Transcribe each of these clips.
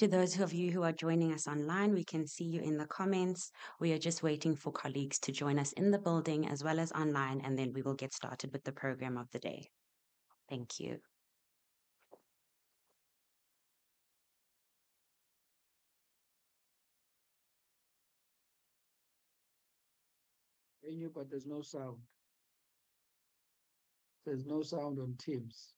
To those of you who are joining us online, we can see you in the comments. We are just waiting for colleagues to join us in the building as well as online, and then we will get started with the program of the day. Thank you. hearing you, but there's no sound. There's no sound on Teams.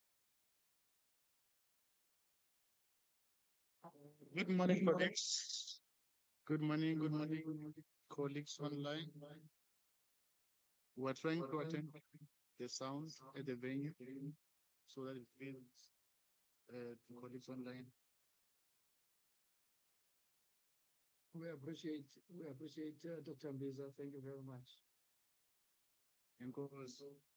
Good morning, colleagues. Good morning, good morning, colleagues online. We're trying to attend the sound at the venue so that it feels uh, to colleagues online. We appreciate, we appreciate uh, Dr. Mbiza. Thank you very much. Enkosi.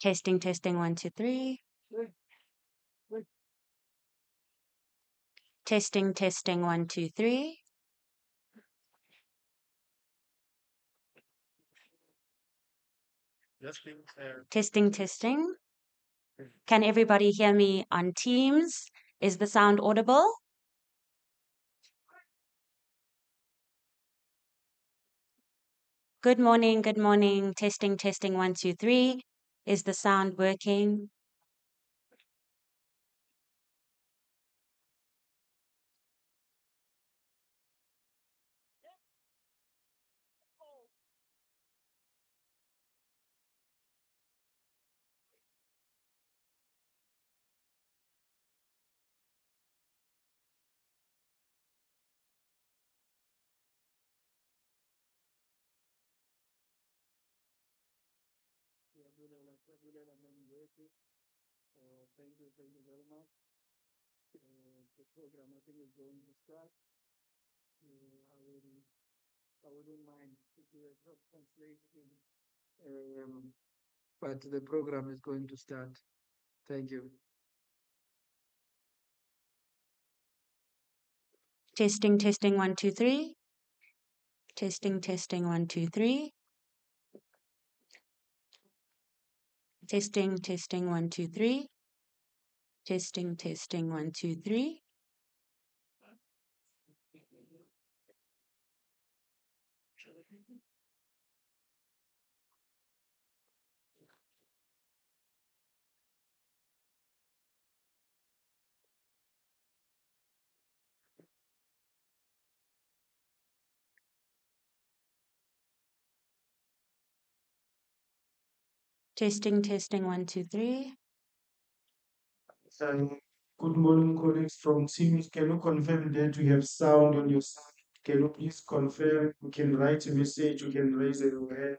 Testing, testing, one, two, three. Testing, testing, one, two, three. Testing, testing. Can everybody hear me on Teams? Is the sound audible? Good morning, good morning. Testing, testing, one, two, three. Is the sound working? Julian, and then Vivek. Thank you. Thank you very much. Uh, the program, I think, is going to start. Uh, I wouldn't mind if you were not translating, but um, the program is going to start. Thank you. Testing, testing, one, two, three. Testing, testing, one, two, three. Testing, testing, one, two, three. Testing, testing, one, two, three. Testing, testing, one, two, three. Um, good morning, colleagues from Teams. Can you confirm that we have sound on your side? Can you please confirm? You can write a message, you can raise a hand.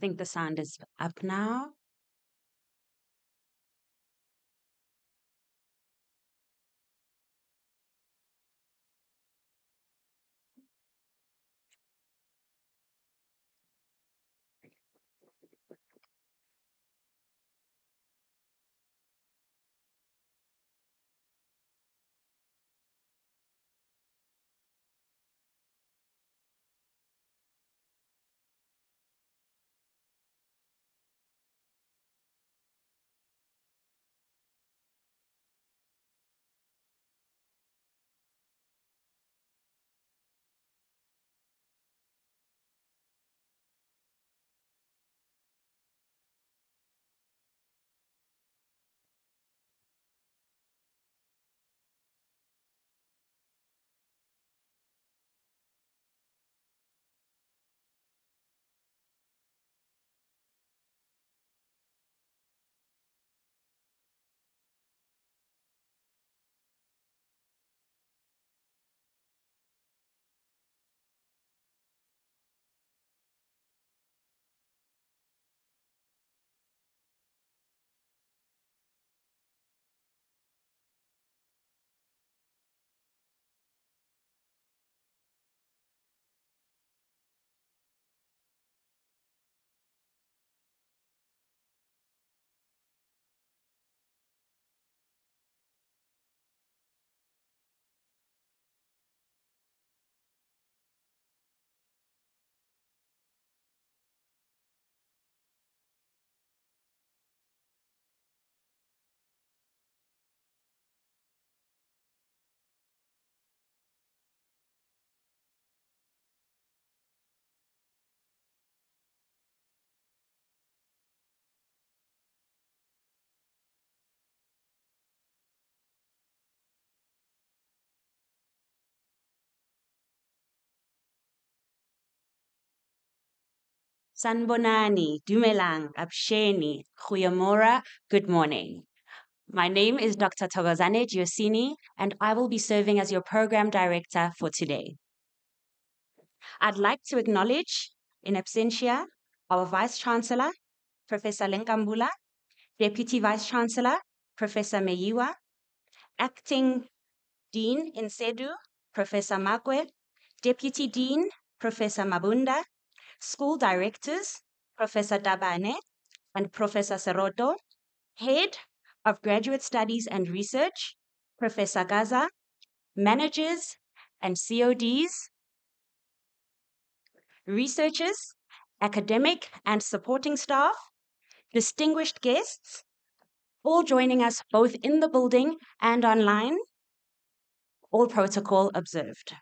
Think the sound is up now. Sanbonani, Dumelang, Absheni, Goeiemorgen, good morning. My name is Dr. Tokozani Giosini, and I will be serving as your program director for today. I'd like to acknowledge, in absentia, our Vice Chancellor, Professor LenkaBula, Deputy Vice Chancellor, Professor Meyiwa, Acting Dean in CEDU, Professor Makwe, Deputy Dean, Professor Mabunda, School Directors, Professor Dabane and Professor Seroto, Head of Graduate Studies and Research, Professor Gaza, Managers and CODs, researchers, academic and supporting staff, distinguished guests, all joining us both in the building and online, all protocol observed.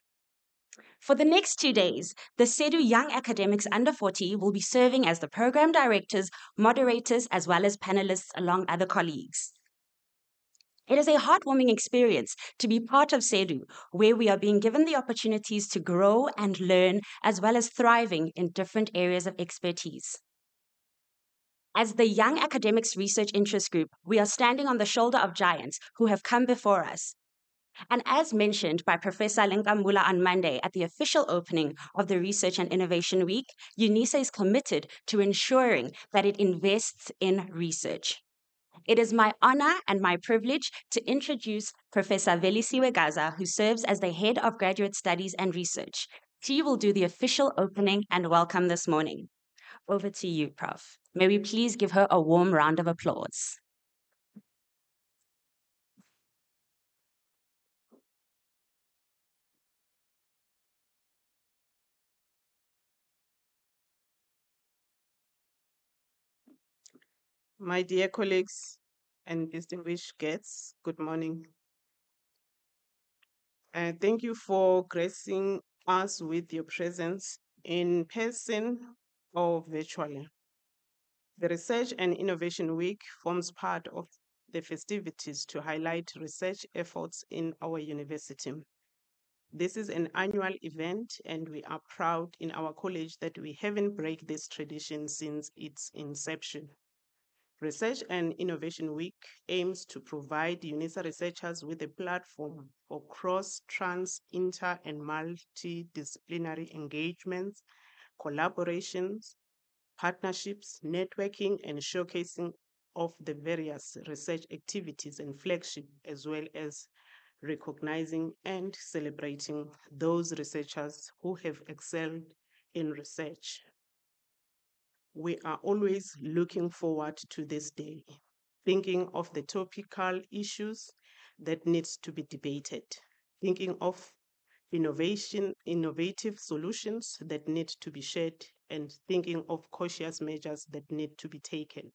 For the next two days, the CEDU Young Academics Under 40 will be serving as the program directors, moderators, as well as panelists along other colleagues. It is a heartwarming experience to be part of CEDU, where we are being given the opportunities to grow and learn, as well as thriving in different areas of expertise. As the Young Academics Research Interest Group, we are standing on the shoulder of giants who have come before us. And as mentioned by Professor LenkaBula on Monday at the official opening of the Research and Innovation Week, UNISA is committed to ensuring that it invests in research. It is my honor and my privilege to introduce Professor Velisiwe Gaza, who serves as the Head of Graduate Studies and Research. She will do the official opening and welcome this morning. Over to you, Prof. May we please give her a warm round of applause. My dear colleagues and distinguished guests, good morning. Uh, thank you for gracing us with your presence in person or virtually. The Research and Innovation Week forms part of the festivities to highlight research efforts in our university. This is an annual event, and we are proud in our college that we haven't break this tradition since its inception. Research and Innovation Week aims to provide UNISA researchers with a platform for cross, trans, inter, and multidisciplinary engagements, collaborations, partnerships, networking, and showcasing of the various research activities and flagship, as well as recognizing and celebrating those researchers who have excelled in research we are always looking forward to this day, thinking of the topical issues that needs to be debated, thinking of innovation, innovative solutions that need to be shared, and thinking of cautious measures that need to be taken.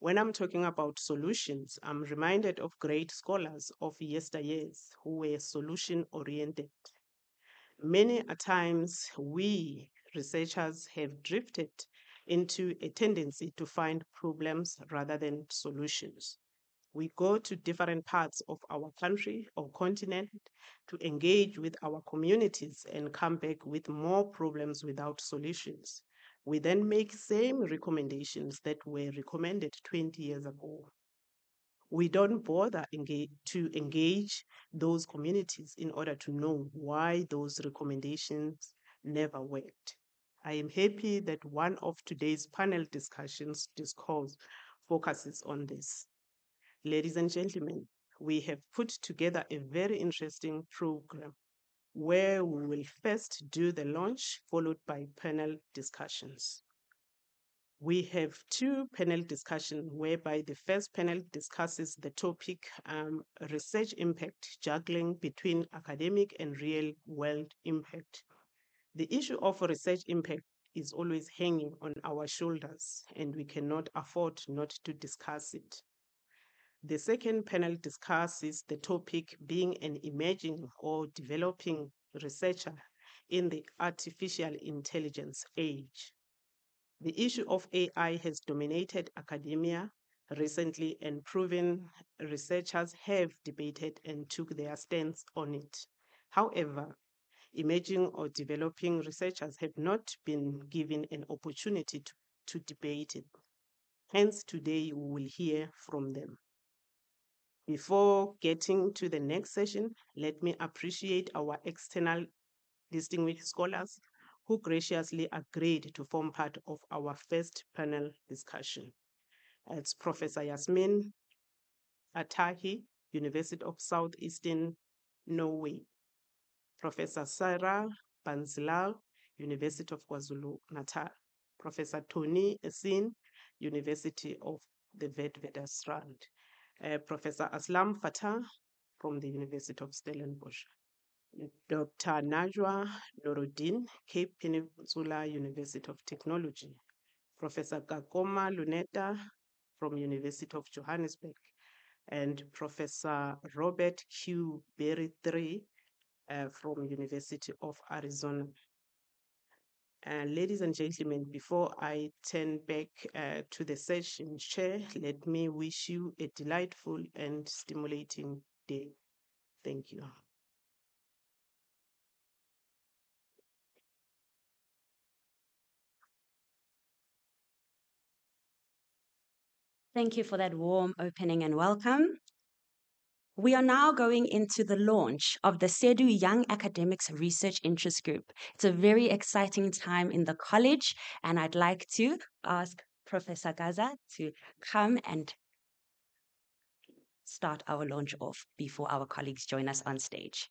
When I'm talking about solutions, I'm reminded of great scholars of yesteryears who were solution oriented. Many a times we researchers have drifted into a tendency to find problems rather than solutions. We go to different parts of our country or continent to engage with our communities and come back with more problems without solutions. We then make same recommendations that were recommended 20 years ago. We don't bother engage, to engage those communities in order to know why those recommendations never worked. I am happy that one of today's panel discussions discourse focuses on this. Ladies and gentlemen, we have put together a very interesting program where we will first do the launch followed by panel discussions. We have two panel discussions whereby the first panel discusses the topic um, research impact juggling between academic and real world impact. The issue of research impact is always hanging on our shoulders, and we cannot afford not to discuss it. The second panel discusses the topic being an emerging or developing researcher in the artificial intelligence age. The issue of AI has dominated academia recently, and proven researchers have debated and took their stance on it. However, emerging or developing researchers have not been given an opportunity to, to debate it. Hence, today we will hear from them. Before getting to the next session, let me appreciate our external distinguished scholars who graciously agreed to form part of our first panel discussion. It's Professor Yasmin Abtahi, University of Southeastern Norway. Professor Sarah Bansilal, University of KwaZulu-Natal. Professor Tony Essien, University of the Witwatersrand. Uh, Professor Aslam Fataar from the University of Stellenbosch. Dr. Najwa Norodien, Cape Peninsula University of Technology. Professor Kakoma Luneta from University of Johannesburg. And Professor Robert Q. Berry III uh, from University of Arizona. And ladies and gentlemen, before I turn back uh, to the session chair, let me wish you a delightful and stimulating day. Thank you. Thank you for that warm opening and welcome. We are now going into the launch of the CEDU Young Academics Research Interest Group. It's a very exciting time in the college, and I'd like to ask Professor Gaza to come and start our launch off before our colleagues join us on stage.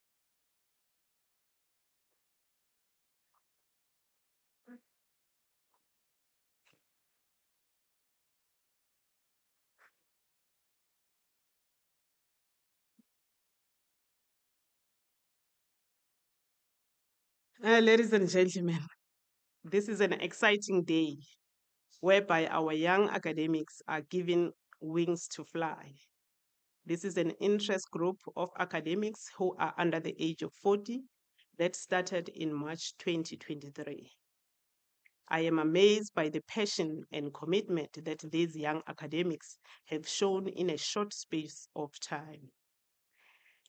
Uh, ladies and gentlemen, this is an exciting day whereby our young academics are given wings to fly. This is an interest group of academics who are under the age of 40 that started in March 2023. I am amazed by the passion and commitment that these young academics have shown in a short space of time.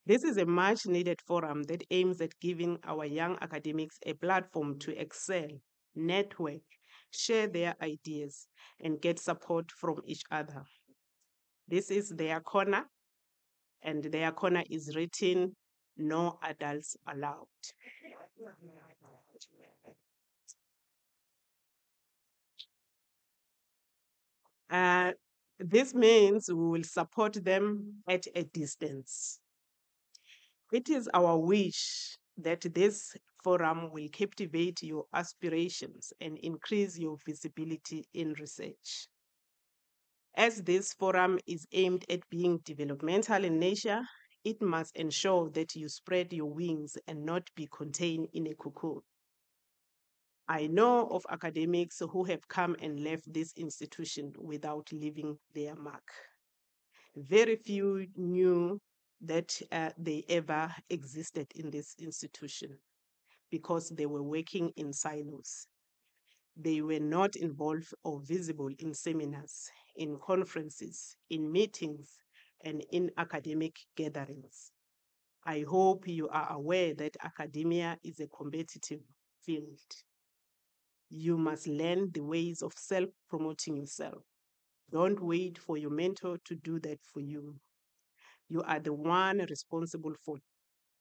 This is a much needed forum that aims at giving our young academics a platform to excel, network, share their ideas, and get support from each other. This is their corner, and their corner is written No Adults Allowed. Uh, this means we will support them at a distance. It is our wish that this forum will captivate your aspirations and increase your visibility in research. As this forum is aimed at being developmental in nature, it must ensure that you spread your wings and not be contained in a cocoon. I know of academics who have come and left this institution without leaving their mark. Very few knew that uh, they ever existed in this institution because they were working in silos. They were not involved or visible in seminars, in conferences, in meetings, and in academic gatherings. I hope you are aware that academia is a competitive field. You must learn the ways of self promoting yourself. Don't wait for your mentor to do that for you. You are the one responsible for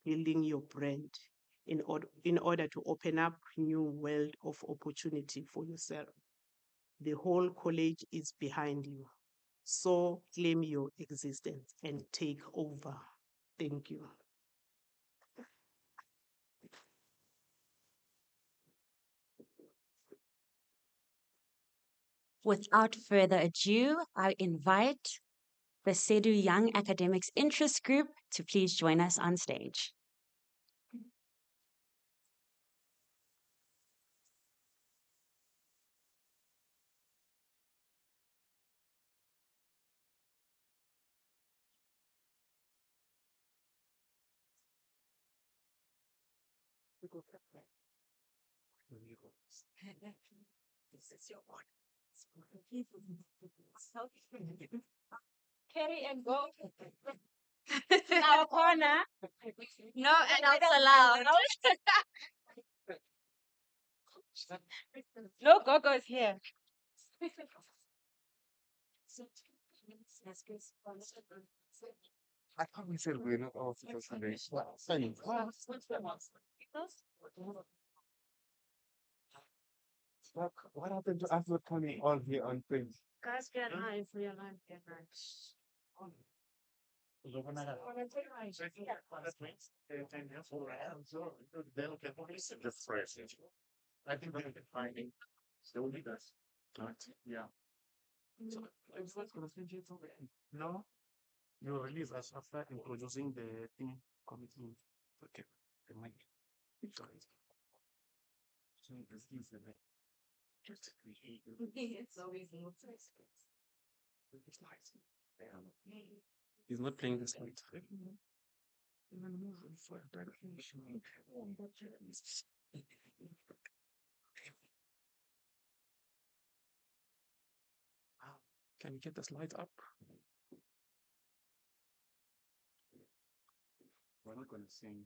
building your brand in order, in order to open up new world of opportunity for yourself. The whole college is behind you. So claim your existence and take over. Thank you. Without further ado, I invite the CEDU Young mm-hmm. Academics Interest Group to please join us on stage. Carry and go. in Our corner. No adults allowed. no go-go's here. I thought we said we're not all supposed to be. Look, what happened to us not coming all here on things? Guys, get high for your life. I think they're defining. Need us. Yeah. So, it's not gonna finish it end. No? You release us after introducing the thing committee. Okay. The mic. So, the mic. Just create. It's always He's not playing this light. Can you get this light up? We're not gonna sing.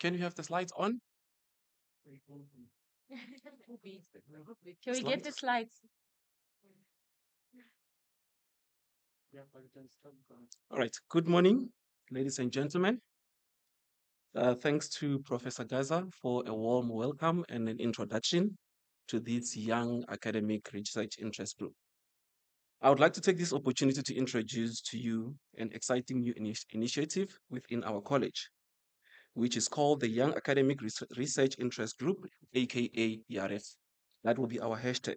Can you have the slides on? Can we get the slides? All right. Good morning, ladies and gentlemen. Uh, thanks to Professor Gaza for a warm welcome and an introduction to this young academic research interest group. I would like to take this opportunity to introduce to you an exciting new initi- initiative within our college, which is called the Young mm-hmm. Academic Research Interest Group, aka YAREF. That will be our hashtag.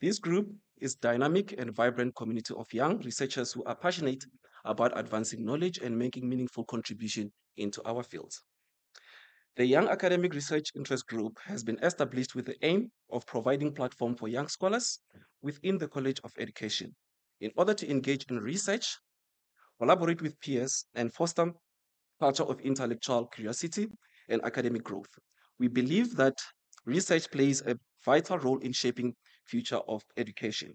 This group is dynamic and vibrant community of young researchers who are passionate about advancing knowledge and making meaningful contribution into our fields. The Young Academic Research Interest Group has been established with the aim of providing platform for young scholars within the College of Education in order to engage in research, collaborate with peers, and foster culture of intellectual curiosity and academic growth. We believe that research plays a vital role in shaping future of education.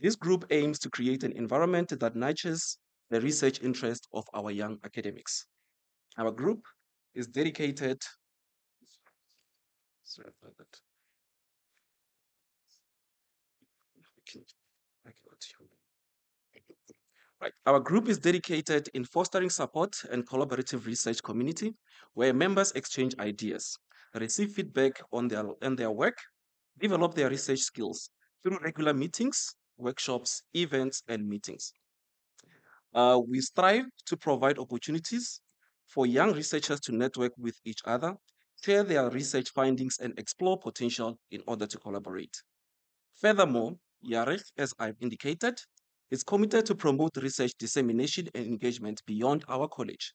This group aims to create an environment that nurtures the research interest of our young academics. Our group is dedicated. Sorry about that. Okay, I cannot hear you. Right. Our group is dedicated in fostering support and collaborative research community where members exchange ideas, receive feedback on their, on their work, develop their research skills through regular meetings, workshops, events, and meetings. Uh, we strive to provide opportunities for young researchers to network with each other, share their research findings, and explore potential in order to collaborate. Furthermore, YAREF, as I've indicated, is committed to promote research dissemination and engagement beyond our college.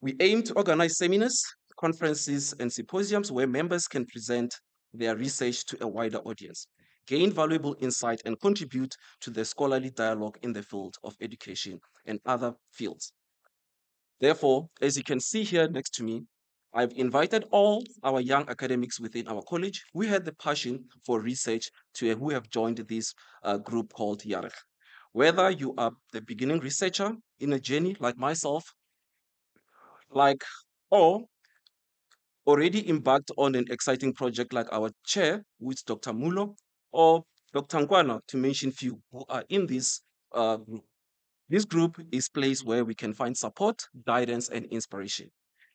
We aim to organize seminars, conferences, and symposiums where members can present their research to a wider audience, gain valuable insight, and contribute to the scholarly dialogue in the field of education and other fields. Therefore, as you can see here next to me, I've invited all our young academics within our college who had the passion for research to who have joined this uh, group called YAREF. Whether you are the beginning researcher in a journey like myself, like or already embarked on an exciting project like our chair, with Dr. Mulo, or Dr. Nkwana, to mention few who are in this uh, group. This group is place where we can find support, guidance, and inspiration.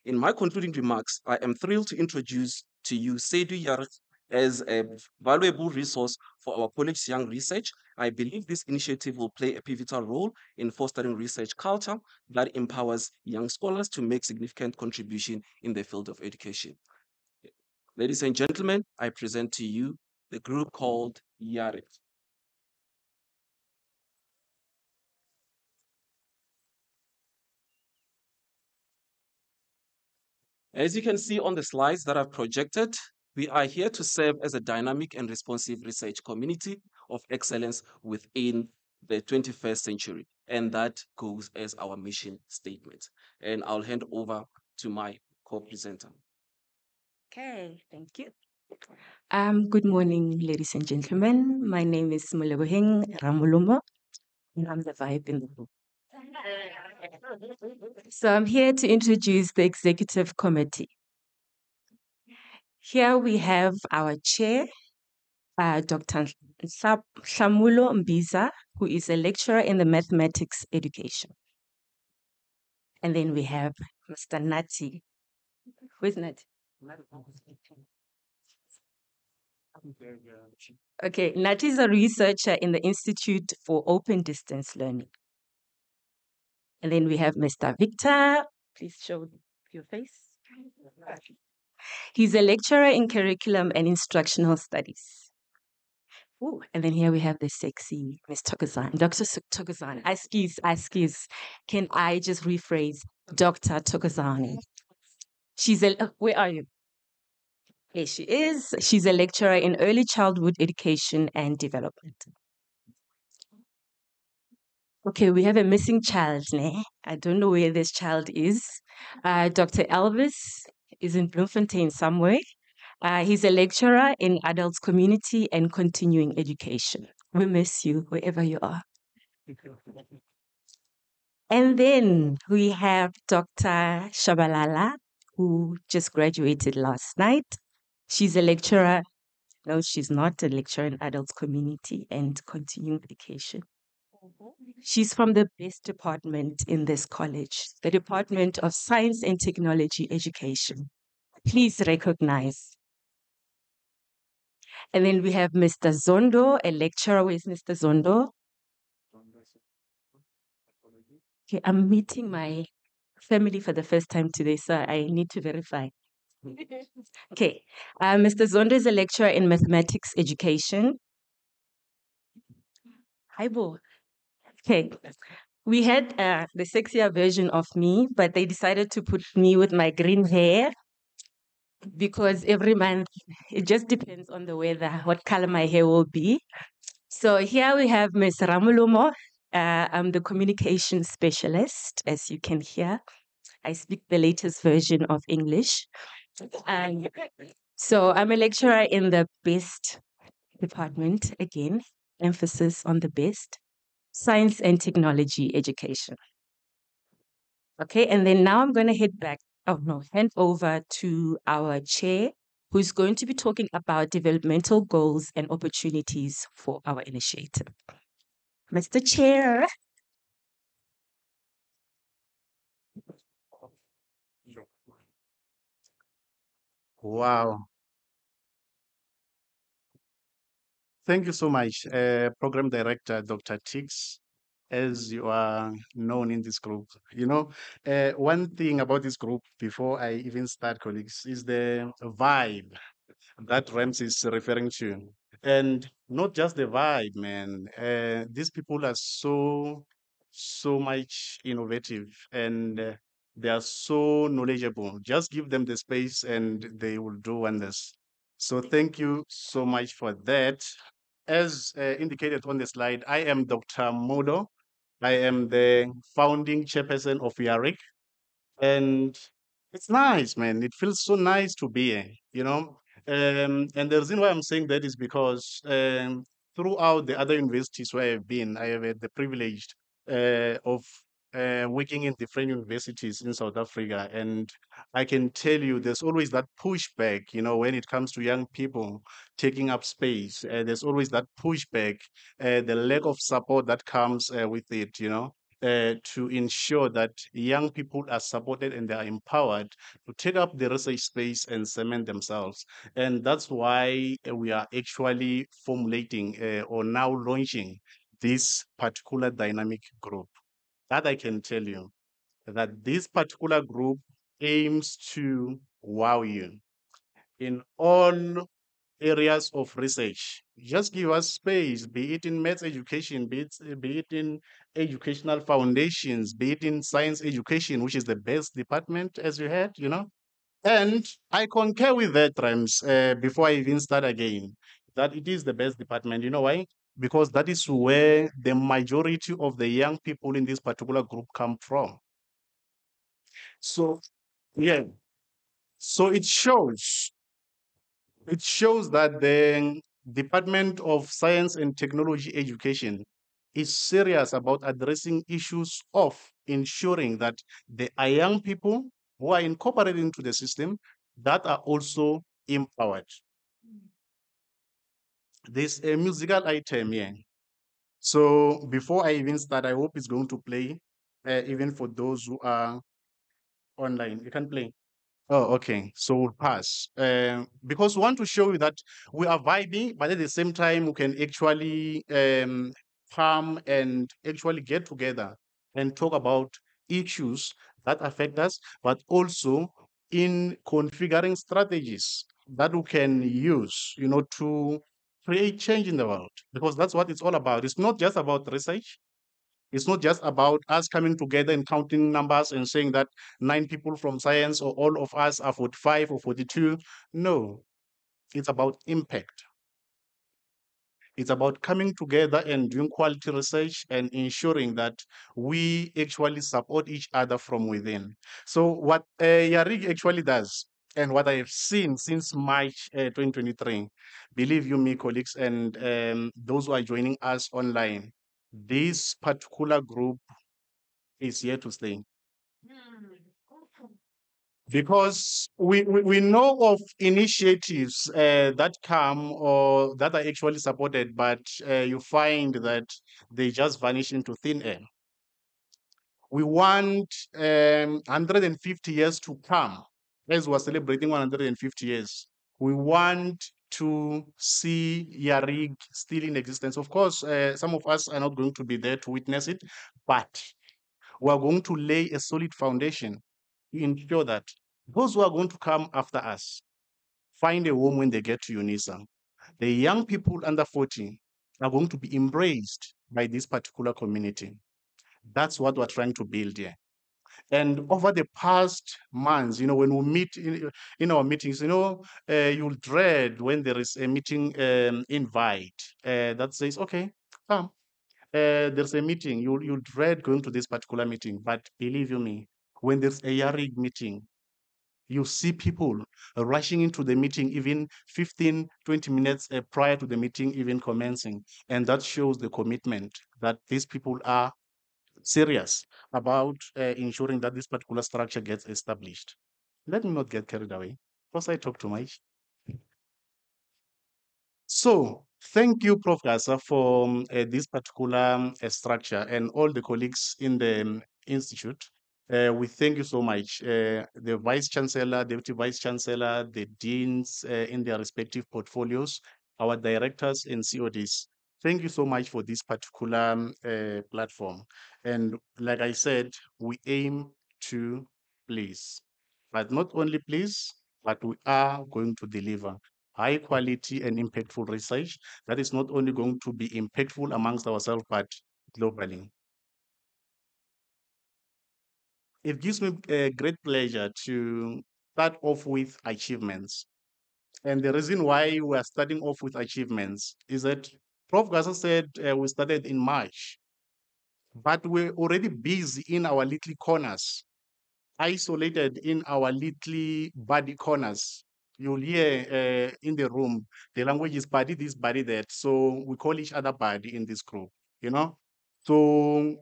In my concluding remarks, I am thrilled to introduce to you CEDU Yarek as a valuable resource for our college's young research. I believe this initiative will play a pivotal role in fostering research culture that empowers young scholars to make significant contribution in the field of education. Ladies and gentlemen, I present to you the group called YAREF. As you can see on the slides that I've projected, we are here to serve as a dynamic and responsive research community of excellence within the 21st century. And that goes as our mission statement. And I'll hand over to my co-presenter. Okay, thank you. Um, good morning, ladies and gentlemen. My name is Moleboheng Ramulumo, and I'm the vibe in the group. So I'm here to introduce the executive committee. Here we have our chair, uh, Dr. Hlamulo Mbiza, who is a lecturer in the mathematics education. And then we have Mr. Nati. Who's Nati? Okay, Nati is a researcher in the Institute for Open Distance Learning. And then we have Mr. Victor. Please show your face. He's a lecturer in curriculum and instructional studies. Ooh, and then here we have the sexy Miss Tokozani, Dr. Tokozani. Excuse, excuse. Can I just rephrase Dr. Tokozani? She's a, uh, where are you? Here she is. She's a lecturer in early childhood education and development. Okay, we have a missing child. Ne? I don't know where this child is. Uh, Dr. Elvis is in Bloemfontein somewhere. Uh, he's a lecturer in adults community and continuing education. We miss you wherever you are. And then we have Dr. Shabalala, who just graduated last night. She's a lecturer. No, she's not a lecturer in adults community and continuing education. She's from the best department in this college, the Department of Science and Technology Education. Please recognize. And then we have Mr. Zondo, a lecturer. Where's Mr. Zondo? Okay, I'm meeting my family for the first time today, so I need to verify. Okay, uh, Mr. Zondo is a lecturer in mathematics education. Hi, Bo. Okay, we had uh, the sexier version of me, but they decided to put me with my green hair because every month it just depends on the weather what color my hair will be. So here we have Ms. Ramulumo. Uh, I'm the communication specialist, as you can hear. I speak the latest version of English. Um, so I'm a lecturer in the best department, again, emphasis on the best, science and technology education. Okay, and then now I'm going to head back, oh no, hand over to our chair, who's going to be talking about developmental goals and opportunities for our initiative. Mr. Chair. Wow. Thank you so much, uh, Program Director Dr. Tix, as you are known in this group. You know, uh, one thing about this group, before I even start, colleagues, is the vibe that Rams is referring to. And not just the vibe, man. Uh, these people are so, so much innovative and they are so knowledgeable. Just give them the space and they will do wonders. So thank you so much for that. As uh, indicated on the slide, I am Dr. Modo. I am the founding chairperson of YARIG. And it's nice, man. It feels so nice to be here, you know. Um, and the reason why I'm saying that is because um, throughout the other universities where I've been, I have had the privilege uh, of uh, working in different universities in South Africa. And I can tell you there's always that pushback, you know, when it comes to young people taking up space. Uh, there's always that pushback, uh, the lack of support that comes uh, with it, you know. Uh, to ensure that young people are supported and they are empowered to take up the research space and cement themselves. And that's why we are actually formulating or now launching this particular dynamic group that I can tell you that this particular group aims to wow you in all areas of research. Just give us space, be it in maths education, be it, be it in educational foundations, be it in science education, which is the best department as you had, you know. And I concur with that, Rams, uh, before I even start again, that it is the best department. You know why? Because that is where the majority of the young people in this particular group come from. So, yeah. So it shows, it shows that the Department of Science and Technology Education is serious about addressing issues of ensuring that the young people who are incorporated into the system that are also empowered there's a musical item here. So before I even start, I hope it's going to play, uh, even for those who are online. You can play. Oh, okay. So we'll pass. Uh, because we want to show you that we are vibing, but at the same time, we can actually um, come and actually get together and talk about issues that affect us, but also in configuring strategies that we can use, you know, to create change in the world because that's what it's all about. It's not just about research, It's not just about us coming together and counting numbers and saying that nine people from science or all of us are 45 or 42. No, it's about impact. It's about coming together and doing quality research and ensuring that we actually support each other from within. So what uh, Yarig actually does, and what I have seen since March uh, 2023, believe you me, colleagues, and um, those who are joining us online, this particular group is here to stay. Because we, we, we know of initiatives uh, that come or that are actually supported, but uh, you find that they just vanish into thin air. We want um, 150 years to come, as we're celebrating 150 years. We want to see Yarig still in existence. Of course, uh, some of us are not going to be there to witness it, but we are going to lay a solid foundation to ensure that those who are going to come after us find a home when they get to UNISA. The young people under 40 are going to be embraced by this particular community. That's what we're trying to build here. And over the past months, you know, when we meet in, in our meetings, you know, uh, you'll dread when there is a meeting um, invite uh, that says, okay, come. Uh, there's a meeting, you'll, you'll dread going to this particular meeting. But believe you me, when there's a YARIG meeting, you see people rushing into the meeting even 15, 20 minutes prior to the meeting even commencing. And that shows the commitment that these people are serious about uh, ensuring that this particular structure gets established. Let me not get carried away because I talk too much. So thank you, Prof. Gasa, for um, uh, this particular um, uh, structure and all the colleagues in the um, institute. Uh, we thank you so much. Uh, the Vice Chancellor, Deputy Vice Chancellor, the deans uh, in their respective portfolios, our directors and CODs. Thank you so much for this particular uh, platform. And like I said, we aim to please, but not only please, but we are going to deliver high quality and impactful research that is not only going to be impactful amongst ourselves, but globally. It gives me a great pleasure to start off with achievements. And the reason why we are starting off with achievements is that Prof. Gasa said uh, we started in March, but we're already busy in our little corners, isolated in our little body corners. You'll hear uh, in the room, the language is body this, body that. So we call each other body in this group, you know? So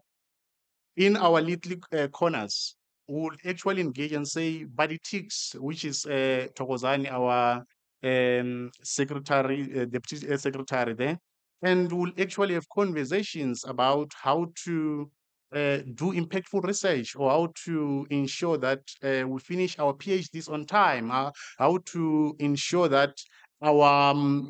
in our little uh, corners, we'll actually engage and say body Tix, which is uh, Tokozani, our um, secretary, uh, deputy uh, secretary there, and we'll actually have conversations about how to uh, do impactful research or how to ensure that uh, we finish our PhDs on time, uh, how to ensure that our um,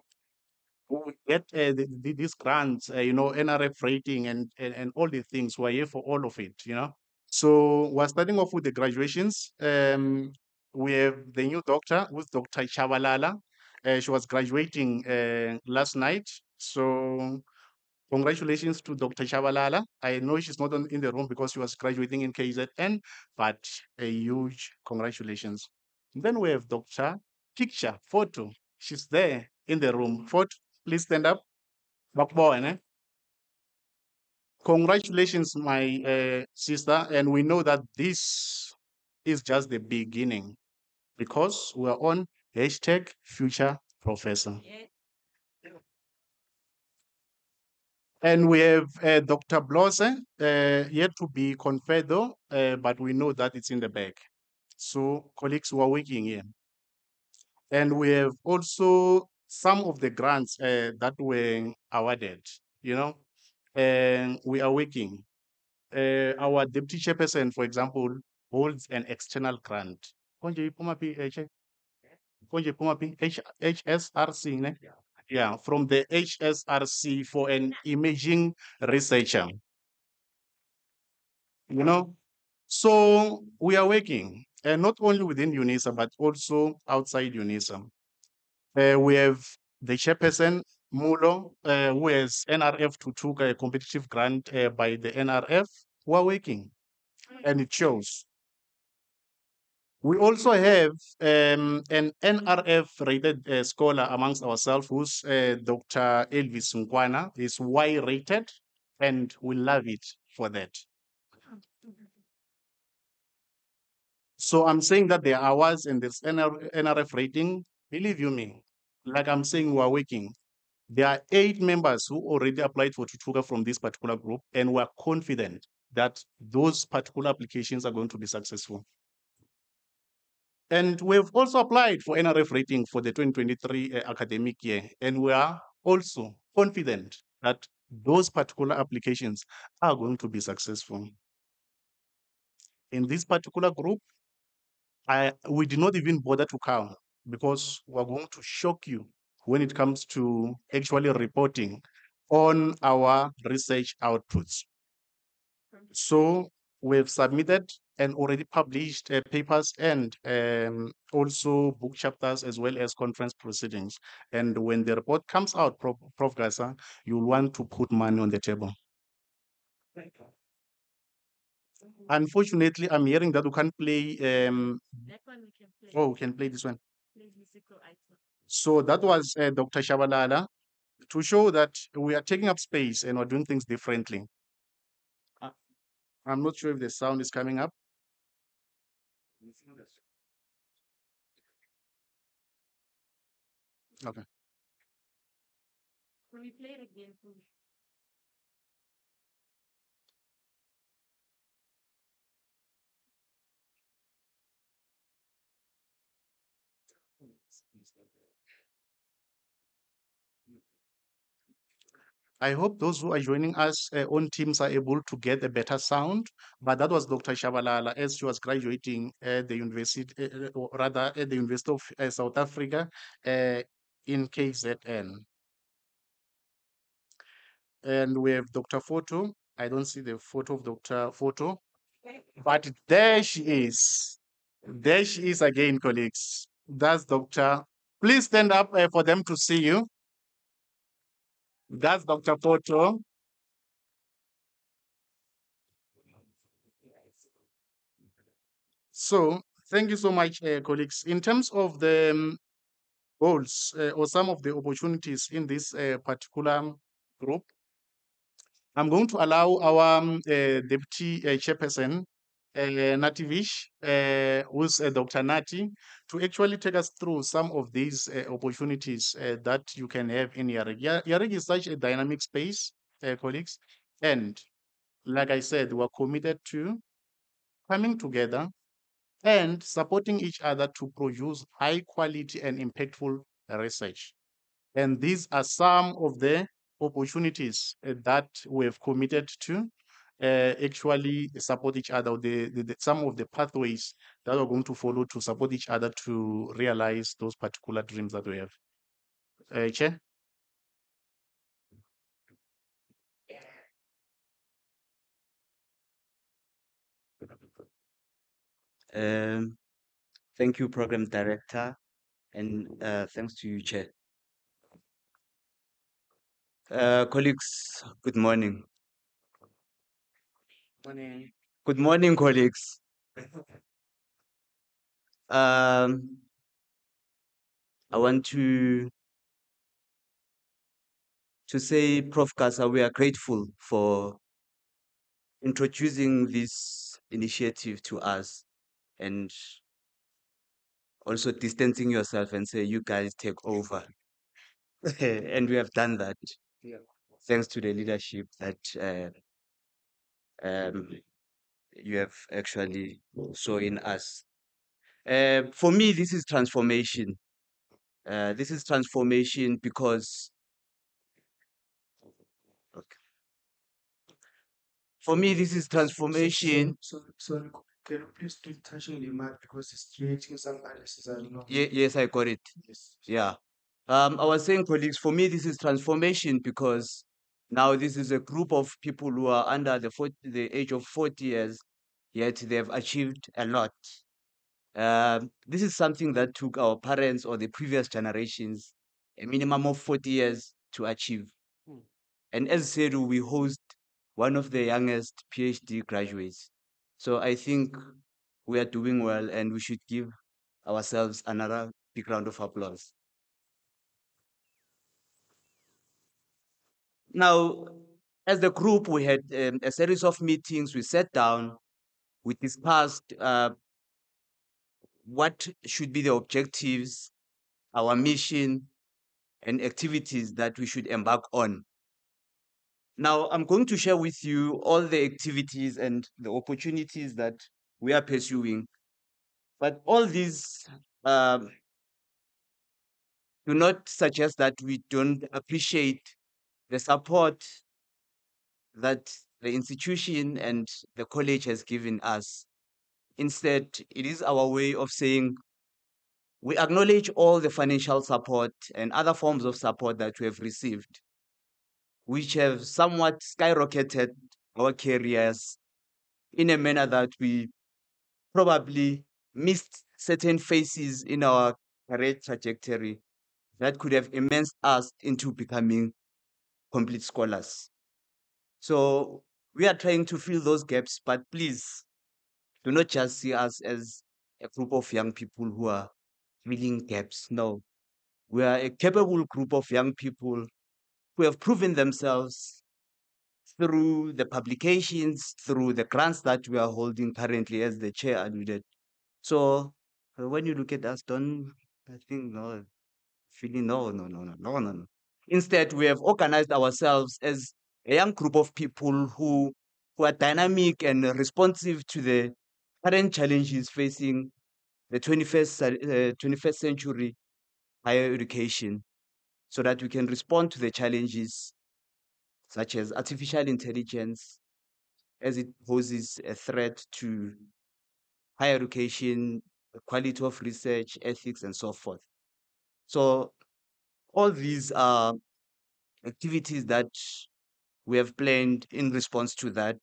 we get uh, the, the, these grants, uh, you know, NRF rating and, and and all the things. We're here for all of it, you know. So we're starting off with the graduations. Um, we have the new doctor, who's Dr. Chabalala. Uh, she was graduating last night. So congratulations to Dr. Chabalala. I know she's not in the room because she was graduating in KZN, but a huge congratulations. Then we have Dr. Picture, photo. She's there in the room. Photo, please stand up. Congratulations, my uh, sister. And we know that this is just the beginning because we're on hashtag future professor. And we have uh, Dr. Blose, uh, yet to be conferred though, uh, but we know that it's in the bag. So colleagues who are working here. And we have also some of the grants uh, that were awarded, you know, and we are working. Uh, our deputy chairperson, for example, holds an external grant. HSRC, ne? Yeah, from the HSRC for an imaging researcher. You know, so we are working, and not only within UNISA, but also outside UNISA. Uh, we have the chairperson, Mulo, uh, who has NRF Thuthuka competitive grant uh, by the NRF, who are working, and it shows. We also have um, an NRF rated uh, scholar amongst ourselves, who's uh, Dr. Elvis Nkwana, is Y rated, and we love it for that. So I'm saying that there are hours and this NR, NRF rating, believe you me, like I'm saying, we are working. There are eight members who already applied for Thuthuka from this particular group, and we're confident that those particular applications are going to be successful. And we've also applied for NRF rating for the 2023 uh, academic year, and we are also confident that those particular applications are going to be successful. In this particular group, I, we did not even bother to count because we're going to shock you when it comes to actually reporting on our research outputs. So we've submitted and already published uh, papers and um, also book chapters as well as conference proceedings. And when the report comes out, Prof. Prof. Gasa, you'll want to put money on the table. Unfortunately, I'm hearing that you can't play. Um, That one we can play. oh, we can play this one. Play. So that was uh, Dr. Shabalala to show that we are taking up space and we're doing things differently. Uh, I'm not sure if the sound is coming up. Okay. Can we play it again, please? I hope those who are joining us uh, on Teams are able to get a better sound. But that was Dr. Shabalala as she was graduating at the university, uh, or rather at the University of uh, South Africa uh, in KZN. And we have Dr. Photo. I don't see the photo of Dr. Photo, but there she is. There she is again, colleagues. That's Dr. Please stand up uh, for them to see you. That's Dr. Photo. So thank you so much, uh, colleagues. In terms of the um, goals uh, or some of the opportunities in this uh, particular group, I'm going to allow our um, uh, deputy uh, chairperson, uh, Nativish, who's Dr. Nati, to actually take us through some of these opportunities that you can have in Yarig. Ya- Yarig is such a dynamic space, colleagues, and like I said, we're committed to coming together and supporting each other to produce high quality and impactful research. And these are some of the opportunities uh, that we have committed to uh, actually support each other, the, the, the- some of the pathways that we're going to follow to support each other to realize those particular dreams that we have. Uh, Chair? Um, thank you, Program Director, and uh, thanks to you, Chair. Uh, colleagues, good morning. Good morning, colleagues. Um, I want to to say, Prof. Gasa, we are grateful for introducing this initiative to us and also distancing yourself and say, you guys take over. and we have done that. Yeah. Thanks to the leadership that uh, um, you have actually saw in us. Uh, for me, this is transformation. Uh, this is transformation because okay. For me, this is transformation. Sorry, can you please keep touching the mic because it's creating some unnecessary noise. Ye- yes, I got it. Yes. Yeah. Um, I was saying, colleagues, for me, this is transformation because now this is a group of people who are under the 40, the age of 40 years, yet they have achieved a lot. Um, this is something that took our parents or the previous generations a minimum of 40 years to achieve. Hmm. And as said, we host one of the youngest PhD graduates. So I think we are doing well and we should give ourselves another big round of applause. Now, as the group, we had um, a series of meetings. We sat down, we discussed uh, what should be the objectives, our mission, and activities that we should embark on. Now, I'm going to share with you all the activities and the opportunities that we are pursuing. But all these um, do not suggest that we don't appreciate the support that the institution and the college has given us. Instead, it is our way of saying we acknowledge all the financial support and other forms of support that we have received, which have somewhat skyrocketed our careers in a manner that we probably missed certain phases in our career trajectory that could have immersed us into becoming complete scholars. So we are trying to fill those gaps, but please do not just see us as a group of young people who are filling gaps. No, we are a capable group of young people who have proven themselves through the publications, through the grants that we are holding currently, as the chair alluded. So uh, when you look at us, don't I think no feeling no no no no no no. Instead, we have organized ourselves as a young group of people who who are dynamic and responsive to the current challenges facing the 21st, uh, 21st century higher education so that we can respond to the challenges such as artificial intelligence as it poses a threat to higher education, quality of research, ethics, and so forth. So all these are activities that we have planned in response to that,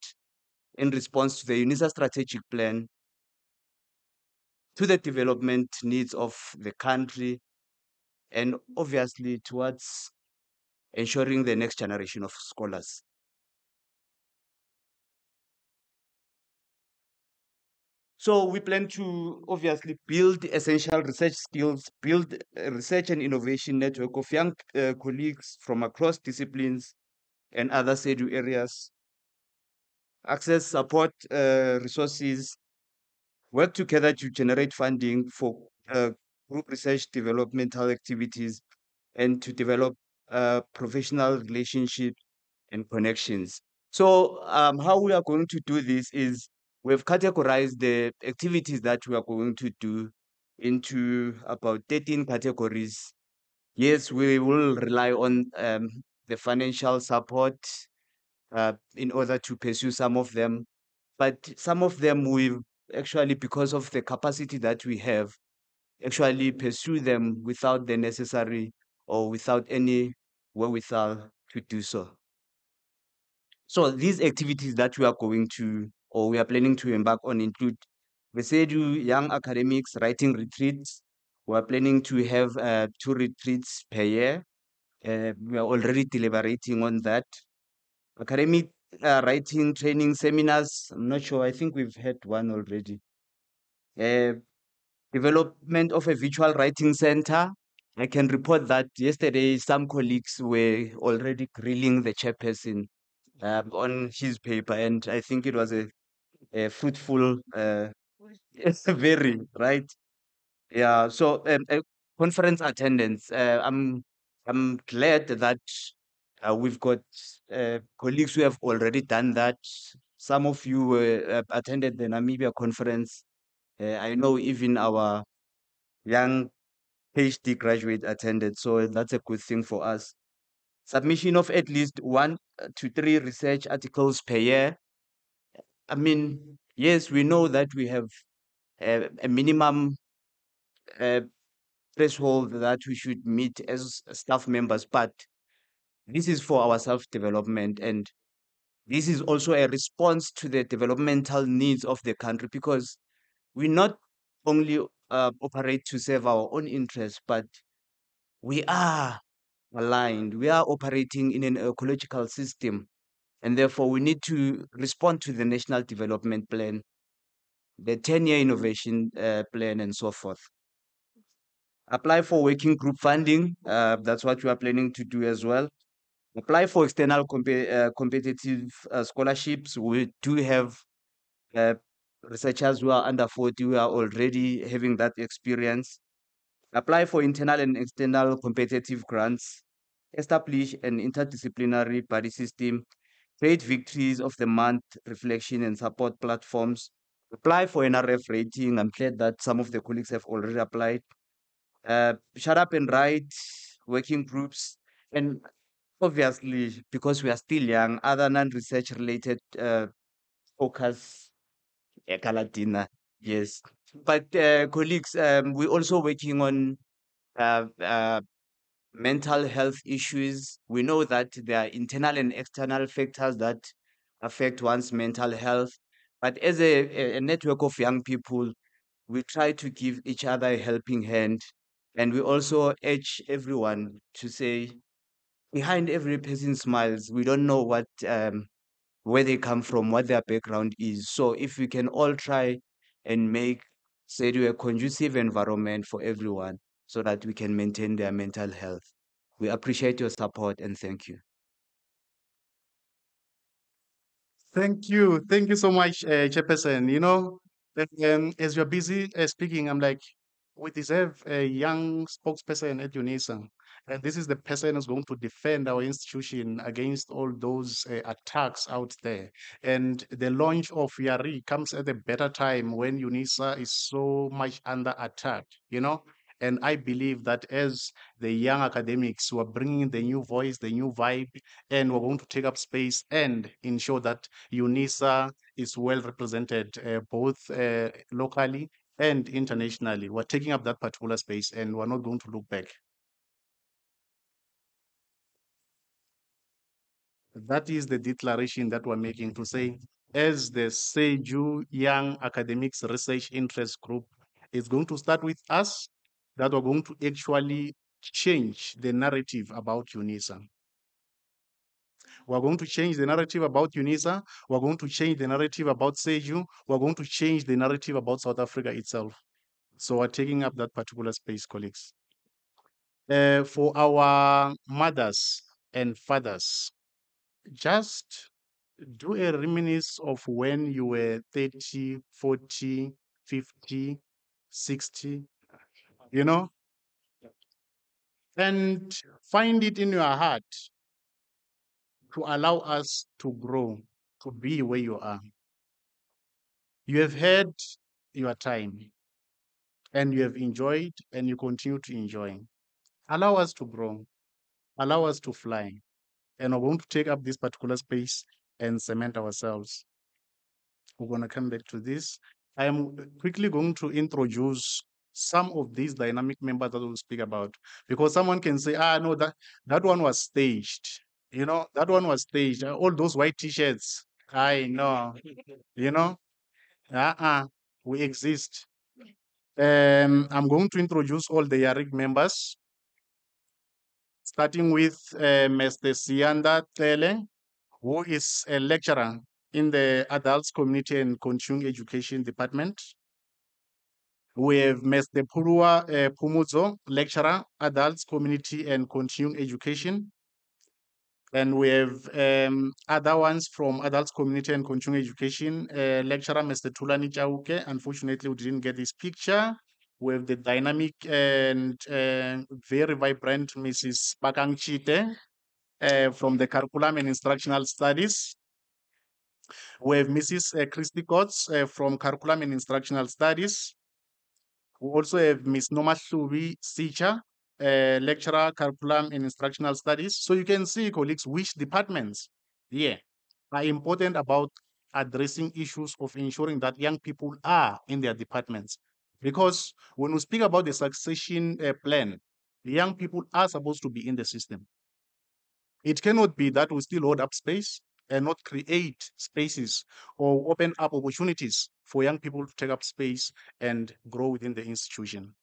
in response to the UNISA strategic plan, to the development needs of the country, and obviously towards ensuring the next generation of scholars. So we plan to obviously build essential research skills, build a research and innovation network of young uh, colleagues from across disciplines and other CEDU areas, access support uh, resources, work together to generate funding for uh, group research developmental activities, and to develop uh, professional relationships and connections. So um, how we are going to do this is we've categorized the activities that we are going to do into about 13 categories. Yes, we will rely on um, the financial support uh, in order to pursue some of them, but some of them we actually, because of the capacity that we have, actually pursue them without the necessary or without any wherewithal to do so. So these activities that we are going to or we are planning to embark on include the CEDU Young Academics Writing Retreats. We are planning to have uh, two retreats per year. Uh, we are already deliberating on that. Academic uh, writing training seminars. I'm not sure. I think we've had one already. Uh, development of a virtual writing center. I can report that yesterday some colleagues were already grilling the chairperson um, on his paper, and I think it was a, a fruitful, uh, very right. Yeah. So um, uh, conference attendance. Uh, I'm I'm glad that uh, we've got uh, colleagues who have already done that. Some of you uh, attended the Namibia conference. Uh, I know even our young PhD graduate attended, so that's a good thing for us. Submission of at least one uh, to three research articles per year. I mean, yes, we know that we have a, a minimum uh, threshold that we should meet as staff members, but this is for our self development and this is also a response to the developmental needs of the country because we not only uh, operate to serve our own interests, but we are aligned. We are operating in an ecological system, and therefore we need to respond to the National Development Plan, the 10-year innovation uh, plan, and so forth. Apply for working group funding. Uh, that's what we are planning to do as well. Apply for external compe- uh, competitive uh, scholarships. We do have uh, researchers who are under 40 who are already having that experience. Apply for internal and external competitive grants. Establish an interdisciplinary body system. Create victories of the month reflection and support platforms. Apply for NRF rating. I'm glad that some of the colleagues have already applied. Uh, shut up and write working groups and obviously because we are still young other non-research related uh, focus Ekaladina, yes. But uh, colleagues, um, we're also working on uh, uh, mental health issues. We know that there are internal and external factors that affect one's mental health. But as a, a- a network of young people, we try to give each other a helping hand. And we also urge everyone to say, behind every person smiles, we don't know what um, where they come from, what their background is. So if we can all try and make CEDU a conducive environment for everyone so that we can maintain their mental health. We appreciate your support and thank you. Thank you. Thank you so much, uh. You know, um, as you're busy uh, speaking, I'm like, we deserve a young spokesperson at UNISA. And this is the person who's going to defend our institution against all those uh, attacks out there. And the launch of Yari comes at a better time when UNISA is so much under attack, you know? And I believe that as the young academics who are bringing the new voice, the new vibe, and we're going to take up space and ensure that UNISA is well represented uh, both uh, locally and internationally. We're taking up that particular space and we're not going to look back. That is the declaration that we're making to say, as the CEDU Young Academics Research Interest Group is going to start with us, that we're going to actually change the narrative about UNISA. We're going to change the narrative about UNISA. We're going to change the narrative about CEDU. We're going to change the narrative about South Africa itself. So we're taking up that particular space, colleagues. Uh, for our mothers and fathers, just do a reminisce of when you were 30, 40, 50, 60, you know, and find it in your heart to allow us to grow, to be where you are. You have had your time and you have enjoyed and you continue to enjoy. Allow us to grow, allow us to fly. And we're going to take up this particular space and cement ourselves. We're going to come back to this. I am quickly going to introduce some of these dynamic members that we'll speak about because someone can say, ah, no, that, that one was staged. You know, that one was staged. Uh, All those white t-shirts. I know. You know, uh-uh, we exist. Um, I'm going to introduce all the YARIG members, starting with uh, Mr. Sianda Tele, who is a lecturer in the Adults Community and Continuing Education Department. We have Mr. Purua uh, Pumuzo, lecturer, Adults Community and Continuing Education. And we have um, other ones from Adults Community and Continuing Education, uh, lecturer Mr. Tulani Chauke. Unfortunately, we didn't get his picture. We have the dynamic and uh, very vibrant Mrs. Bakang Chite uh, from the Curriculum and Instructional Studies. We have Mrs. uh, Christy Kotz uh, from Curriculum and Instructional Studies. We also have Ms. Noma Shubi Sicha, lecturer, curriculum and instructional studies. So you can see, colleagues, which departments here are important about addressing issues of ensuring that young people are in their departments. Because when we speak about the succession uh, plan, the young people are supposed to be in the system. It cannot be that we still hold up space and not create spaces or open up opportunities for young people to take up space and grow within the institution.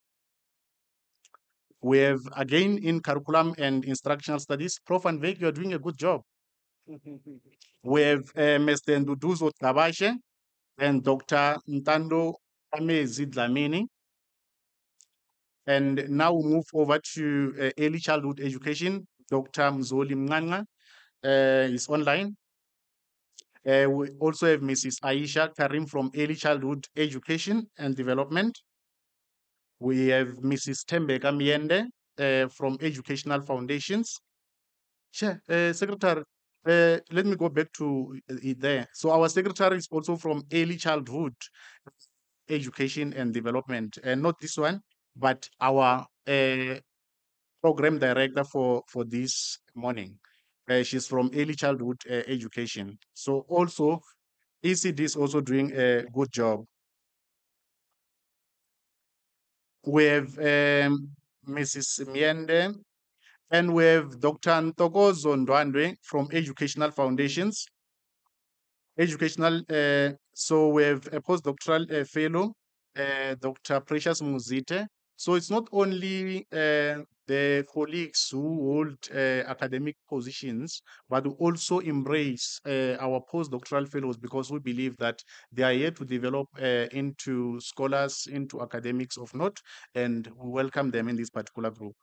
We have again in curriculum and instructional studies, Prof. Van Wyk, you are doing a good job. We have uh, Mr. Nduduzo Tabashe and Dr. Ntando Amezi Dlamini. And now we move over to uh, early childhood education. Dr. Mzoli Mnganga uh, is online. Uh, we also have Mrs. Aisha Karim from Early Childhood Education and Development. We have Mrs. Tembeka Miende uh, from Educational Foundations. Sure, uh, Secretary, uh, let me go back to it there. So our secretary is also from Early Childhood Education and Development, and not this one, but our uh, program director for for this morning. Uh, she's from early childhood uh, education. So also, ECD is also doing a good job. We have um, Mrs. Miende, and we have Dr. Ndwandwe from Educational Foundations. Educational, uh, so we have a postdoctoral uh, fellow, uh, Dr. Precious Muzite. So it's not only the colleagues who hold academic positions, but we also embrace our postdoctoral fellows because we believe that they are here to develop into scholars, into academics of note, and we welcome them in this particular group.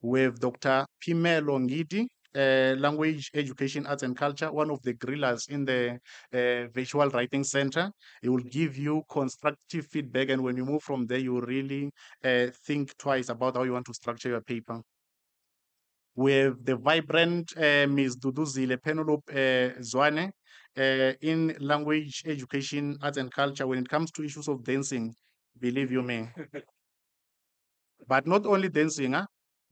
We have Dr. Pimelo Ngidi, uh, Language Education, Arts and Culture, one of the grillers in the uh, Visual Writing Center. It will give you constructive feedback, and when you move from there, you really uh, think twice about how you want to structure your paper. We have the vibrant uh, Ms. Duduzile Penelope uh, Zwane uh, in Language Education, Arts and Culture when it comes to issues of dancing, believe you me. but not only dancing, huh?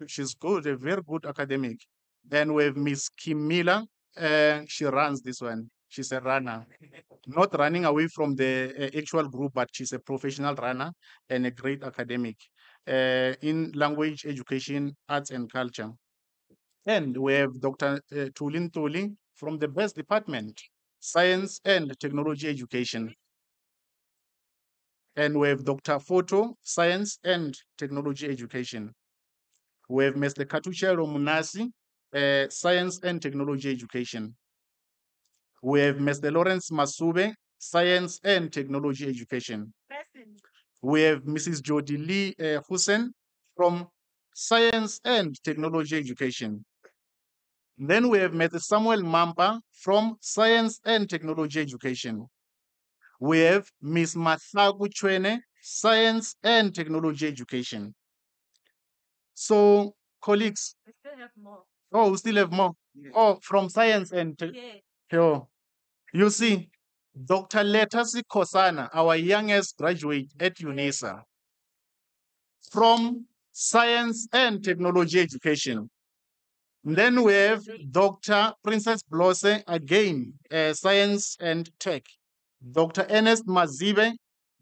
she's good, a very good academic. Then we have Miss Kim Miller. Uh, she runs this one. She's a runner, not running away from the uh, actual group, but she's a professional runner and a great academic uh, in language education, arts and culture. And we have Dr. Uh, Tulin Tuli from the best department, science and technology education. And we have Dr. Photo, science and technology education. We have Mr. Katuchero Munasi, uh, science and technology education. We have Mr. Lawrence Masube, science and technology education. Present. We have Mrs. Jody Lee uh, Hussein from science and technology education. Then we have Mr. Samuel Mampa from science and technology education. We have Ms. Mathaku Chwene, science and technology education. So, colleagues, We still have more. Oh, we still have more. Oh, from science and tech. Yeah. You see, Dr. Letasi Kosana, our youngest graduate at UNISA, from science and technology education. Then we have Dr. Princess Blose, again, uh, science and tech. Dr. Ernest Mazibe,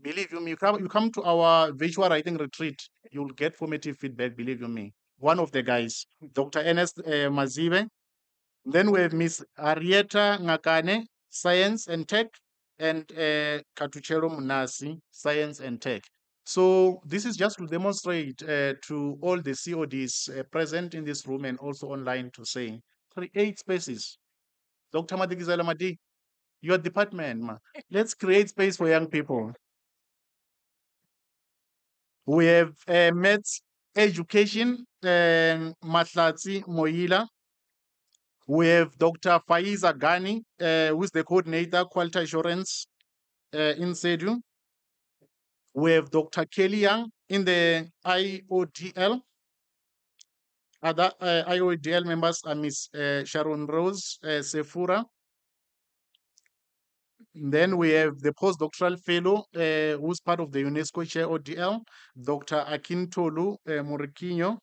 believe you me, you come, you come to our visual writing retreat, you'll get formative feedback, believe you me. One of the guys, Dr. Ernest uh, Mazibe, then we have Miss Arieta Ngakane, Science and Tech, and uh, Katuchero Munasi, Science and Tech. So this is just to demonstrate uh, to all the CODs uh, present in this room and also online to say, create spaces. Dr. Madigizela Madi, your department, ma. let's create space for young people. We have uh, Mets Education, um, Matlatsi Moila, we have Dr. Faiza Gani, uh, who is the coordinator, quality assurance uh, in CEDU. We have Dr. Kelly Young in the IODL. Other uh, IODL members are Ms. Uh, Sharon Rose uh, Sefura. Then we have the postdoctoral fellow, uh, who's part of the UNESCO Chair ODL, Dr. Akintolu uh, Morikinyo.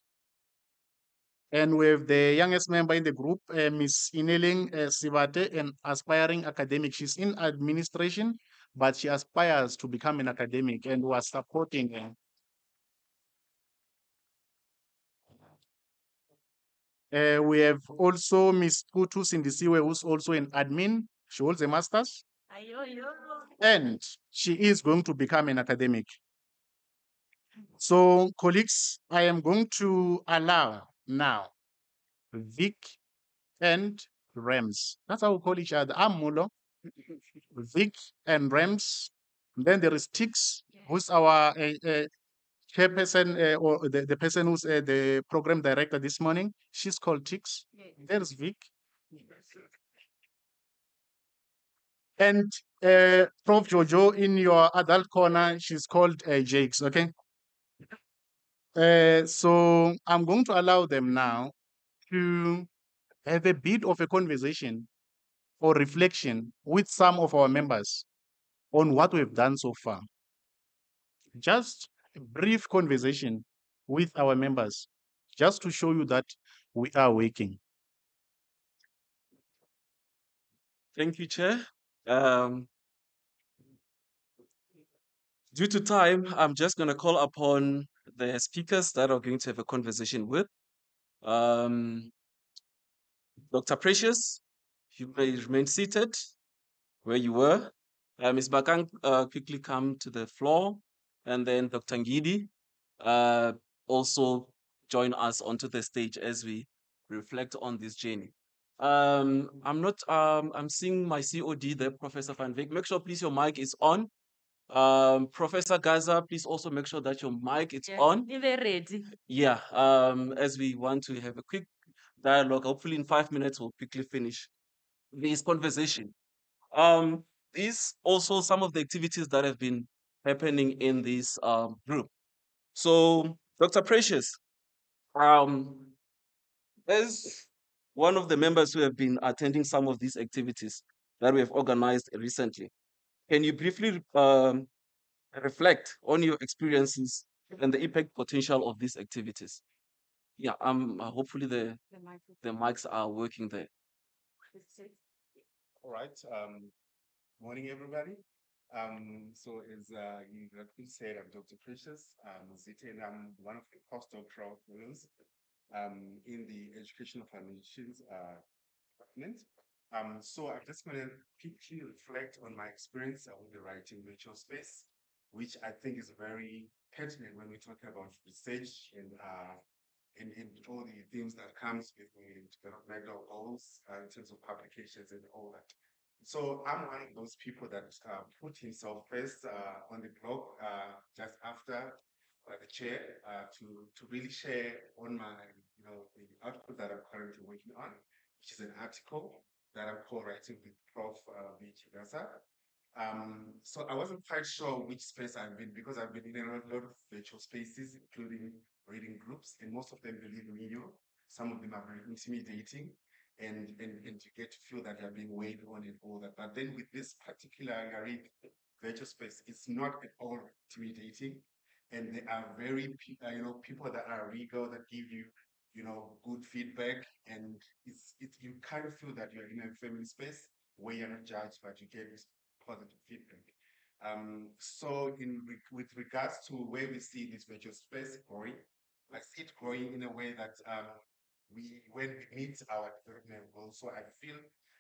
And we have the youngest member in the group, uh, Ms. Ineling uh, Sivate, an aspiring academic. She's in administration, but she aspires to become an academic and are supporting her. Uh, we have also Ms. Putu Sindisiwe, who's also an admin. She holds a master's. And she is going to become an academic. So, colleagues, I am going to allow now Vic and Rams. That's how we call each other. I'm Mulo, Vic and Rams. Then there is Tix, who's our uh, uh, chairperson uh, or the, the person who's uh, the program director this morning. She's called Tix. There's Vic. And uh, Prof. Jojo in your adult corner, she's called uh, Jakes, okay? Uh, so I'm going to allow them now to have a bit of a conversation or reflection with some of our members on what we've done so far. Just a brief conversation with our members, just to show you that we are working. Thank you, Chair. Um, due to time, I'm just going to call upon the speakers that are going to have a conversation with. Um, Dr. Precious, you may remain seated where you were. Uh, Ms. Bakang, uh, quickly come to the floor. And then Dr. Ngidi, uh, also join us onto the stage as we reflect on this journey. Um, I'm not, um, I'm seeing my COD there, Professor Van Veek. Make sure, please, your mic is on. Um, Professor Gasa, please also make sure that your mic is Yeah, on. we were ready. Yeah, um, as we want to have a quick dialogue, hopefully in five minutes we'll quickly finish this conversation. Um, these also some of the activities that have been happening in this um, group. So, Dr. Precious, um, as one of the members who have been attending some of these activities that we have organized recently, can you briefly um, reflect on your experiences and the impact potential of these activities? Yeah, um, hopefully the The the mics are working there. All right. Um, morning, everybody. Um, so as uh, you rightly said, I'm Dr. Precious. Um, Zita, and I'm one of the postdoctoral fellows um, in the Educational Foundations uh, department. Um, so I'm just going to quickly reflect on my experience with the writing virtual space, which I think is very pertinent when we talk about research and uh, and, and all the things that comes with the developmental goals uh, in terms of publications and all that. So I'm one of those people that uh, put himself first uh, on the blog uh, just after uh, the chair uh, to to really share on my you know the output that I'm currently working on, which is an article that I'm co-writing with Prof. Uh. Chigasa. Um, so I wasn't quite sure which space I've been because I've been in a lot, of virtual spaces, including reading groups, and most of them, believe me, you, some of them are very intimidating, and and and you get to feel that you're being weighed on and all that. But then with this particular virtual space, it's not at all intimidating, and they are very uh, you know people that are regal that give you you know good feedback, and it's it you kind of feel that you're in a family space where you're not judged, but you get positive feedback. Um, so in with regards to where we see this virtual space growing, I see it growing in a way that um, we when we meet our development goals. So I feel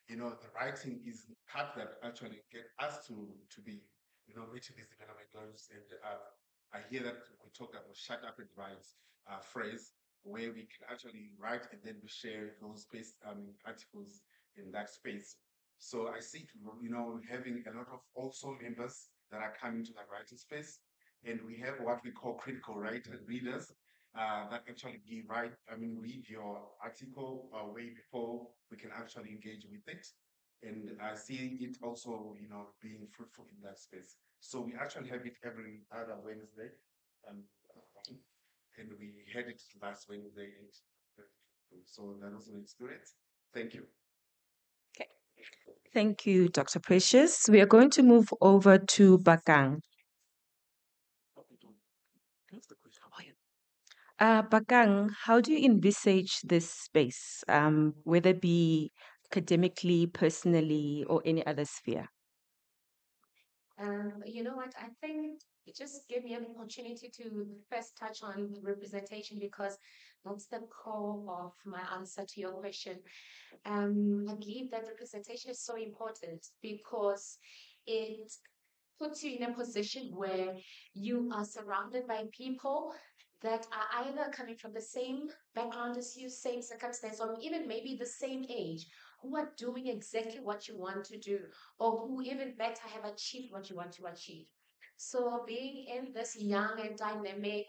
you know the writing is part that actually get us to to be you know meeting these development goals. And uh, I hear that we talk about shut up and write uh, phrase where we can actually write and then we share those space um, articles in that space. So I see, you know, having a lot of also members that are coming to that writing space, and we have what we call critical writer readers uh, that actually give right. I mean, read your article uh, way before we can actually engage with it, and I see it also, you know, being fruitful in that space. So we actually have it every other Wednesday, um, and we had it last Wednesday. So that was an experience. Thank you. Okay. Thank you, Dr. Precious. We are going to move over to Bakang. Uh, Bakang, how do you envisage this space, um, whether it be academically, personally, or any other sphere? Um, you know what? I think it just gave me an opportunity to first touch on representation because that's the core of my answer to your question. Um, I believe that representation is so important because it puts you in a position where you are surrounded by people that are either coming from the same background as you, same circumstance, or even maybe the same age, who are doing exactly what you want to do, or who even better have achieved what you want to achieve. So being in this young and dynamic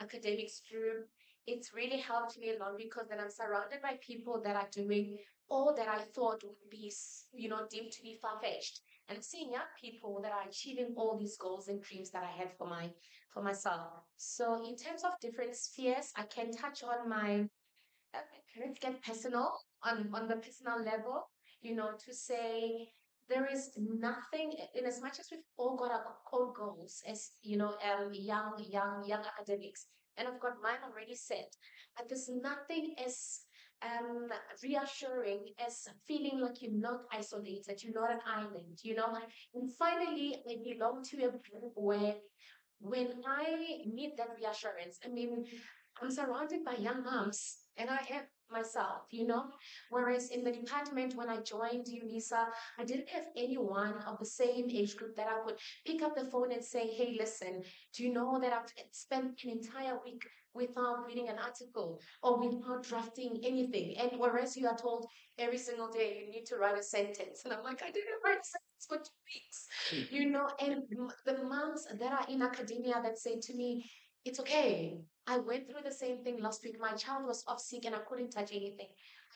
academic group, it's really helped me a lot because then I'm surrounded by people that are doing all that I thought would be, you know, deemed to be far-fetched. And seeing young people that are achieving all these goals and dreams that I had for my for myself. So in terms of different spheres, I can touch on my uh, let's get personal on on the personal level. You know, to say there is nothing in as much as we've all got our own goals as you know, um, young young young academics, and I've got mine already set. But there's nothing as um reassuring as feeling like you're not isolated, you're not an island, you know. And finally, I belong to a group where when I need that reassurance, I mean, I'm surrounded by young moms and I have myself, you know. Whereas in the department, when I joined UNISA, I didn't have anyone of the same age group that I could pick up the phone and say, hey, listen, do you know that I've spent an entire week without reading an article or without drafting anything? And whereas you are told every single day you need to write a sentence. And I'm like, I didn't write a sentence for two weeks, hmm. you know. And the moms that are in academia that say to me, it's okay. I went through the same thing last week. My child was off sick and I couldn't touch anything.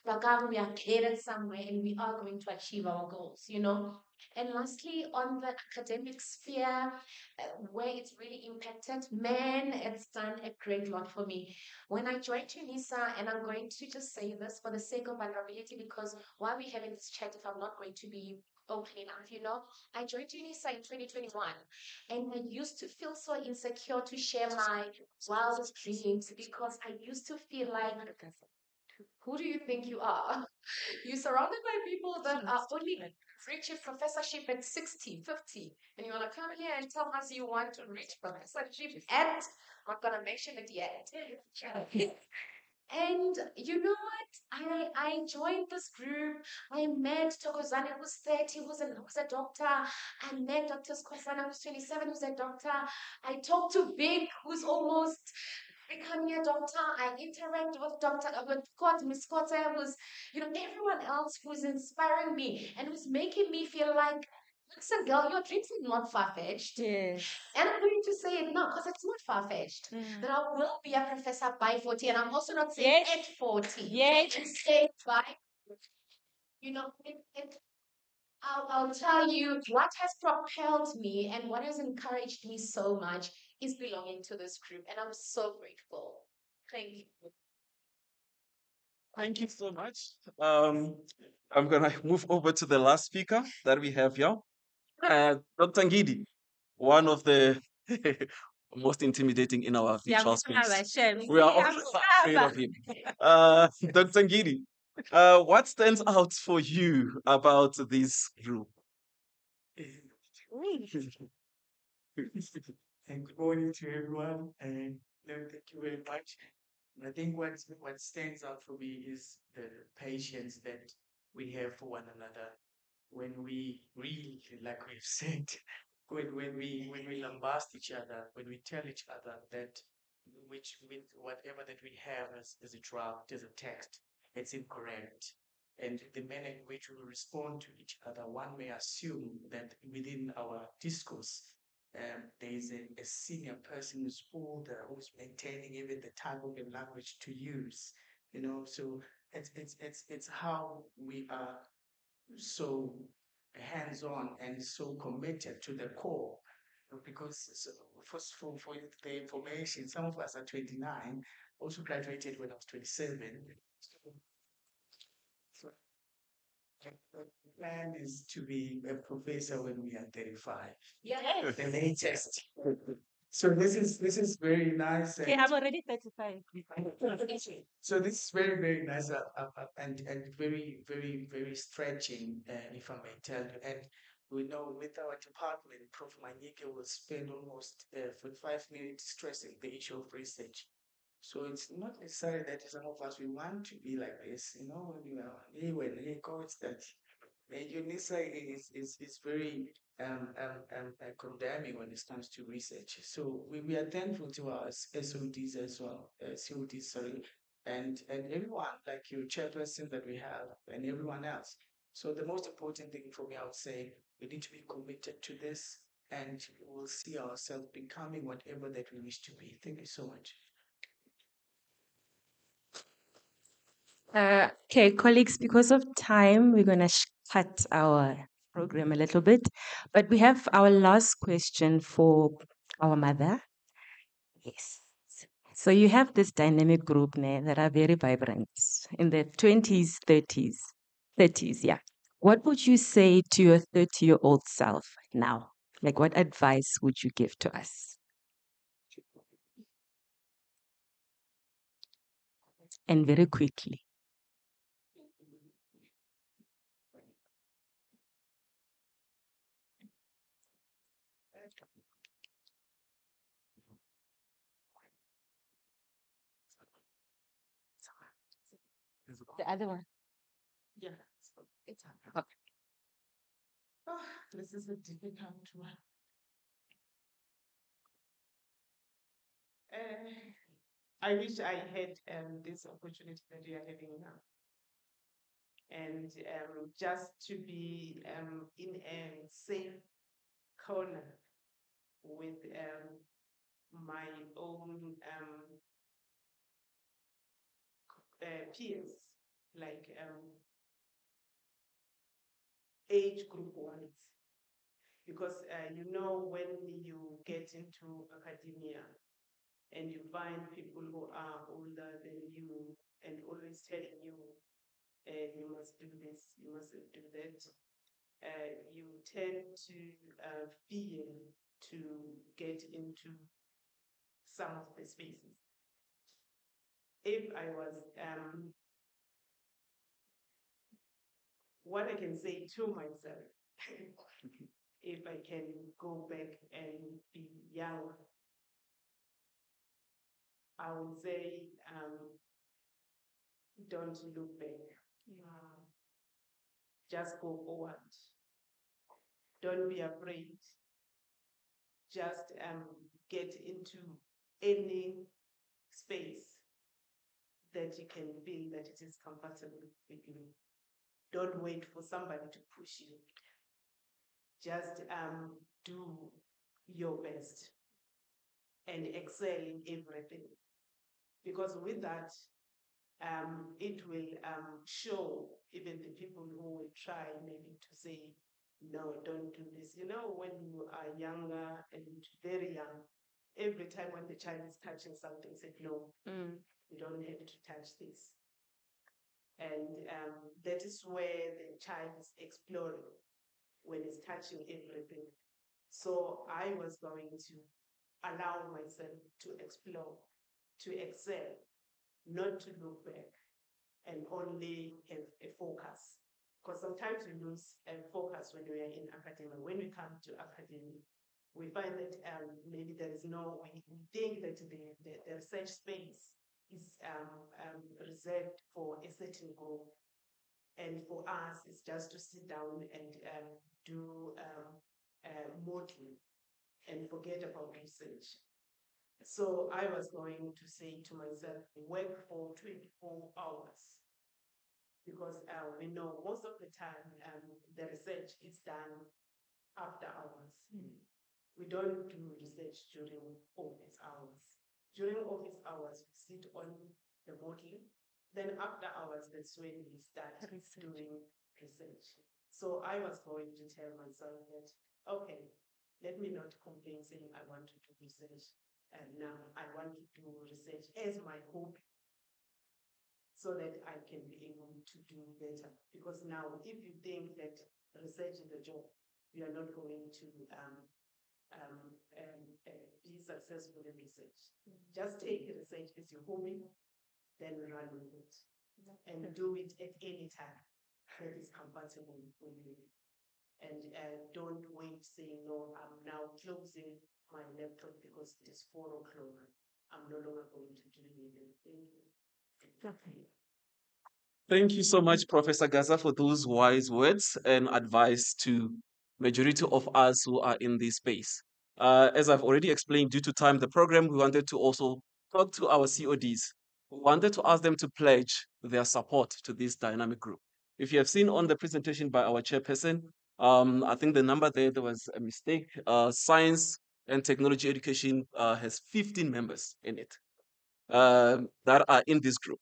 But God, we are headed somewhere and we are going to achieve our goals, you know. And lastly, on the academic sphere, uh, where it's really impacted, man, it's done a great lot for me. When I joined UNISA, and I'm going to just say this for the sake of vulnerability, because while we're having this chat, if I'm not going to be open enough, you know, I joined UNISA in 2021, and I used to feel so insecure to share my wildest dreams because I used to feel like, who do you think you are? You're surrounded by people that are only reaching professorship at 60, 50, and you want to come here and tell us you want to reach professorship at, I'm not going to mention it yet. And you know what? I I joined this group. I met Tokozani, who was 30, who's a, who's a doctor. I met Dr. Skosana, who's 27, who's a doctor. I talked to Vic, who's almost becoming a doctor. I interact with Dr. uh, with Scott, Miss Scott, who's, you know, everyone else who's inspiring me and who's making me feel like, listen, girl, your dreams are not far-fetched. Yes. And I'm going to say it now because it's not far-fetched. That I will be a professor by 40, and I'm also not saying Yes. at 40. Yes. I'm saying by, you know, it, it, I'll, I'll tell you what has propelled me and what has encouraged me so much is belonging to this group, and I'm so grateful. Thank you. Thank you so much. Um, I'm gonna move over to the last speaker that we have here, uh, Dr. Ngidi, one of the most intimidating in our virtual Siyamkhaba, space. We are all afraid of him. Uh, Dr. Ngidi, uh, what stands out for you about this group? And good morning to everyone. And no, thank you very much. And I think what what stands out for me is the patience that we have for one another when we really, like we've said, when when we when we lambast each other, when we tell each other that which with whatever that we have as, as a draft, as a text, it's incorrect. And the manner in which we respond to each other, one may assume that within our discourse, um, there is a, a senior person who's older, who's maintaining even the type of language to use. You know, so it's it's it's it's how we are so hands-on and so committed to the core. Because s- for, for, for the information, some of us are 29, also graduated when I was 27. So, so the the plan is to be a professor when we are 35 Yes. the latest. So this is this is very nice. Okay, I'm already 35. so this is very very nice uh, uh, uh, and and very very very stretching, uh, if I may tell you. And we know with our department, Prof. Manyike will spend almost uh, 45 minutes stressing the issue of research. So it's not necessarily that some of us we want to be like this, you know, when you are when he calls that. And UNISA is, is, is very um, um, um, uh, condemning when it comes to research. So we, we are thankful to our SODs as well, uh, CODs, sorry, and and everyone like your chairperson that we have and everyone else. So the most important thing for me, I would say, we need to be committed to this, and we'll see ourselves becoming whatever that we wish to be. Thank you so much. Uh, okay, colleagues, because of time, we're going to sh- cut our program a little bit. But we have our last question for our mother. Yes. So you have this dynamic group now that are very vibrant in their 20s, 30s, 30s, yeah. What would you say to your 30 year old self now? Like, what advice would you give to us? And very quickly. The other one. Yeah, so it's Okay. Oh, this is a difficult one. Uh, I wish I had um, this opportunity that you are having now. And um, just to be um, in a safe corner with um, my own um, uh, peers, like um, age group wise. Because uh, you know, when you get into academia and you find people who are older than you and always telling you, uh, you must do this, you must do that, uh, you tend to uh, fear to get into some of the spaces. If I was um, what I can say to myself, if I can go back and be young, I would say, um, don't look back. Uh, Just go forward. Don't be afraid. Just um, get into any space that you can feel that it is comfortable with you. Don't wait for somebody to push you. Just um, do your best and excel in everything. Because with that, um, it will um, show even the people who will try maybe to say, no, don't do this. You know, when you are younger and very young, every time when the child is touching something, said, no, Mm. you don't have to touch this. And um, that is where the child is exploring when it's touching everything. So I was going to allow myself to explore, to excel, not to look back and only have a focus. Because sometimes we lose a focus when we are in academia. When we come to academia, we find that um, maybe there is no, we, we think that the, the, the research space is um, um, reserved for a certain goal. And for us, it's just to sit down and um, do um, uh, modeling and forget about research. So I was going to say to myself, work for 24 hours. Because uh, we know most of the time um, the research is done after hours. We don't do research during office hours. During office hours, we sit on the modeling. Then after hours, that's when we start doing research. So I was going to tell myself that, okay, let me not complain saying I want to do research. And now I want to do research as my hobby so that I can be able to do better. Because now, if you think that research is a job, you are not going to um, um, um, uh, be successful in research. Just take research as your hobby, then run with it, and do it at any time that is compatible with you. And uh, don't wait saying, no, I'm now closing my laptop because it is four o'clock. I'm no longer going to do it. Thank. Thank you so much, Professor Gasa, for those wise words and advice to majority of us who are in this space. Uh, as I've already explained, due to time, the program, we wanted to also talk to our CODs. We wanted to ask them to pledge their support to this dynamic group. If you have seen on the presentation by our chairperson, um, I think the number there, there was a mistake. Uh, science and technology education uh, has 15 members in it um, that are in this group.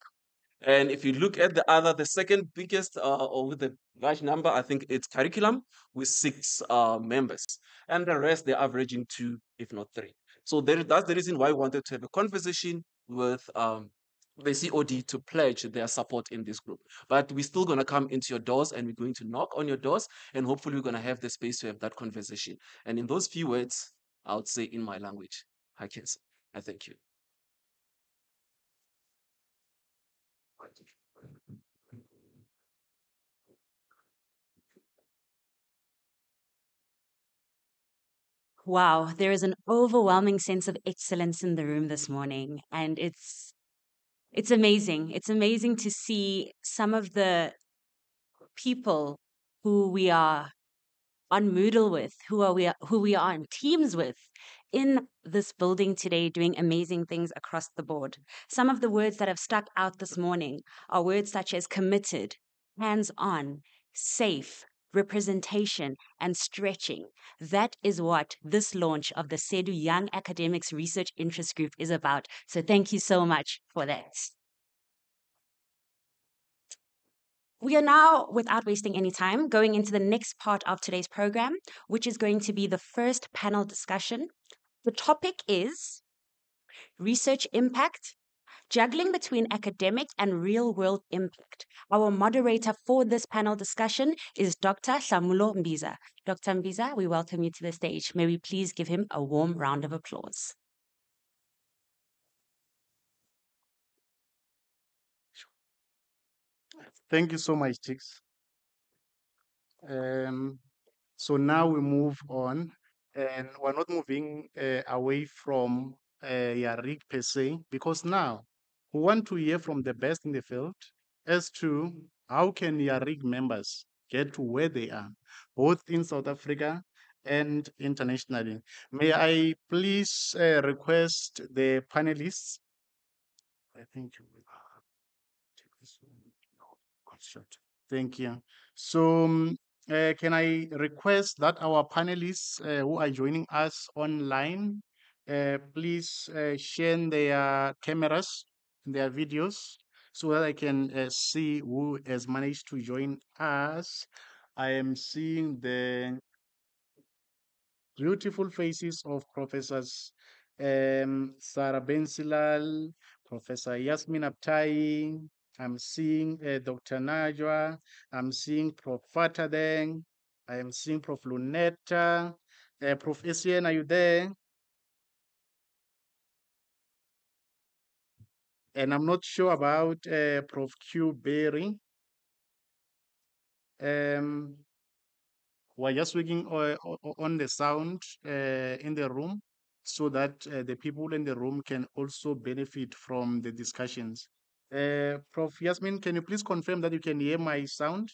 And if you look at the other, the second biggest uh, or with the large number, I think it's curriculum with six uh, members. And the rest, they're averaging two, if not three. So there, that's the reason why we wanted to have a conversation with um, the COD to pledge their support in this group. But we're still going to come into your doors and we're going to knock on your doors and hopefully we're going to have the space to have that conversation. And in those few words, I would say in my language, I can say, I thank you. Wow, there is an overwhelming sense of excellence in the room this morning, and it's it's amazing. It's amazing to see some of the people who we are on Moodle with, who are we who we are on teams with in this building today doing amazing things across the board. Some of the words that have stuck out this morning are words such as committed, hands-on, safe, representation, and stretching. That is what this launch of the CEDU Young Academics Research Interest Group is about. So thank you so much for that. We are now, without wasting any time, going into the next part of today's program, which is going to be the first panel discussion. The topic is research impact, juggling between academic and real world impact. Our moderator for this panel discussion is Dr. Samulo Mbiza. Dr. Mbiza, we welcome you to the stage. May we please give him a warm round of applause. Thank you so much, Tix. Um, so now we move on, and we're not moving uh, away from uh, YARIG per se, because now we want to hear from the best in the field as to how can YARIG members get to where they are, both in South Africa and internationally. May I please uh, request the panelists? I think you will take this one. Thank you. So, um, uh, can I request that our panelists uh, who are joining us online, uh, please uh, share their cameras, their videos, so that I can uh, see who has managed to join us. I am seeing the beautiful faces of professors um, Sarah Bansilal, Professor Yasmin Abtahi, I'm seeing uh, Dr. Najwa, I'm seeing Prof. Fatadeng, I am seeing Prof. Luneta, uh, Prof. Essien, are you there? And I'm not sure about uh, Prof. Q. Berry. Um, we're just working o- on the sound in the room so that the people in the room can also benefit from the discussions. Uh, Prof. Yasmin, can you please confirm that you can hear my sound?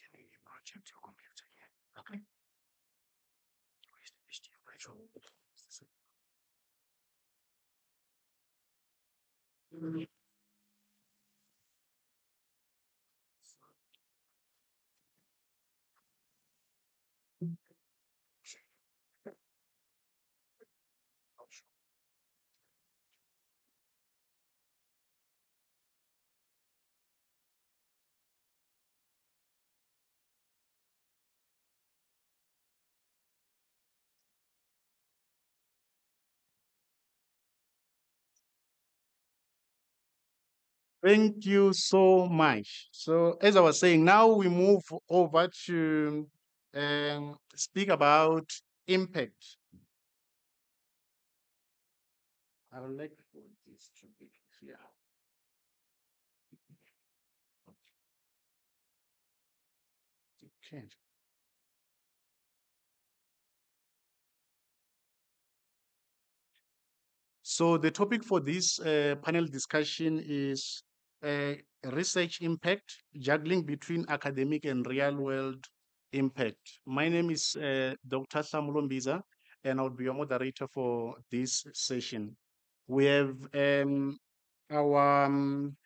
Can you project your computer here? Okay. Where's the HDMI control? Thank you so much. So, as I was saying, now we move over to um, speak about impact. I would like for this to be here. Okay. So the topic for this uh, panel discussion is research impact, juggling between academic and real world impact. My name is uh, Dr. Samulo Mbiza, and I'll be your moderator for this session. We have um, our um,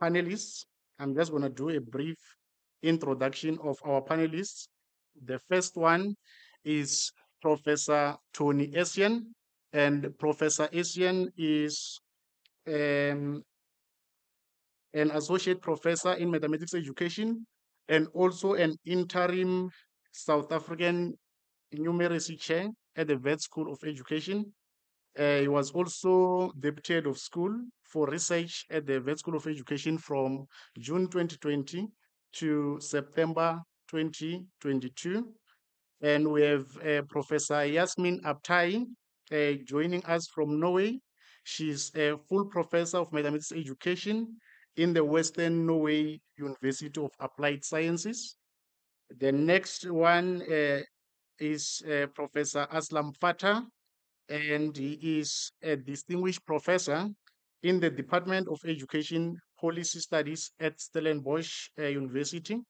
panelists. I'm just going to do a brief introduction of our panelists. The first one is Professor Tony Essien, and Professor Essien is um, an associate professor in mathematics education and also an interim South African numeracy chair at the Wits School of Education. Uh, he was also deputy head of school for research at the Wits School of Education from June 2020 to September 2022. And we have uh, Professor Yasmin Abtahi uh, joining us from Norway. She's a full professor of mathematics education in the Western Norway University of Applied Sciences. The next one uh, is uh, Professor Aslam Fataar, and he is a distinguished professor in the Department of Education Policy Studies at Stellenbosch uh, University.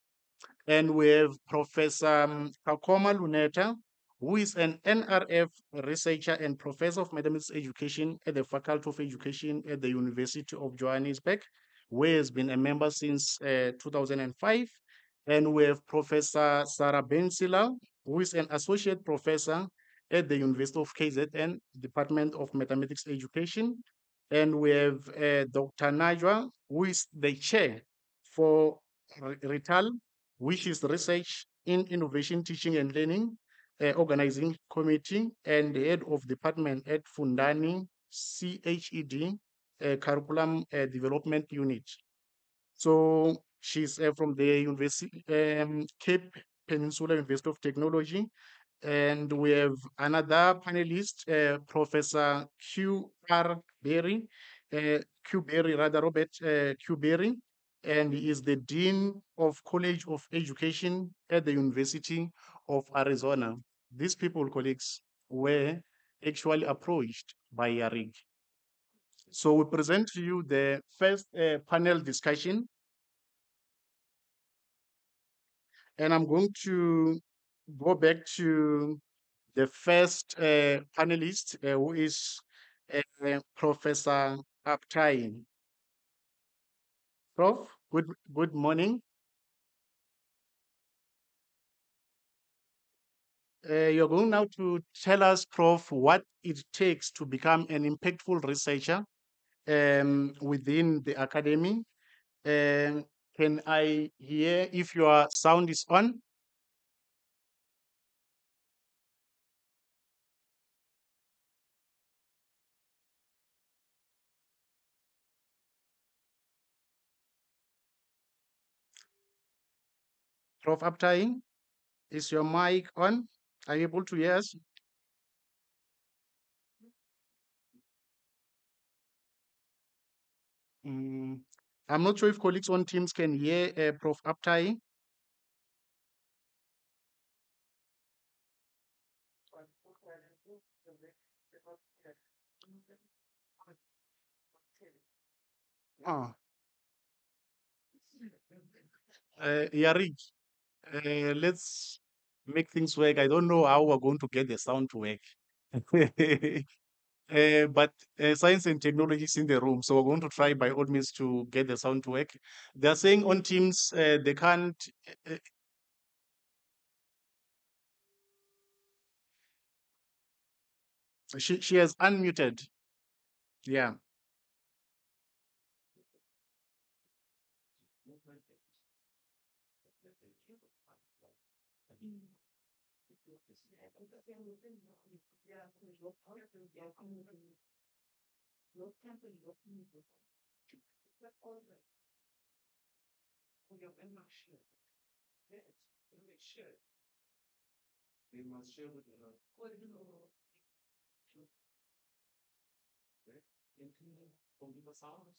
And we have Professor um, Kakoma Luneta, who is an NRF researcher and professor of mathematics education at the Faculty of Education at the University of Johannesburg, he has been a member since uh, 2005. And we have Professor Sarah Bansilal, who is an associate professor at the University of KZN, Department of Mathematics Education. And we have uh, Dr. Najwa, who is the chair for RITAL, which is Research in Innovation Teaching and Learning uh, Organizing Committee and the head of department at Fundani CHED Curriculum Development Unit. So she's uh, from the University um, Cape Peninsula University of Technology. And we have another panelist, uh, Professor Q. R. Berry, uh, Q. Berry, rather Robert uh, Q. Berry, and he is the Dean of College of Education at the University of Arizona. These people, colleagues, were actually approached by YARIG. So we present to you the first uh, panel discussion. And I'm going to go back to the first uh, panelist, uh, who is uh, Professor Abtahi. Prof, good, good morning. Uh, you're going now to tell us, Prof, what it takes to become an impactful researcher um, within the academy. Um, can I hear if your sound is on? Prof. Abtahi, is your mic on? Are you able to hear us? Mm, I'm not sure if colleagues on Teams can hear uh, Prof. Abtahi. Ah. Uh, YARIG, uh, let's make things work. I don't know how we're going to get the sound to work. Uh, but uh, science and technology is in the room, so we're going to try by all means to get the sound to work. They're saying on Teams uh, they can't. She she has unmuted. Yeah. They must share with the including computer sounds.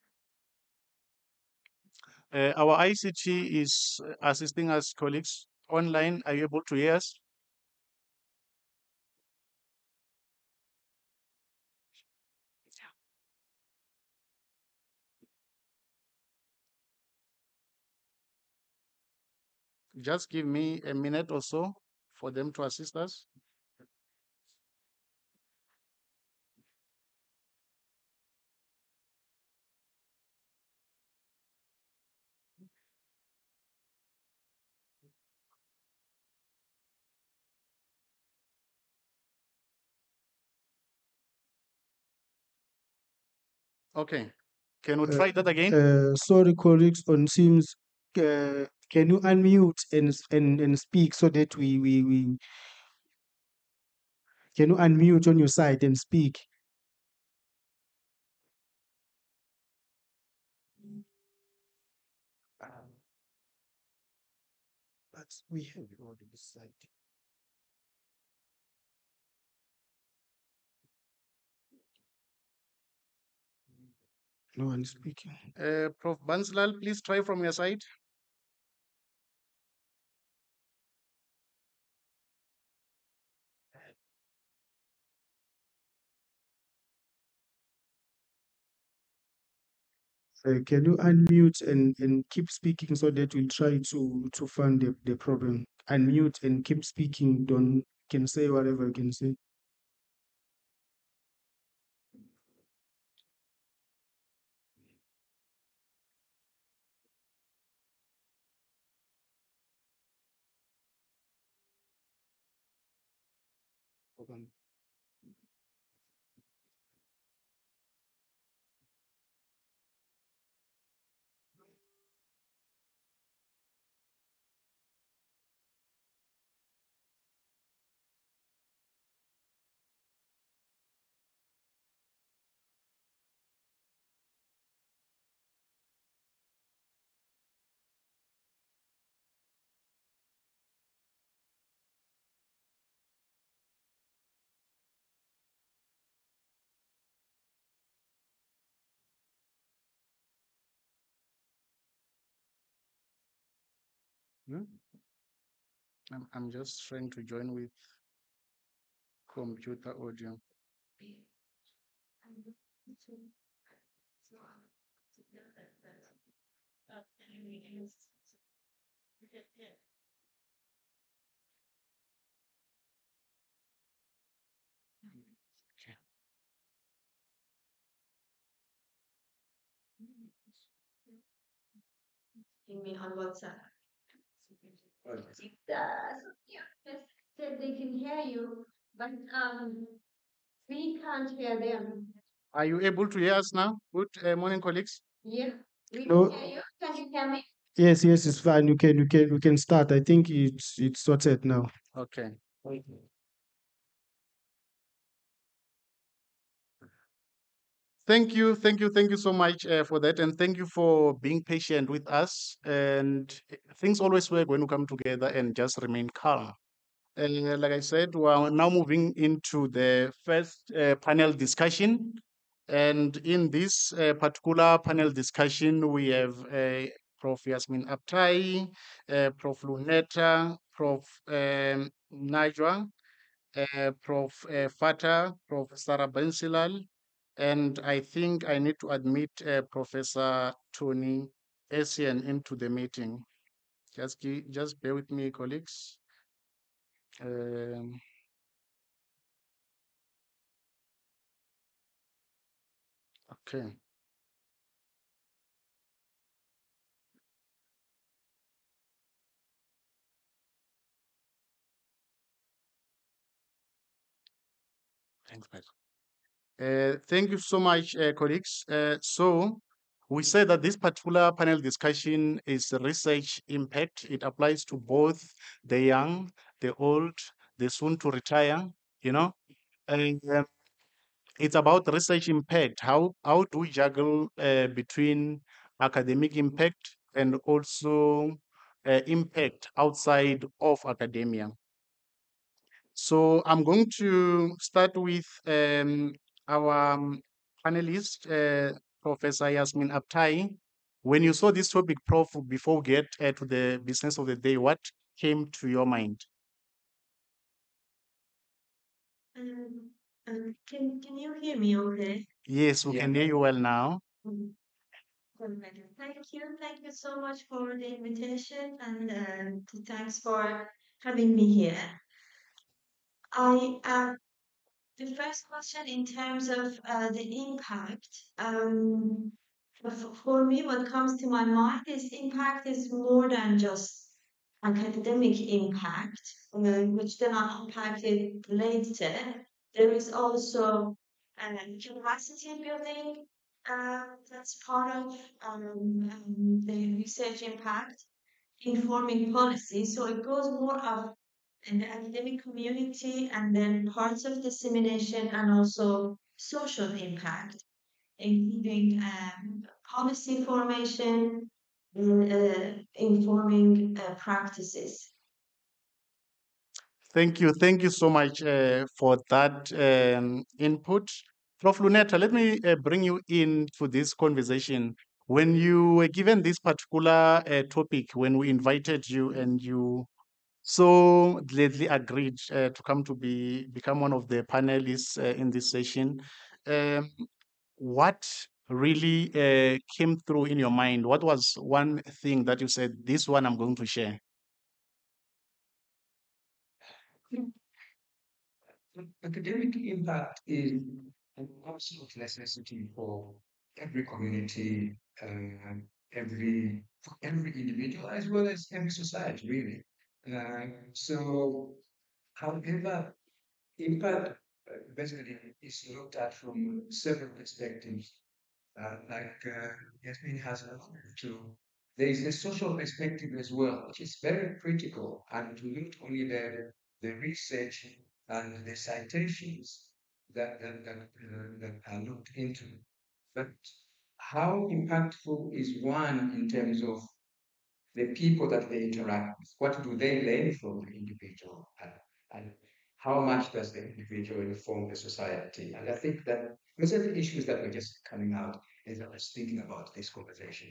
Uh, our ICT is uh, assisting us colleagues online. Are you able to hear us? Just give me a minute or so for them to assist us. Okay, can we Uh, try that again? Uh, sorry, colleagues on Teams. Uh, can you unmute and and and speak so that we we we can you unmute on your side and speak? But we have already decided. No one is speaking. Uh, Prof. Bansilal, please try from your side. Uh, can you unmute and, and keep speaking so that we'll try to to find the, the problem? Unmute and keep speaking. Don't can say whatever you can say. Okay. I'm, I'm just trying to join with computer audio. You mean on WhatsApp? It does. Yes, Said they can hear you, but um, we can't hear them. Are you able to hear us now? Good uh, morning, colleagues. Yeah, we No. can hear you. Can you hear me? Yes, yes, it's fine. You can you can you can start. I think it's it's sorted now. Okay. Thank you, thank you, thank you so much uh, for that, and thank you for being patient with us. And uh, things always work when we come together and just remain calm. Uh, like I said, we are now moving into the first uh, panel discussion. And in this uh, particular panel discussion, we have uh, Prof. Yasmin Abtahi, uh, Prof. Luneta, Prof. Um, Najwa, uh, Prof. Fataar, Prof. Sarah Bansilal, and I think I need to admit uh, Professor Tony Essien into the meeting. Just, just bear with me, colleagues. Um, okay. Thanks, Mike. Uh, thank you so much, uh, colleagues. Uh, so we say that this particular panel discussion is research impact. It applies to both the young, the old, the soon to retire, you know, and um, it's about research impact. How, how do we juggle uh, between academic impact and also uh, impact outside of academia. So I'm going to start with um, our um, panelist, uh, Professor Yasmin Abtahi. When you saw this topic, Prof, before we get uh, to the business of the day, what came to your mind? Um, um, can can you hear me okay? Yes, we Yeah. can hear you well now. Mm. Perfect. Thank you. Thank you so much for the invitation and uh, thanks for having me here. I uh, the first question in terms of uh, the impact, um, for me, what comes to my mind is impact is more than just academic impact, which then unpack it later. There is also um, capacity building uh, that's part of um, um, the research impact, informing policy. So it goes more of in the academic community and then parts of dissemination and also social impact, including um, policy formation, and, uh, informing uh, practices. Thank you. Thank you so much uh, for that um, input. Prof. Luneta, let me uh, bring you into this conversation. When you were given this particular uh, topic, when we invited you and you so gladly agreed uh, to come to be become one of the panelists uh, in this session, um, what really uh, came through in your mind? What was one thing that you said, this one I'm going to share? Academic impact is an absolute necessity for every community, uh, every for every individual, as well as every society, really. Uh, so, however, impact basically is looked at from several perspectives. Uh, like uh, Yasmin has alluded to, there is a social perspective as well, which is very critical, and to not only the the research and the citations that that that, uh, that are looked into, but how impactful is one in terms of the people that they interact with? What do they learn from the individual, and, and how much does the individual inform the society? And I think that those are the issues that were just coming out as I was thinking about this conversation.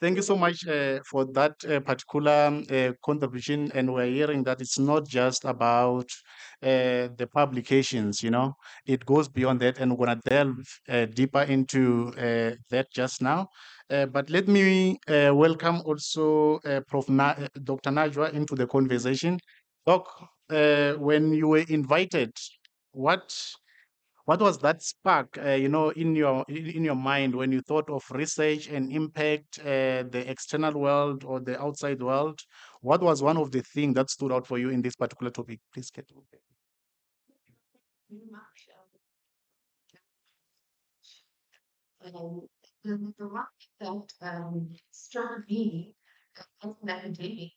Thank you so much uh, for that uh, particular uh, contribution. And we're hearing that it's not just about uh, the publications, you know, it goes beyond that. And we're going to delve uh, deeper into uh, that just now. But let me welcome also Prof. Na- Dr. Najwa into the conversation. Doc, when you were invited, what what was that spark, uh, you know, in your in your mind when you thought of research and impact, uh, the external world or the outside world? What was one of the things that stood out for you in this particular topic? Please get. Um, the, one that um, struck me as an academic,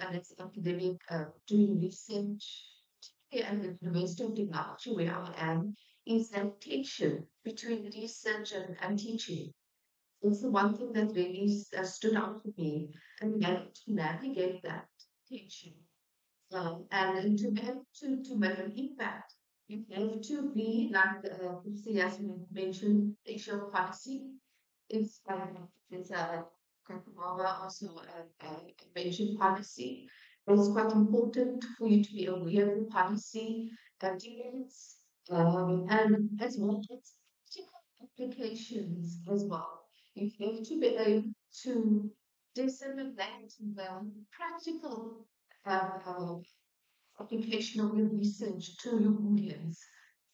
and as an academic uh, doing research, Technology where I am, is that tension between research and, and teaching. It's the one thing that really uh, stood out for me and managed to navigate that tension. Um, and to have to, to make an impact, you have to be like uh, Professor Yasmin mentioned, of policy. It's um, Professor Kakoma also uh, uh, mentioned policy. It's quite important for you to be aware of the policy demands um, and as well as practical applications as well. You have to be able to disseminate the practical uh, application of your research to your audience,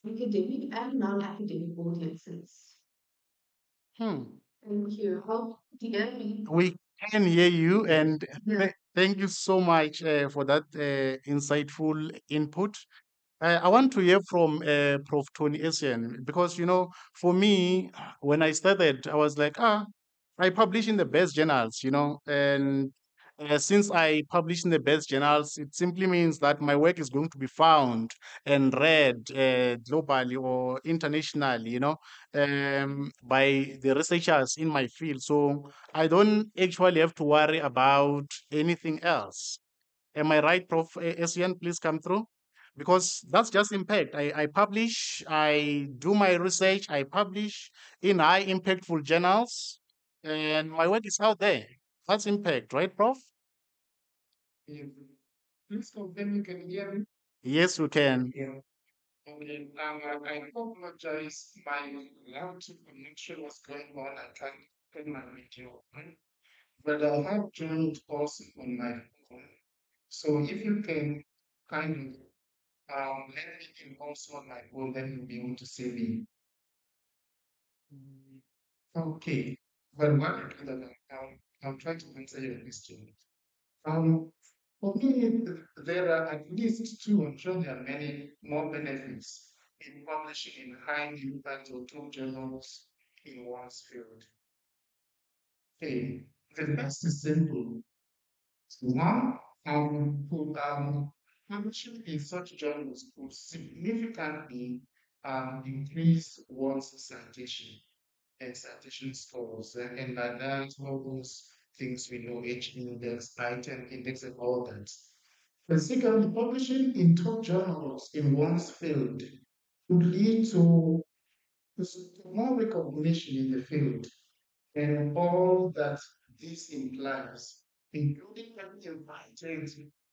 academic and non-academic audiences. Hmm. Thank you. Hope do you hear me? We can hear you, and Yeah. Th- thank you so much uh, for that uh, insightful input. I, I want to hear from uh, Prof. Tony Essien because, you know, for me, when I started, I was like, ah, I publish in the best journals, you know, and uh, since I publish in the best journals, it simply means that my work is going to be found and read uh, globally or internationally, you know, um, by the researchers in my field. So I don't actually have to worry about anything else. Am I right, Prof? Essien, please come through. Because that's just impact. I, I publish, I do my research, I publish in high impactful journals, and my work is out there. That's impact, right, Prof? If, please confirm you can hear me. Yes, we can. Yeah. Okay, um, I I apologize, my laptop connection was going on, I can't turn my video on. But I have joined also on my phone. So if you can kind of um let me in also on my phone, then you'll be able to see me. Okay, but what I do that I'm, I'm trying to answer your question. Um, for me, there are at least two, I'm sure there are many more benefits in publishing in high impact or top journals in one's field. Okay, the first is simple. One, um, could, um, publishing in such journals could significantly um, increase one's citation and citation scores, and, and by that, all those things we know, H index, i10 index, and all that. But secondly, publishing in top journals in one's field would lead to to more recognition in the field and all that this implies, including being invited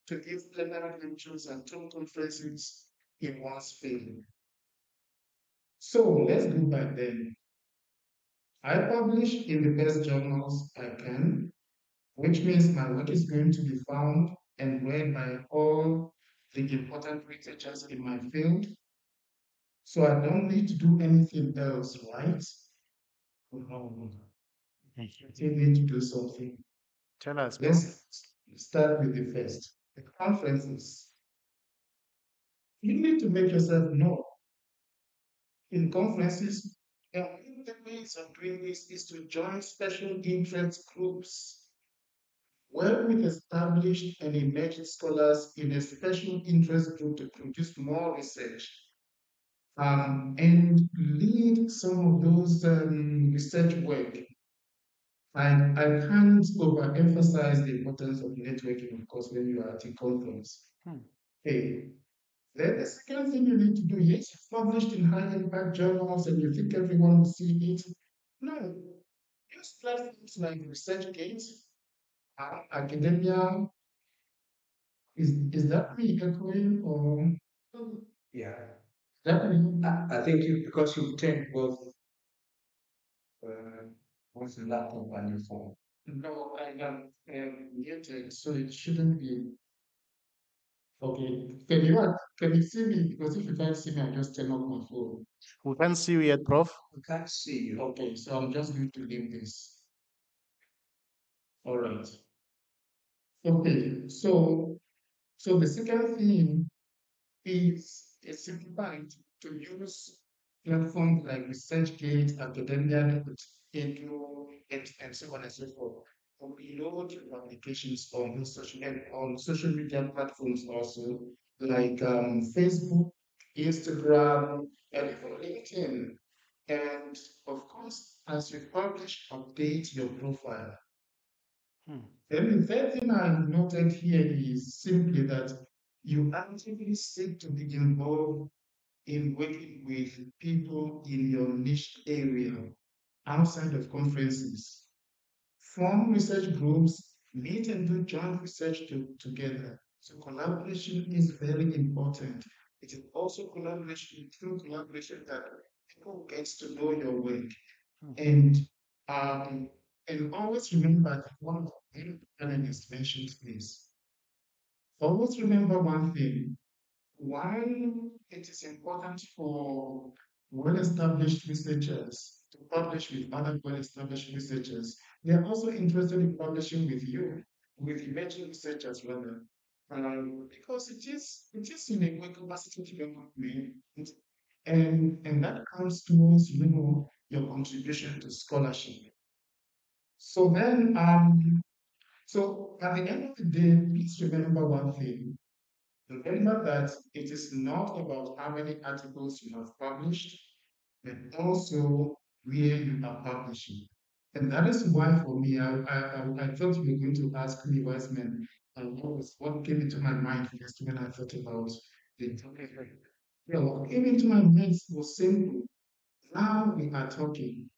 to give plenary lectures and talk conferences in one's field. So let's go back then. I publish in the best journals I can, which means my work is going to be found and read by all the important researchers in my field. So I don't need to do anything else, right? No. I need to do something. Tell us. Let's start with the first. The conferences. You need to make yourself know. In conferences, and ways of doing this is to join special interest groups where we've established and emerging scholars in a special interest group to produce more research um, and lead some of those um, research work. I, I can't overemphasize the importance of networking, of course, when you are at a conference. Hmm. Okay. Then the second thing you need to do, it's published in high impact journals and you think everyone will see it. No. Use platforms like ResearchGate, uh, academia. Is, is that me echoing or? Yeah. That me? I, I think you, because you take both, uh, what's the laptop on your phone? No, I am um, muted, so it shouldn't be. Okay, can you what? Can you see me? Because if you can't see me, I just turn off my phone. We can't see you yet, Prof. We can't see you. Okay, so I'm just going to leave this. All right. Okay, so so the second thing is is simplified to use platforms like ResearchGate, Academia, Edu, and, and so on and so forth. Upload your applications on social and on social media platforms also, like um, Facebook, Instagram, and even LinkedIn. And of course, as you publish, update your profile. Hmm. The third thing I noted here is simply that you actively seek to be involved in working with people in your niche area outside of conferences. Form research groups, meet and do joint research to, together. So collaboration is very important. It is also collaboration, through collaboration that people get to know your work. And um, and always remember that one of the analysts mentioned this. Always remember one thing. While it is important for well-established researchers to publish with other well-established researchers, they are also interested in publishing with you, with emerging researchers rather. Um, because it is it is in a way capacity development and and that counts towards you know your contribution to scholarship. So then um So at the end of the day, please remember one thing. Remember that it is not about how many articles you have published, but also where you are publishing. And that is why for me, I, I, I thought you were going to ask me, Wiseman, and uh, what was what came into my mind first when I thought about the topic. Yeah, what came into my mind was simple. Now we are talking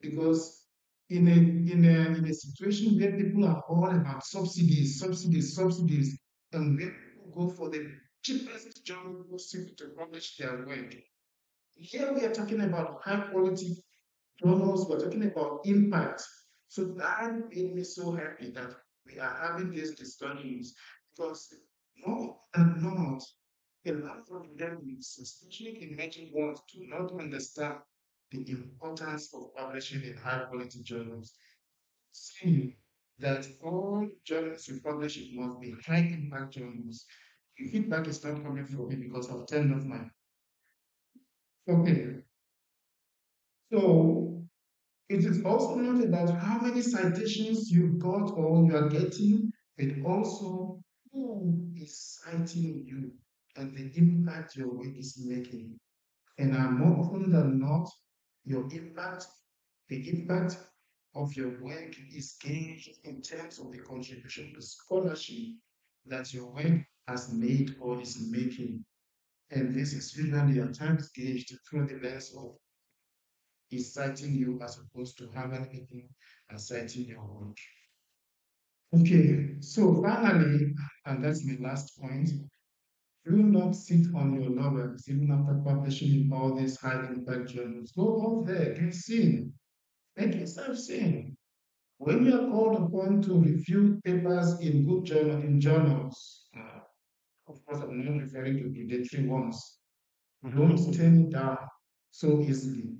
because in a in a in a situation where people are all about subsidies, subsidies, subsidies, and where people go for the cheapest job possible to publish their work. Here we are talking about high quality journals, we're talking about impact. So that made me so happy that we are having these discussions because more than not, a lot of journalists, especially in emerging ones, do not understand the importance of publishing in high quality journals. Saying that all journals we publish must be high impact journals. The feedback is not coming from me because I've turned off my okay. So it is also not about how many citations you've got or you are getting, but also who is citing you and the impact your work is making. And more often than not, your impact, the impact of your work is gauged in terms of the contribution to scholarship that your work has made or is making. And this is usually your times gauged through the lens of is citing you as opposed to having anything and citing your work. Okay, so finally, and that's my last point, do not sit on your laurels even after publishing in all these high impact journals. Go out there, get seen, make yourself seen. When you are called upon to review papers in good journal in journals, of course, I'm not referring to predatory ones. Mm-hmm. Don't turn it down so easily.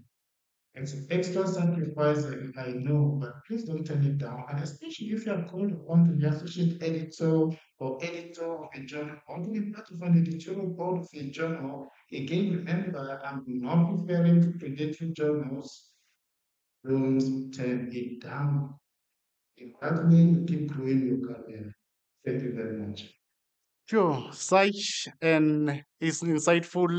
It's an extra sacrifice, I know, but please don't turn it down. And especially if you are called upon to be associate editor or editor of a journal or to be part of an editorial board of a journal. Again, remember, I'm not referring to predatory journals. Don't turn it down. In that way, you keep growing your career. Thank you very much. Sure, such an is insightful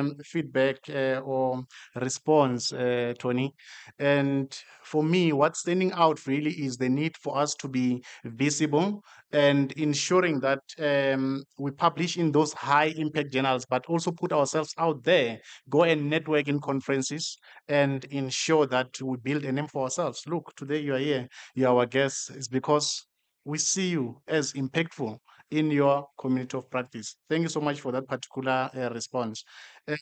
um, feedback uh, or response, uh, Tony. And for me, what's standing out really is the need for us to be visible and ensuring that um, we publish in those high impact journals, but also put ourselves out there, go and network in conferences, and ensure that we build a name for ourselves. Look, today you are here, you are our guest. It's because we see you as impactful in your community of practice. Thank you so much for that particular uh, response. Uh,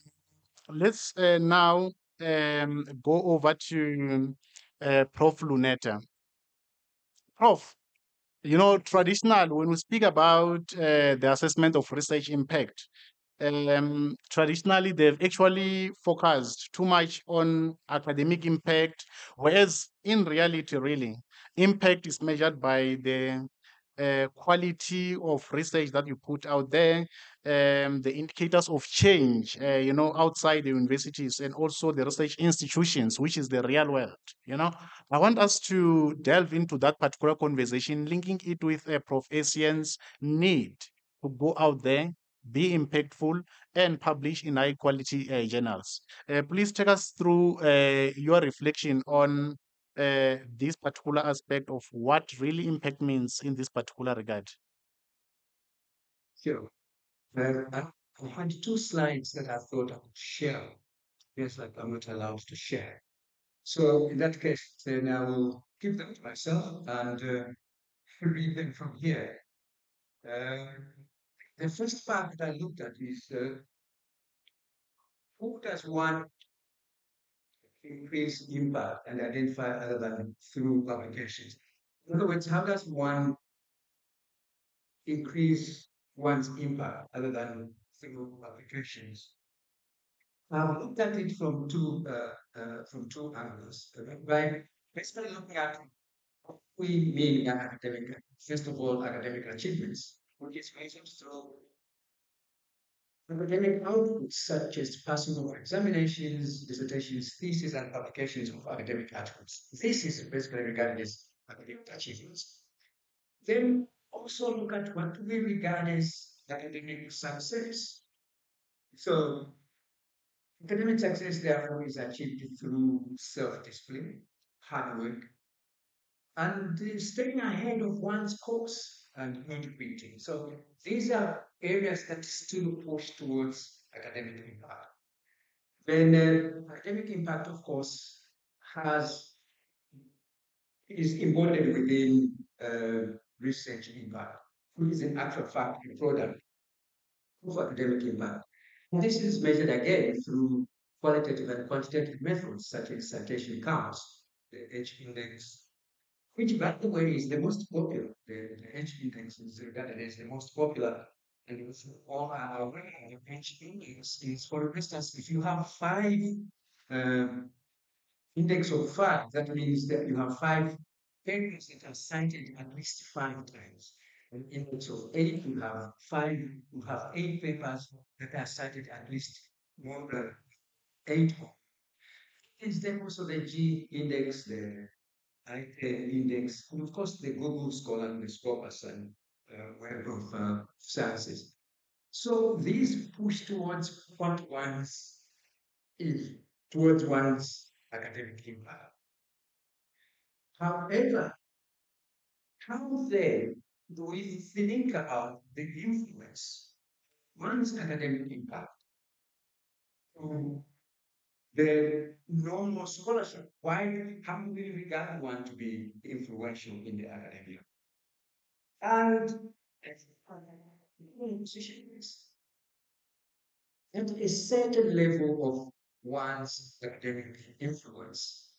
let's uh, now um, go over to uh, Prof. Luneta. Prof, you know, traditional, when we speak about uh, the assessment of research impact, um, traditionally they've actually focused too much on academic impact, whereas in reality, really, impact is measured by the quality of research that you put out there, um, the indicators of change, uh, you know, outside the universities and also the research institutions, which is the real world, you know. I want us to delve into that particular conversation, linking it with a Prof. Essien's need to go out there, be impactful, and publish in high quality uh, journals. Uh, please take us through uh, your reflection on uh, this particular aspect of what really impact means in this particular regard. Sure. I I had two slides that I thought I would share. Yes, like I'm not allowed to share. So in that case, then I will give them to myself and uh, read them from here. Um, the first part that I looked at is uh, who does one increase impact and identify other than through publications? In other words, how does one increase one's impact other than through publications? I've looked at it from two uh, uh, from two angles. By basically looking at what we mean by academic, first of all, academic achievements, which is measured through academic outputs such as passing examinations, dissertations, theses, and publications of academic articles. This is basically regarded as academic achievements. Then also look at what we regard as academic success. So academic success therefore is achieved through self-discipline, hard work, and staying ahead of one's course and quitting. So these are areas that still push towards academic impact. Then uh, academic impact, of course, has is embodied within uh, research impact, which is in actual fact a product of academic impact. This is measured again through qualitative and quantitative methods such as citation counts, the H index, which by the way is the most popular. The, the H index is regarded as the most popular. And all aware, H index is, for instance, if you have five um, index of five, that means that you have five papers that are cited at least five times. An index of eight, you have five, you have eight papers that are cited at least more than eight. Is then also the G index, the IT index, and of course the Google Scholar and the Scopus and Uh, Web of uh, Sciences. So these push towards what one's is, towards one's academic impact. However, how then do we think about the influence one's academic impact to the normal scholarship? Why how do we regard one to be influential in the academia? And at a certain level of one's academic influence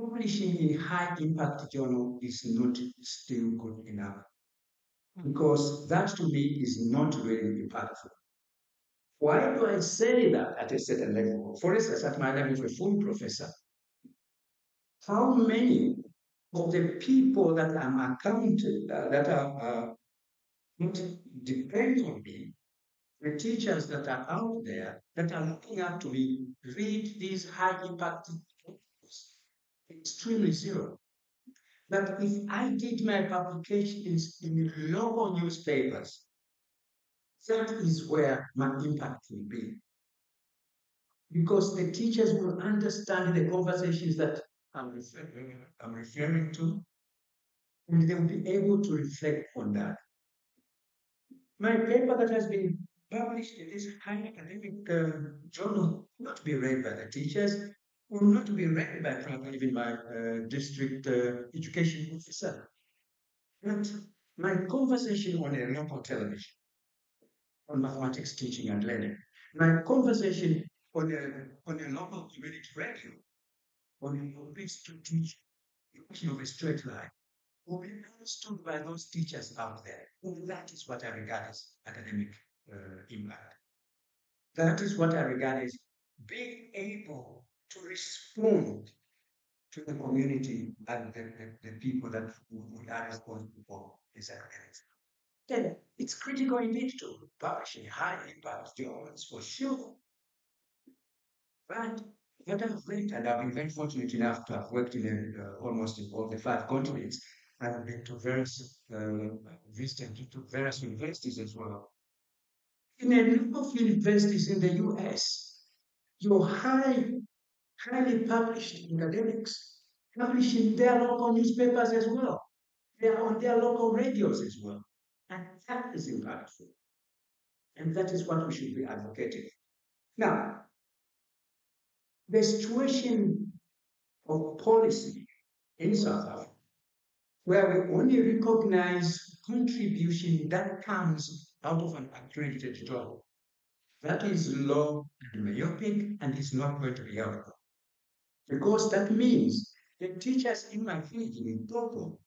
publishing in high impact journal is not still good enough because that to me is not really impactful. Why do I say that at a certain level? For instance, at my level a full professor, how many of the people that I'm accounted uh, that are uh, depend on me, the teachers that are out there that are looking up to me, read these high impact extremely zero. But if I did my publications in local newspapers, that is where my impact will be. Because the teachers will understand the conversations that I'm, refer- I'm referring to, and they will be able to reflect on that. My paper that has been published in this high academic uh, journal will not be read by the teachers, will not be read by probably even my uh, district uh, education officer. But my conversation on a local television, on mathematics teaching and learning, my conversation on a, on a local community radio, on a base to teach of a straight line, will be understood by those teachers out there. And that is what I regard as academic uh, impact. That is what I regard as being able to respond to the community and the, the, the people that we are responsible for these academics. Then it's critical indeed to publishing high impact journals for sure. But what I've read, and I've been very fortunate enough to have worked in uh, almost in all the five continents, I've been to various, uh, visited to various universities as well. In a number of universities in the US, your high highly published academics, publishing their local newspapers as well. They are on their local radios as well. And that is impactful. And that is what we should be advocating. Now, the situation of policy in South Africa, where we only recognize contribution that comes out of an accredited job, that is low and myopic and is not going to be helpful. Because that means the teachers in my village in Togo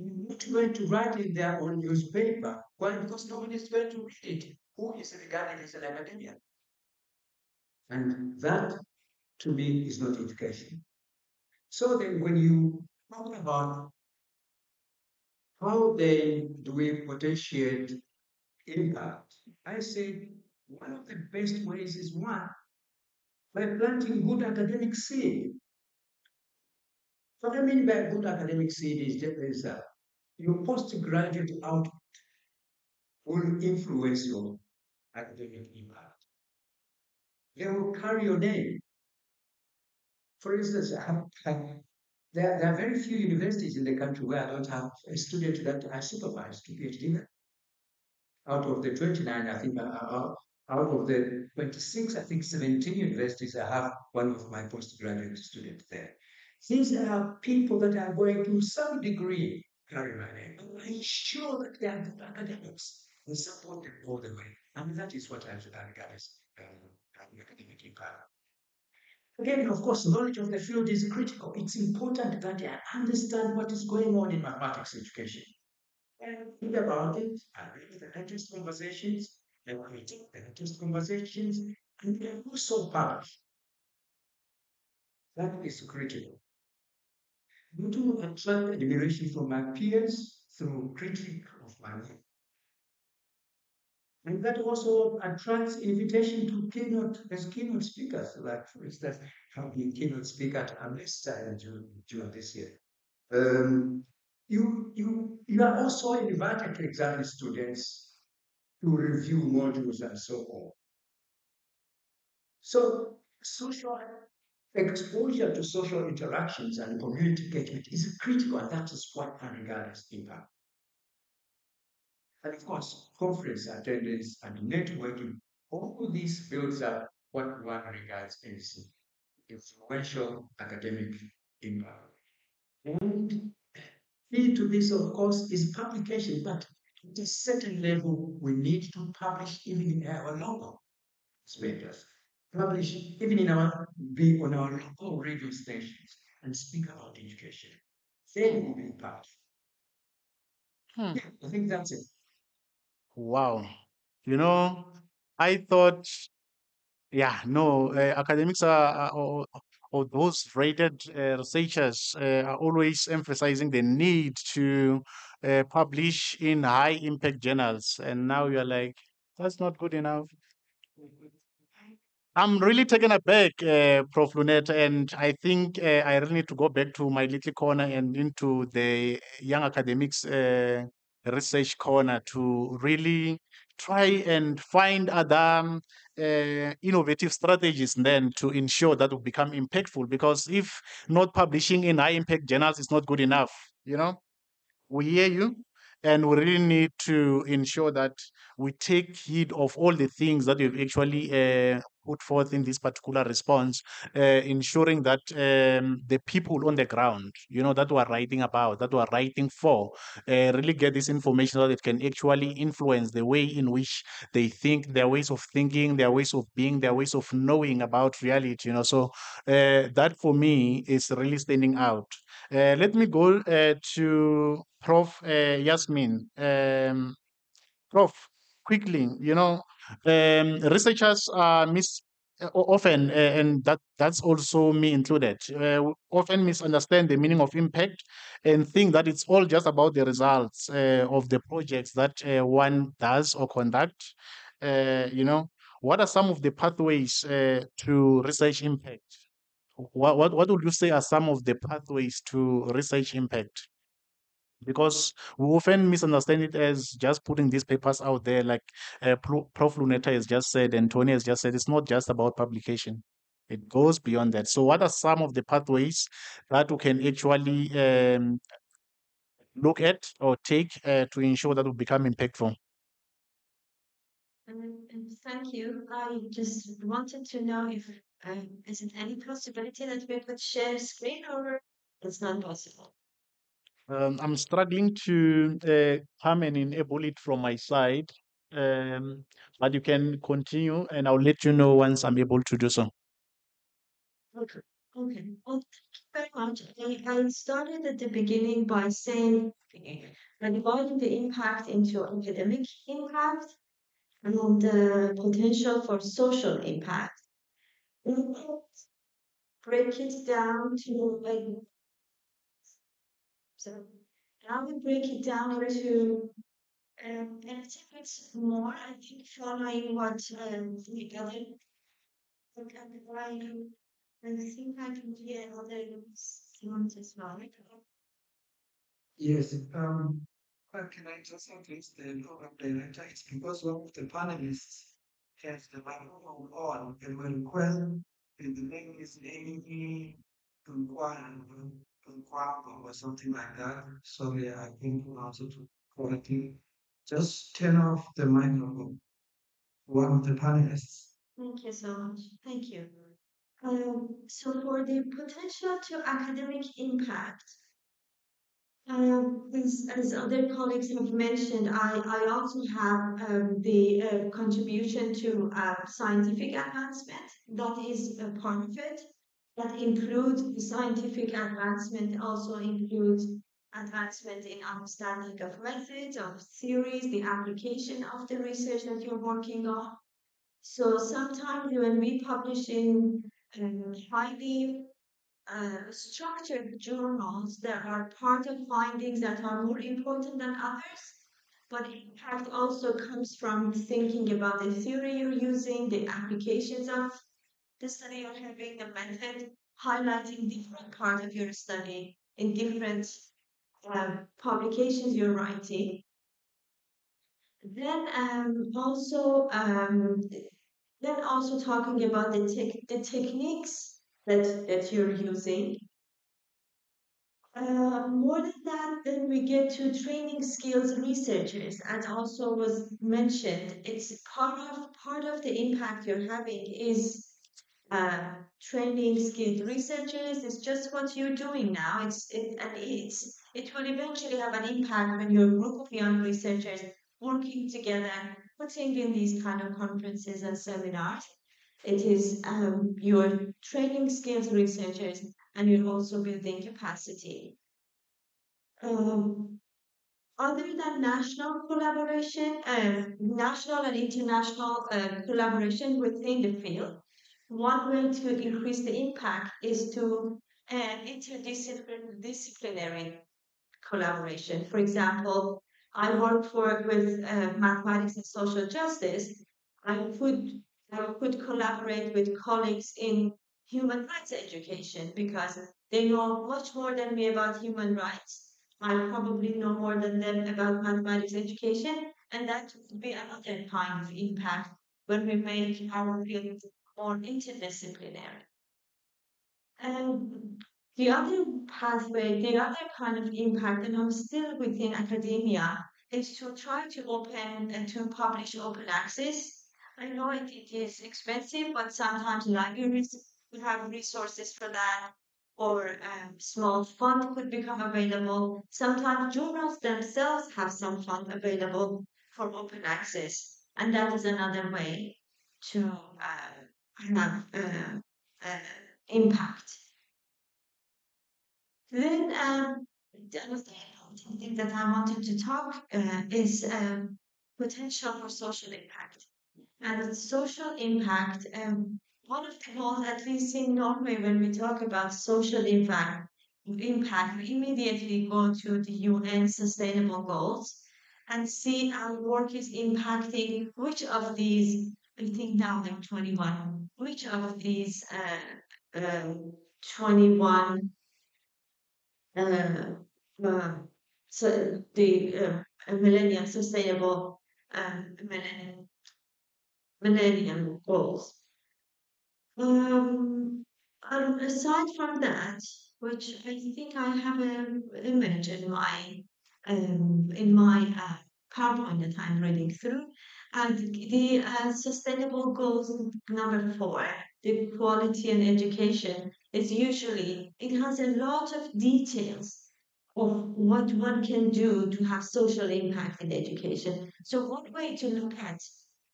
not going to write in their own newspaper. Why? Because nobody is going to read it. Who is regarded as an academician? And that, to me, is not education. So then, when you talk about how then do we potentiate impact, I say one of the best ways is one by planting good academic seed. What I mean by good academic seed is, is uh, your postgraduate output will influence your academic impact. They will carry your name. For instance, I have, I there, there are very few universities in the country where I don't have a student that I supervise to PhD. Out of the 29, I think, uh, uh, out of the 26, I think 17 universities, I have one of my postgraduate students there. These are people that are going to some degree carry my name. I ensure that they are good academics and support them all the way. And that is what I I regard as um, academic impact. Again, of course, knowledge of the field is critical. It's important that I understand what is going on in mathematics education. And think about it, I read the latest conversations, and I take the latest conversations, and they also publish. That is critical. You to attract admiration from my peers through critique of my work. And that also attracts invitation to keynote as keynote speakers, like for instance, been keynote speaker at Amritsar during, during this year. Um, you, you, you are also invited to examine students to review modules and so on. So social exposure to social interactions and community engagement is critical, and that is what I regard as impact. And of course, conference attendance and networking, all these builds up what one regards as influential academic impact. And key to this, of course, is publication, but at a certain level, we need to publish even in our local newspapers, publish even in our be on our local radio stations and speak about education. Then we will impact. Hmm. Yeah, I think that's it. Wow. You know, I thought, yeah, no, uh, academics are, are or, or those rated uh, researchers uh, are always emphasizing the need to uh, publish in high impact journals. And now you're like, that's not good enough. I'm really taken aback, uh, Prof. Luneta, and I think uh, I really need to go back to my little corner and into the young academics uh, research corner to really try and find other uh, innovative strategies then to ensure that will become impactful. Because if not publishing in high impact journals is not good enough, you know, we hear you. And we really need to ensure that we take heed of all the things that we've actually uh, put forth in this particular response, uh, ensuring that um, the people on the ground, you know, that we're writing about, that we're writing for, uh, really get this information so that it can actually influence the way in which they think, their ways of thinking, their ways of being, their ways of knowing about reality, you know. So uh, that for me is really standing out. Uh, let me go uh, to Prof. Uh, Yasmin. Um, Prof, quickly, you know, um, researchers are mis often, uh, and that that's also me included, uh, often misunderstand the meaning of impact and think that it's all just about the results uh, of the projects that uh, one does or conduct. Uh, you know, what are some of the pathways uh, to research impact? What, what what would you say are some of the pathways to research impact? Because we often misunderstand it as just putting these papers out there, like uh, Prof. Luneta has just said, and Tony has just said, it's not just about publication. It goes beyond that. So, what are some of the pathways that we can actually um, look at or take uh, to ensure that we become impactful? Um, thank you. I just wanted to know if um, is it any possibility that we could share screen or it's not possible? Um, I'm struggling to uh, come and enable it from my side, um, but you can continue, and I'll let you know once I'm able to do so. Okay. Okay. Well, thank you very much. I, started at the beginning by saying dividing the impact into academic impact and the potential for social impact. We break it down to so I we break it down into um, and it's more, I think following what um the other like underlying and I think I can do other ones as well. Yes, um, Well, can I just address the program director? It's because one of the panelists has the microphone on and when request and the name is Amy Or something like that. Sorry, I couldn't pronounce it correctly. Just turn off the microphone. One of the panelists. Thank you so much. Thank you. Um, so for the potential to academic impact, um, as, as other colleagues have mentioned, I, I also have um, the uh, contribution to uh, scientific advancement. That is a part of it. That includes the scientific advancement, also includes advancement in understanding of methods, of theories, the application of the research that you're working on. So sometimes when we publish in um, highly uh, structured journals, there are part of findings that are more important than others. But impact also comes from thinking about the theory you're using, the applications of the study you're having, the method, highlighting different part of your study in different uh, publications you're writing. Then um, also um, then also talking about the tech the techniques that that you're using. Uh, more than that, then we get to training skills researchers, as also was mentioned. It's part of part of the impact you're having is uh, training skilled researchers. It's just what you're doing now. It's it and it's it will eventually have an impact when you're a group of young researchers working together, putting in these kind of conferences and seminars. It is um, you're training skilled researchers and you're also building capacity. Um, other than national collaboration, uh, national and international uh, collaboration within the field, one way to increase the impact is to uh, interdisciplinary collaboration. For example, I work for with uh, mathematics and social justice. I could I could collaborate with colleagues in human rights education because they know much more than me about human rights. I probably know more than them about mathematics education, and that would be another kind of impact when we make our field more interdisciplinary. And the other pathway, the other kind of impact, and I'm still within academia, is to try to open and to publish open access. I know it, it is expensive, but sometimes libraries would have resources for that, or um, small fund could become available. Sometimes journals themselves have some fund available for open access, and that is another way to uh, uh, impact. Then um, the other thing that I wanted to talk uh, is um, potential for social impact. And social impact, um, one of the at least in Norway, when we talk about social impact, impact, we immediately go to the UN Sustainable Goals and see our work is impacting which of these, I think now there are 21, which of these uh, um, 21 uh, uh, so the uh, Millennium Sustainable um, Millennium, Millennium Goals. Um, and aside from that, which I think I have an image in my um, in my uh, PowerPoint that I'm reading through, and the uh, Sustainable Goals number four, the quality and education, is usually it has a lot of details of what one can do to have social impact in education. So one way to look at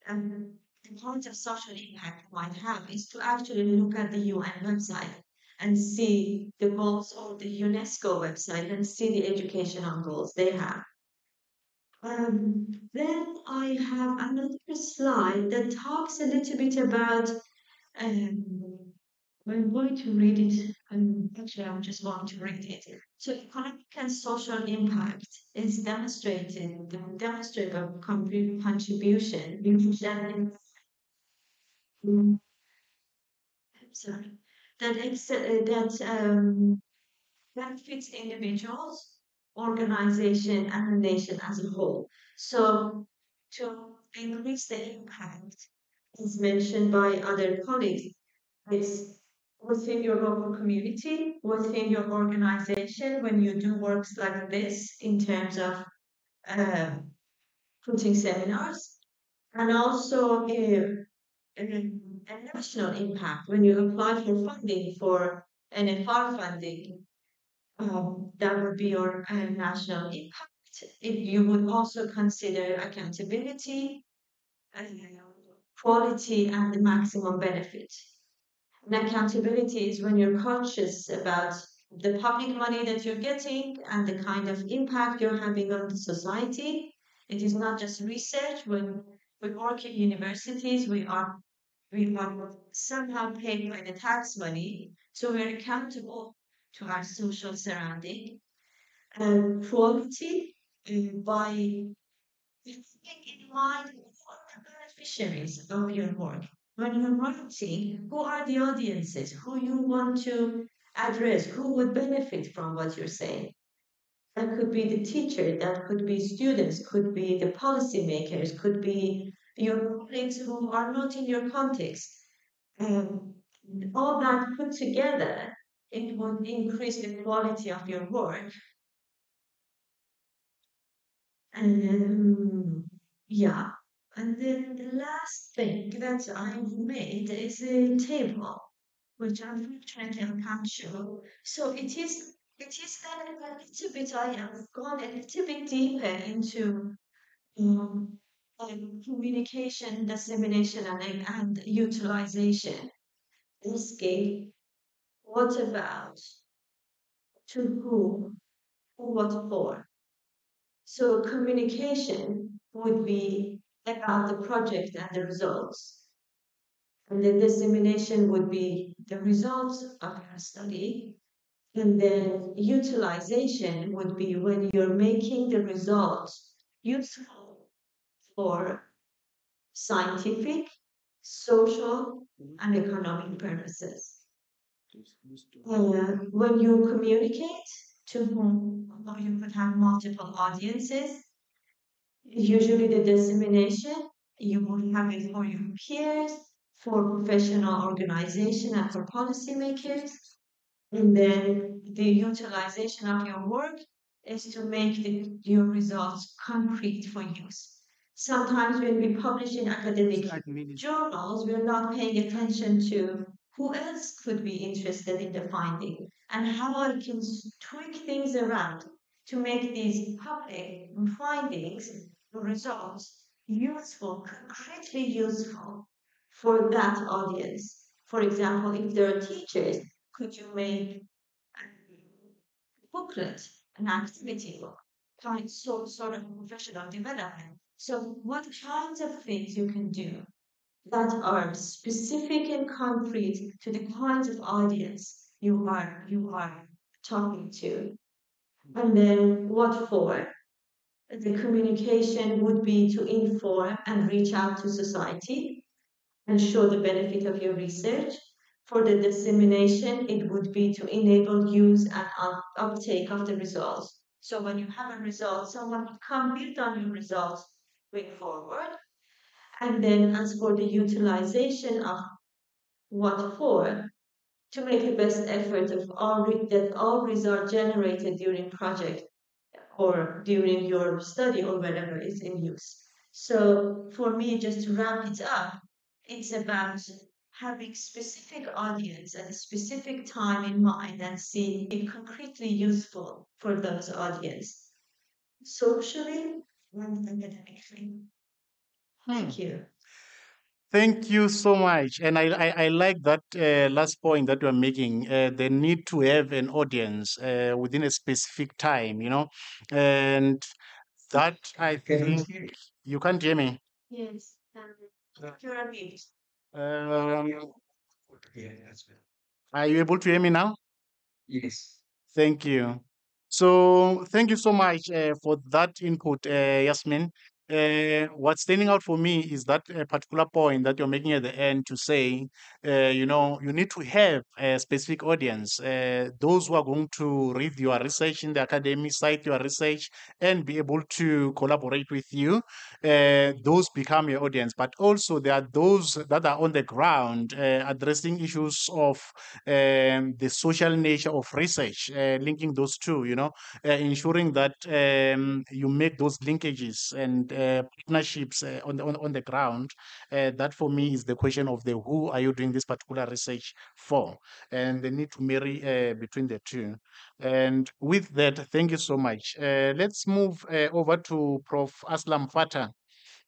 um, the part of social impact might have is to actually look at the UN website and see the goals or the UNESCO website and see the educational goals they have. Um, then I have another slide that talks a little bit about um, I'm going to read it, and actually, I'm just going to read it. So, economic and social impact is demonstrated, demonstrated by contribution, representing, sorry, that ex- that um, benefits individuals organization, and the nation as a whole. So, to increase the impact, as mentioned by other colleagues, it's within your local community, within your organization, when you do works like this in terms of um, putting seminars, and also uh, a, a national impact when you apply for funding for NFR funding. Um, that would be your uh, national impact. If you would also consider accountability, uh, quality, and the maximum benefit. And accountability is when you're conscious about the public money that you're getting and the kind of impact you're having on the society. It is not just research. When we work in universities, we are we are somehow paid by the tax money, so we're accountable to our social surrounding. And quality uh, by keeping in mind what the beneficiaries of your work. When you're writing, who are the audiences? Who you want to address? Who would benefit from what you're saying? That could be the teacher, that could be students, could be the policymakers, could be your colleagues who are not in your context. Um, all that put together, it would increase the quality of your work. And um, yeah, and then the last thing that I've made is a table, which unfortunately I can't show. So it is it is that a little bit I have gone a little bit deeper into um, um, communication, dissemination, and, and utilization. Asking, what about, to whom, what for? So communication would be about the project and the results. And the dissemination would be the results of your study. And then utilization would be when you're making the results useful for scientific, social, and economic purposes. Uh, when you communicate to whom, you could have multiple audiences, usually the dissemination, you would have it for your peers, for professional organization, and for policymakers. And then the utilization of your work is to make the, your results concrete for use. Sometimes when we publish in academic journals, we're not paying attention to who else could be interested in the finding and how I can tweak things around to make these public findings, results, useful, concretely useful for that audience. For example, if there are teachers, could you make a booklet, an activity book, kind sort, sort of professional development? So what kinds of things you can do that are specific and concrete to the kinds of audience you are you are talking to. And then what for? The communication would be to inform and reach out to society and show the benefit of your research. For the dissemination, it would be to enable use and up- uptake of the results. So when you have a result, someone would come build on your results going forward. And then as for the utilization of what for, to make the best effort of all that all results generated during project or during your study or wherever is in use. So for me, just to wrap it up, it's about having specific audience at a specific time in mind and seeing it concretely useful for those audience, socially and academically. Thank you. Thank you so much. And I, I, I like that uh, last point that you're making, uh, the need to have an audience uh, within a specific time, you know, and that I think you can't hear me. Yes, um, you're on mute. Um, Yeah, that's good. are you able to hear me now? Yes. Thank you. So thank you so much uh, for that input, uh, Yasmin. Uh, what's standing out for me is that uh, particular point that you're making at the end to say, uh, you know, you need to have a specific audience, uh, those who are going to read your research in the academy, cite your research, and be able to collaborate with you. Uh, those become your audience. But also, there are those that are on the ground uh, addressing issues of um, the social nature of research, linking those two, you know, ensuring that um, you make those linkages and partnerships uh, on, the, on, on the ground. Uh, that for me is the question of the who are you doing this particular research for? And the need to marry uh, between the two. And with that, thank you so much. Uh, let's move uh, over to Prof. Aslam Fataar.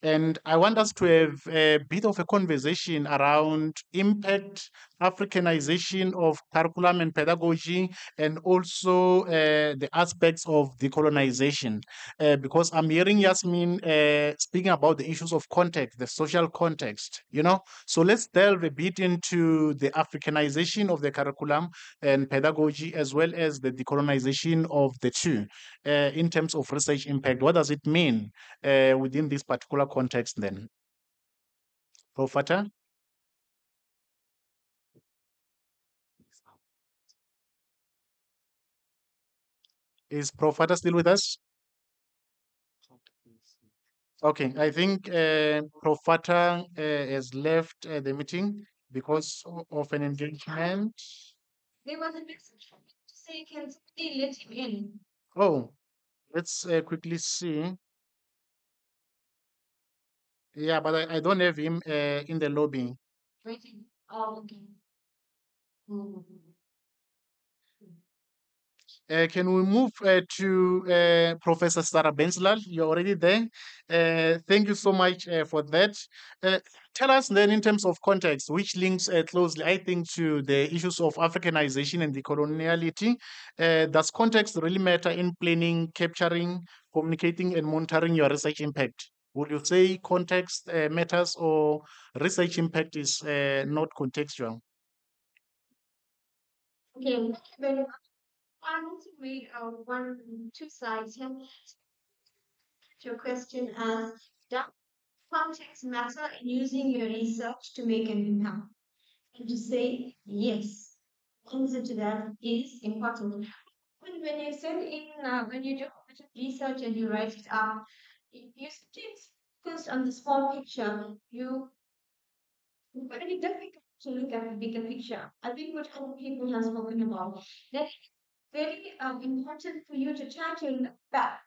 And I want us to have a bit of a conversation around impact, Africanization of curriculum and pedagogy, and also uh, the aspects of decolonization. Uh, because I'm hearing Yasmin uh, speaking about the issues of context, the social context, you know. So let's delve a bit into the Africanization of the curriculum and pedagogy, as well as the decolonization of the two uh, in terms of research impact. What does it mean uh, within this particular context then? Prof. Fataar? Is Prof. Fataar still with us? Okay, I think uh, Prof. Fataar uh, has left uh, the meeting because of an engagement. There was a message to say, can somebody let him in? Oh, let's uh, quickly see. Yeah, but I, I don't have him uh, in the lobby. Oh, okay. Mhm. Uh, can we move uh, to uh, Professor Sarah Bansilal? You're already there. Uh, thank you so much uh, for that. Uh, tell us then, in terms of context, which links closely, I think, to the issues of Africanization and decoloniality. Uh, does context really matter in planning, capturing, communicating, and monitoring your research impact? Would you say context uh, matters or research impact is uh, not contextual? Okay, thank you very much. I want to read uh, one, two slides here. Your question as does context matter in using your research to make an impact? And to say yes. Answer to that is important. When, when you send in, uh, when you do research and you write it up, you, you sometimes focus on the small picture. You very difficult to look at the bigger picture. I think what other people have spoken about. That it's very um, important for you to to look back,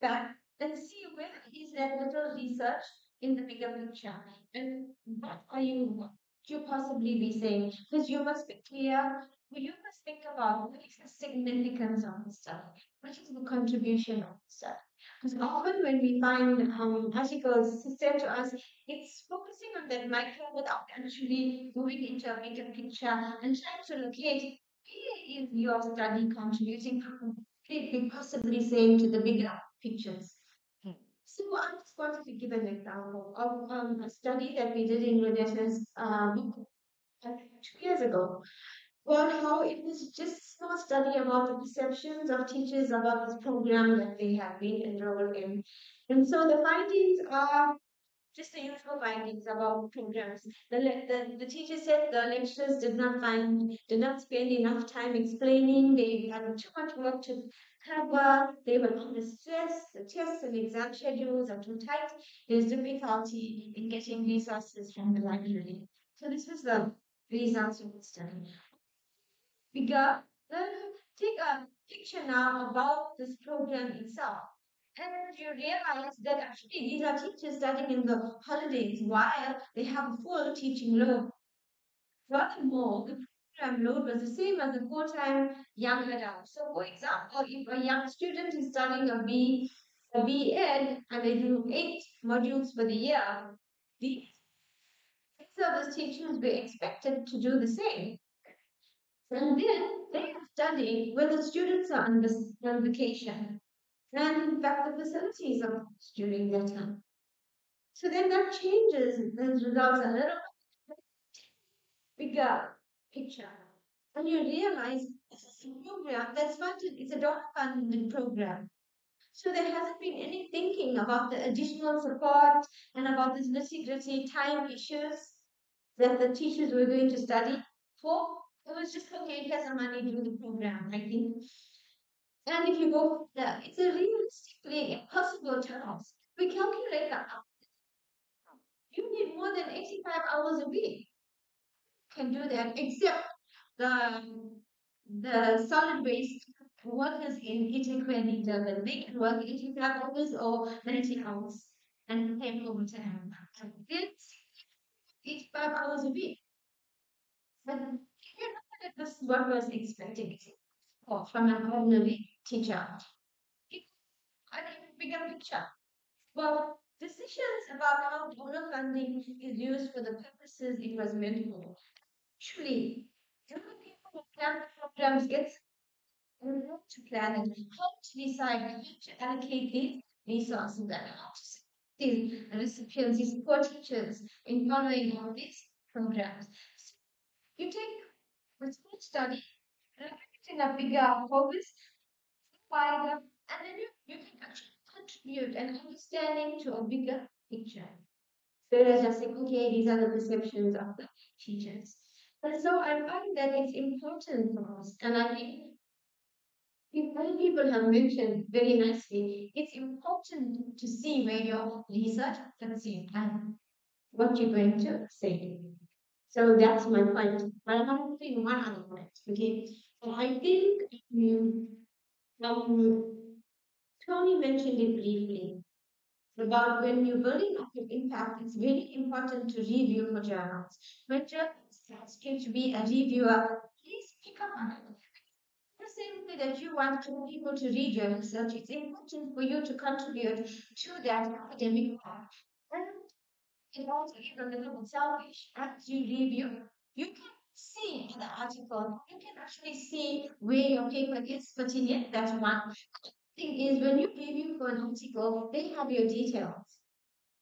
back, and see where is that little research in the bigger picture, and what are you you possibly be saying? Because you must be clear. You must think about what is the significance of the stuff. What is the contribution of the stuff? Because often when we find um, articles sent to us, it's focusing on that micro without actually moving into a bigger picture and trying to locate where is your study contributing, completely possibly saying to the bigger pictures. So I just wanted to give an example of um, a study that we did in Renetta's um, two years ago about how it was just small study about the perceptions of teachers about this program that they have been enrolled in. And so the findings are just the usual findings about programs. The, the, the teacher said the lecturers did not find, did not spend enough time explaining. They had too much work to cover. They were under stress. The tests and exam schedules are too tight. There's difficulty in getting resources from the library. So this was the results of the study. Bigger, then take a picture now about this program itself. And you realize that actually these are teachers studying in the holidays while they have a full teaching load. Furthermore, the program load was the same as a full-time young adult. So for example, if a young student is studying a B, a B and they do eight modules for the year, the service teachers were expected to do the same. And then they are studying when the students are on, this, on vacation. And in fact, the facilities are during that time. So then that changes the results a little bigger picture. And you realize it's a program that's funded, it's a dollar funded program. So there hasn't been any thinking about the additional support and about this nitty gritty time issues that the teachers were going to study for. It was just okay, here's the money, do the program, I think. And if you go there, it's a realistically impossible task. We calculate that. You need more than 85 hours a week. Can do that, except the the solid waste workers in eThekwini, the they can work 85 hours or 90 hours and pay overtime. It's 85 hours a week. But that this what was expecting or from an ordinary teacher. I think bigger picture. Well, decisions about how donor funding is used for the purposes it was meant for. Actually, donor people who plan programs get to plan it, how to decide how to allocate these resources and how to these recipients, these support teachers in following all these programs. So you take small study, in a bigger focus, wider, and then you, you can actually contribute an understanding to a bigger picture. So Whereas just saying, okay, these are the perceptions of the teachers. And so I find that it's important for us, and I think Many people have mentioned very nicely, it's important to see where your research fits in and what you're going to say. So that's my point. But I want to say one other point. Okay. So I think um, um, Tony mentioned it briefly about when you're building up your impact, it's very important to review for journals. When journals ask you to be a reviewer, please pick up on it the same way that you want people to read your research, it's important for you to contribute to that academic part. And also is a little bit selfish as you review. You can see in the article, you can actually see where your paper is in. That's one. thing is when you review for an article, they have your details.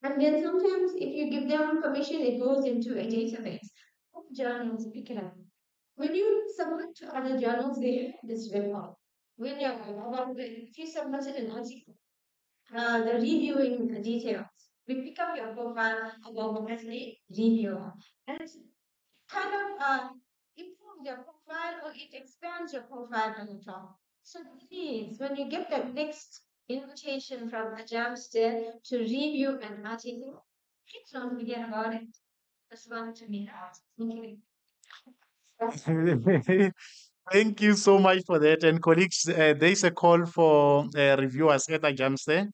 And then sometimes if you give them permission, it goes into a database. Journals pick it up. When you submit to other journals, they have this record. When you're about if you submitted an article, uh, the reviewing the details, we pick up your profile about as a reviewer. And kind of uh, improves your profile or it expands your profile on the top. So please, when you get that next invitation from a JAMSTER to review an article, please don't forget about it. Just want to meet. Thank you. So much for that. And colleagues, uh, there is a call for uh, reviewers at Ajamste.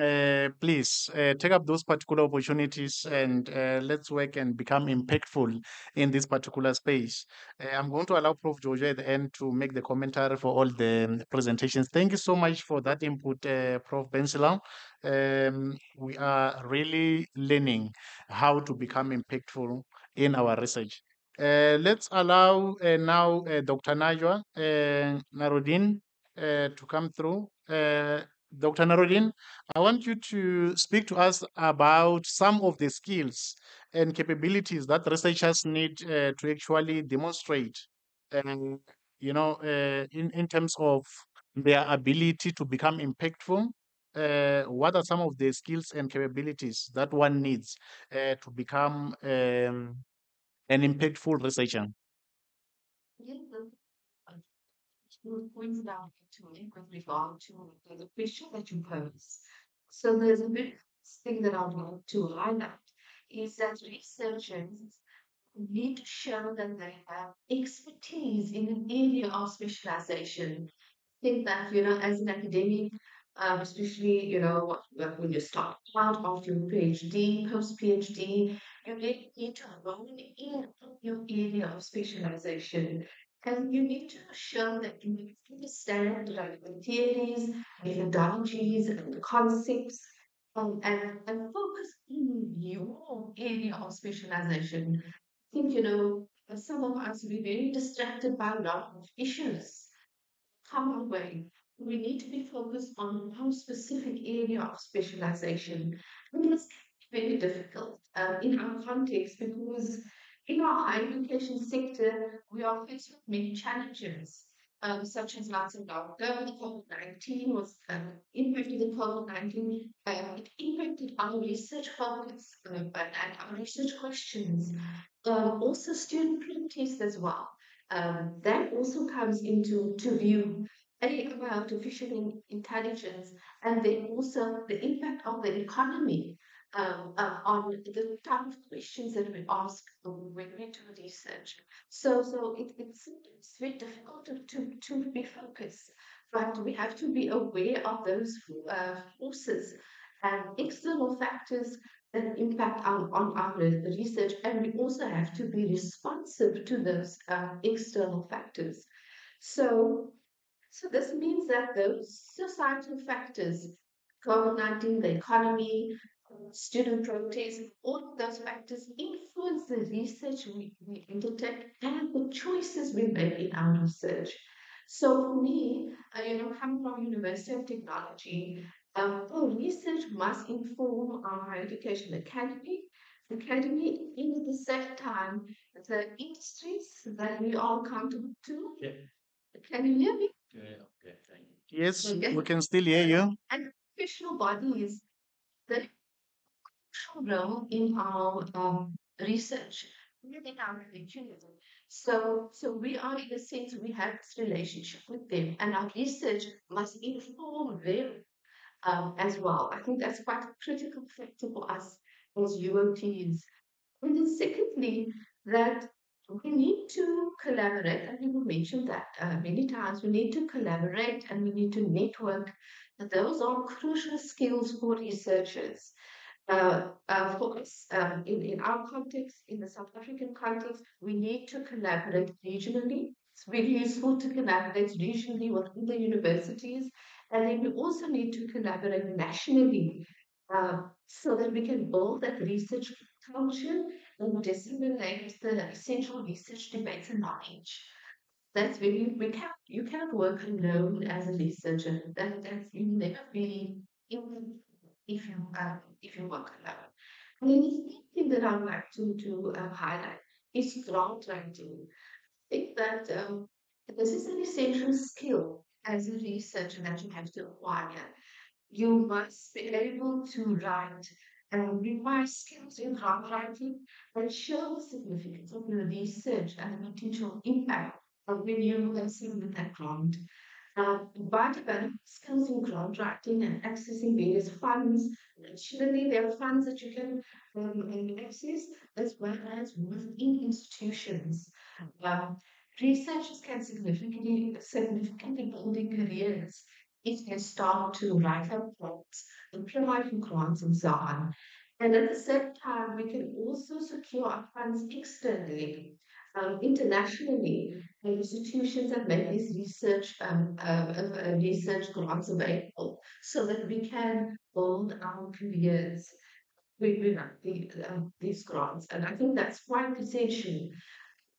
Uh, please uh, take up those particular opportunities and uh, let's work and become impactful in this particular space. Uh, I'm going to allow Prof. Georgia at the end to make the commentary for all the presentations. Thank you so much for that input, uh, Prof. Bansilal. Um, we are really learning how to become impactful in our research. Let's allow now Dr. Najwa Norodien uh, to come through. Uh, Dr. Norodien, I want you to speak to us about some of the skills and capabilities that researchers need uh, to actually demonstrate, and you know, uh, in in terms of their ability to become impactful. Uh, what are some of the skills and capabilities that one needs uh, to become um, an impactful researcher? Yes, the points down to it with regard to the question that you pose. So there's a big thing that I like to highlight is that researchers need to show that they have expertise in an area of specialization. Think that, you know, as an academic, um, especially, you know, when you start out after your PhD, post PhD, you need to hone in on your area of specialization. And you need to show that you understand relevant theories, methodologies, and the concepts, um, and, and focus in your area of specialization. I think, you know, some of us, we're very distracted by a lot of issues come our way. We need to be focused on our specific area of specialization. And it's very difficult um, in our context because in our higher education sector, we are faced with many challenges. um, such as lots of lockdown, COVID-19 was um, impacted the COVID-19, um, it impacted our research focus uh, and our research questions. Um, also student protests as well. Um, that also comes into to view a about artificial intelligence and then also the impact of the economy um, uh, on the type of questions that we ask when we do research. So, so it, it's it's very difficult to, to, to be focused, but we have to be aware of those uh, forces and external factors that impact on, on our research, and we also have to be responsive to those uh, external factors. So, so this means that those societal factors, COVID-19, the economy, student protests, all of those factors influence the research we, we undertake and the choices we make in our research. So for me, uh, you know, coming from University of Technology, um, our research must inform our higher education academy, academy, and at the same time, the industries that we are accountable to. Yeah. Can you hear me? Yeah, okay, thank you. Yes, Okay. we can still hear you. And professional bodies that role in our um, research within our curriculum. So, so we are in a sense we have this relationship with them, and our research must inform them um, as well. I think that's quite a critical factor for us as UOTs. And then secondly, that we need to collaborate, and you mentioned that uh, many times. We need to collaborate and we need to network. Those are crucial skills for researchers. Uh, uh, for us, um, in, in our context, in the South African context, we need to collaborate regionally. It's really useful to collaborate regionally with other universities. And then we also need to collaborate nationally uh, so that we can build that research culture and disseminate the essential research debates and knowledge. That's very we can't you cannot work alone as a researcher. That that's you never be in if you uh, if you work alone. And the third thing that I would like to to uh, highlight is grant writing. I think that um, this is an essential skill as a researcher that you have to acquire. You must be able to write and require skills in grant writing that show the significance of your research and the potential impact of when you are with that grant. Uh, developing skills in grant writing and accessing various funds, naturally there are funds that you can um, access as well as within institutions. Um, researchers can significantly significantly building careers if they start to write up books, apply for grants and so on. And at the same time, we can also secure our funds externally, um, internationally, and institutions that make these research um, uh, uh, research grants available, so that we can build our careers with, with the, uh, these grants. And I think that's quite essential.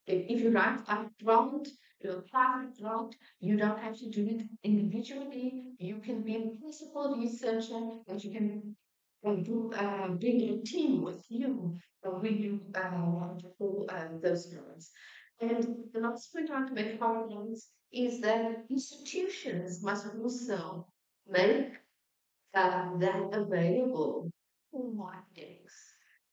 If, if you write a grant, you apply for a grant, you don't have to do it individually. You can be a principal researcher and you can uh, do, uh, bring a team with you uh, when you uh, want to pull uh, those grants. And the last point I want to make grants is that institutions must also make uh, that available for academics.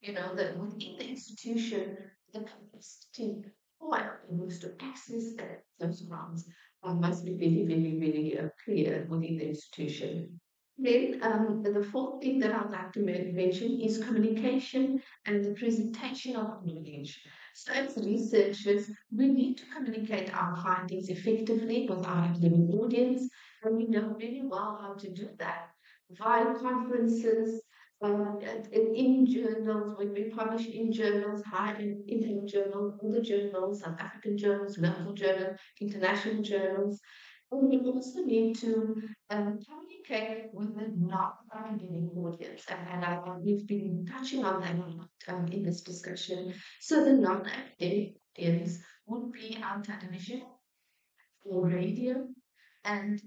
You know, that within the institution, the capacity for academics to access those grants uh, must be very, very, very uh, clear within the institution. Then um, the fourth thing that I'd like to mention is communication and the presentation of knowledge. So as researchers, we need to communicate our findings effectively with our academic audience, and we know very well how to do that via conferences, um, and in, journals, when we publish in journals, high in Indian journals, other journals, South African journals, local journals, international journals. And we also need to um, communicate with the non-academic audience, and, I, we've been touching on that a lot um, in this discussion. So the non-academic audience would be our television or radio, and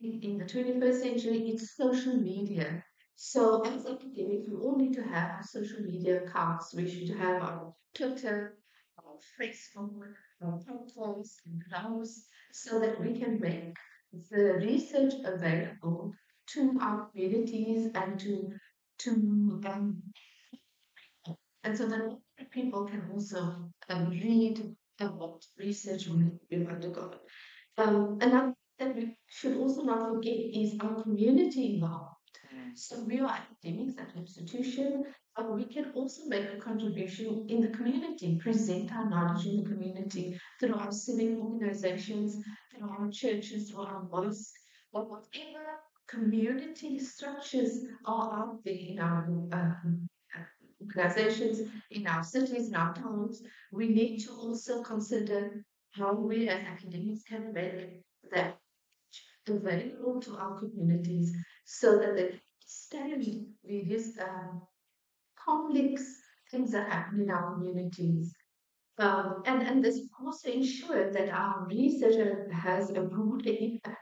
in, in the 21st century, it's social media. So as academics, we all need to have social media accounts. We should have our Twitter, our Facebook, our platforms, and blogs, so that we can make the research available to our communities and to to um, and so that people can also um, read about research we've undergone. Um, another that we should also not forget is our community involved. So we are academics at an institution, but we can also make a contribution in the community, present our knowledge in the community through our civic organizations, through our churches, through our mosques, or whatever community structures are out there in our um, organizations, in our cities, in our towns. We need to also consider how we as academics can make that available to our communities so that they stand various um, complex things that happen in our communities. Um, and, and this also ensures that our research has a broader impact.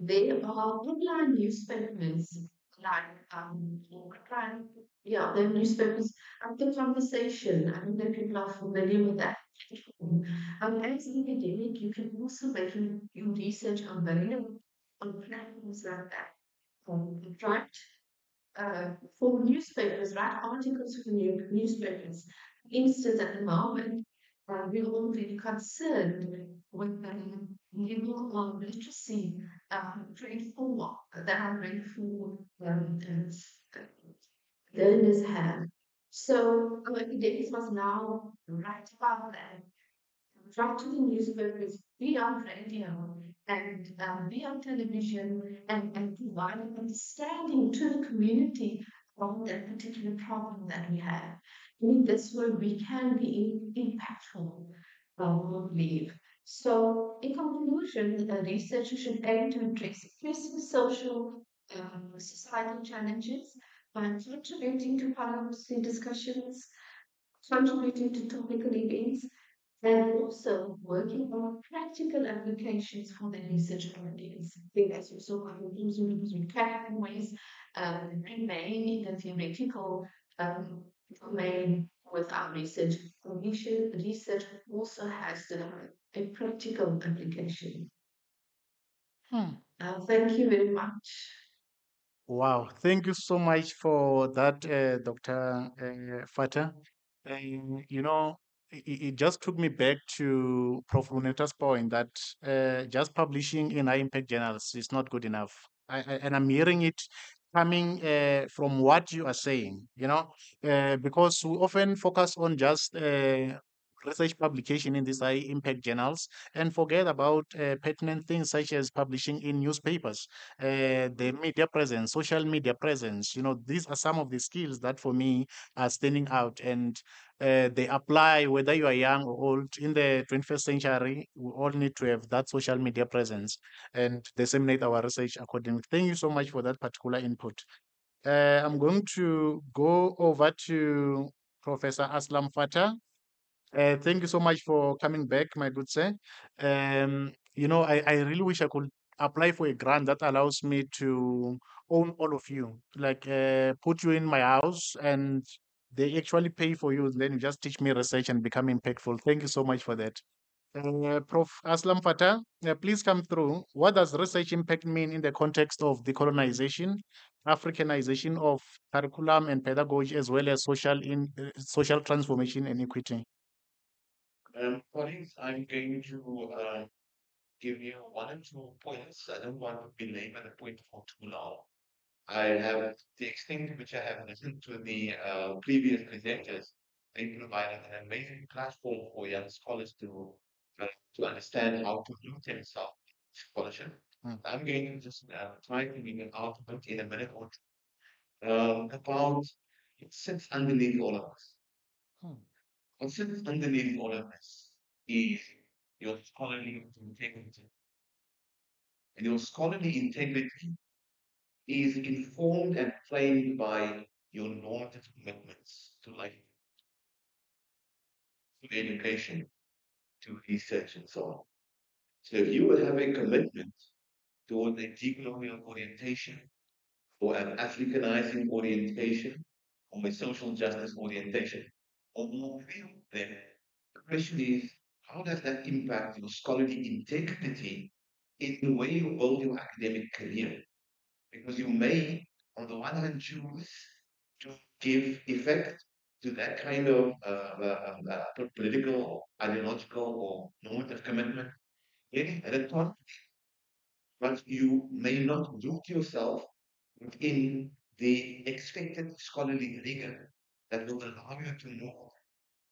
There are online newspapers like um, online, yeah, the newspapers of the conversation. I don't know if people are familiar with that. Um, as an academic, you can also make your your research available on platforms like that. Um, write uh, for newspapers, write articles for new newspapers. For instance, at the moment, uh, we're all very concerned with the level of literacy um, grade four that our grade four um, learners have. So our academics must now write about that, write to the newspapers, be on radio, and um, be on television, and, and provide an understanding to the community of that particular problem that we have. In this way, we can be impactful, believe. So, in conclusion, the research should aim to address pressing social, um, societal challenges by contributing to policy discussions, contributing to topical events, and also working on practical applications for the research audience. I think that's also one of those we can always um, remain in the theoretical um, domain with our research. Research research also has to have a practical application. Hmm. Uh, thank you very much. Wow, thank you so much for that, uh, Dr. Uh, Fata. And you know, it, just took me back to Prof. Luneta's point that uh, just publishing in high impact journals is not good enough. I, I, and I'm hearing it coming uh, from what you are saying, you know, uh, because we often focus on just uh, research publication in these high impact journals and forget about uh, pertinent things such as publishing in newspapers, uh, the media presence, social media presence. You know, these are some of the skills that for me are standing out and uh, they apply whether you are young or old. In the 21st century, we all need to have that social media presence and disseminate our research accordingly. Thank you so much for that particular input. Uh, I'm going to go over to Professor Aslam Fataar. Uh, thank you so much for coming back, my good sir. Um, you know, I, I really wish I could apply for a grant that allows me to own all of you, like uh, put you in my house and they actually pay for you. Then you just teach me research and become impactful. Thank you so much for that. Uh, Prof. Aslam Fataar, uh, please come through. What does research impact mean in the context of decolonization, Africanization of curriculum and pedagogy, as well as social in uh, social transformation and equity? Um, colleagues, I'm going to uh, give you one or two points. I don't want to belabor the point for too long. I have the extent to which I have listened to the uh, previous presenters. They provided an amazing platform for young scholars to uh, to understand how to do themselves scholarship. Mm. I'm going to just uh, try to give an argument in a minute or two um, about it sits underneath all of us. Hmm. What sits underneath all of us is your scholarly integrity. And your scholarly integrity is informed and framed by your normative commitments to life, to education, to research, and so on. So if you have a commitment toward a decolonial orientation, or an Africanizing orientation, or a social justice orientation, or more then The question is, how does that impact your scholarly integrity in the way you build your academic career? Because you may, on the one hand, choose to give effect to that kind of uh, uh, uh, uh, political, ideological, or normative commitment, maybe electoral, but you may not root yourself within the expected scholarly rigor that will allow you to know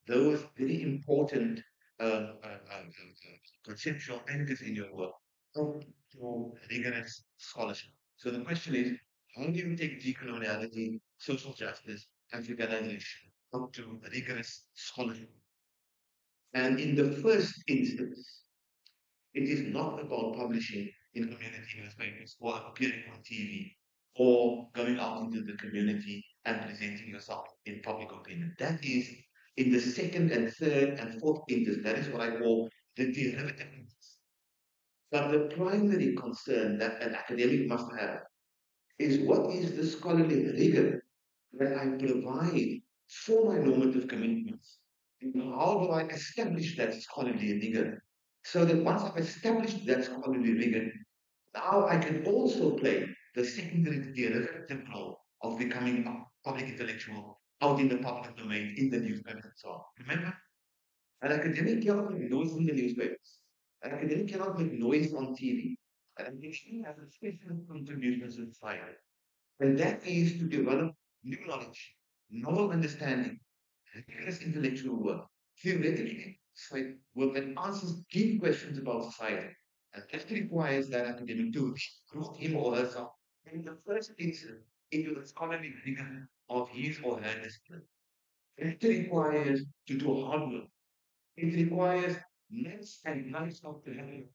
those very important uh, uh, uh, uh, conceptual anchors in your work out to rigorous scholarship. So the question is, how do you take decoloniality, social justice, Africanization up to rigorous scholarship? And in the first instance, it is not about publishing in community newspapers or appearing on TV or going out into the community and presenting yourself in public opinion. That is in the second and third and fourth instance. That is what I call the derivative. But the primary concern that an academic must have is what is the scholarly rigor that I provide for my normative commitments? How do I establish that scholarly rigor? So that once I've established that scholarly rigor, now I can also play the secondary derivative role of becoming a public intellectual out in the public domain, in the newspapers and so on. Remember? An academic make noise in the newspapers. An academic cannot make noise on TV. An academic has a special contribution to society. And that is to develop new knowledge, novel understanding, rigorous intellectual work, theoretically like work that answers deep questions about society. And that requires that academic to root him or herself in the first instance into the scholarly rigor of his or her discipline. It requires to do hard work. It requires nights and nights of learning.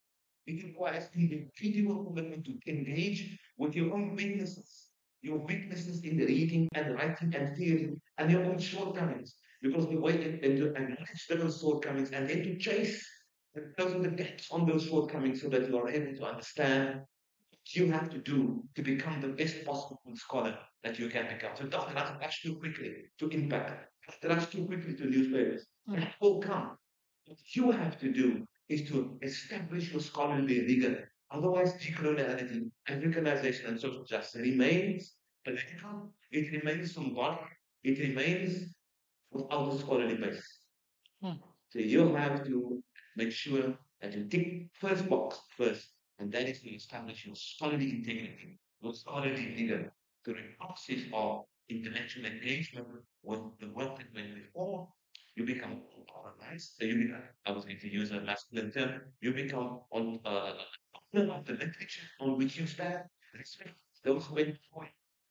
It requires individual commitment to engage with your own weaknesses, your weaknesses in reading and writing and theory, and your own shortcomings. Because the way and, and to acknowledge those shortcomings and then to chase and close the gaps on those shortcomings so that you are able to understand what you have to do to become the best possible scholar that you can become. So don't rush too quickly to impact. Don't rush too quickly to newspapers. Mm. That will come. What you have to do is to establish your scholarly rigor. Otherwise, decoloniality, Africanization, and social justice remains political, it remains symbolic, it remains without a scholarly base. Hmm. So you have to make sure that you tick first box first, and that is to establish your scholarly integrity, your scholarly rigor, through a process of intellectual engagement with the work that went before, you become organized. So you become, I was going to use a masculine term, you become on uh, of the literature on which you stand, respect those who.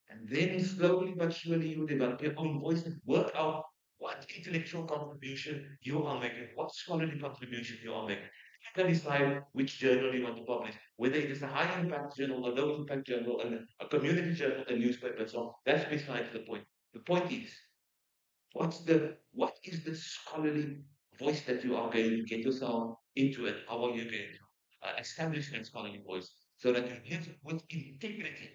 And then slowly but surely you develop your own voice and work out what intellectual contribution you are making, what scholarly contribution you are making. You can decide which journal you want to publish, whether it is a high impact journal, a low impact journal, and a community journal, a newspaper, and so on. That's besides the point. The point is, what's the what is the scholarly voice that you are going to get yourself into and how are you going to uh, establish that scholarly voice so that you live with integrity,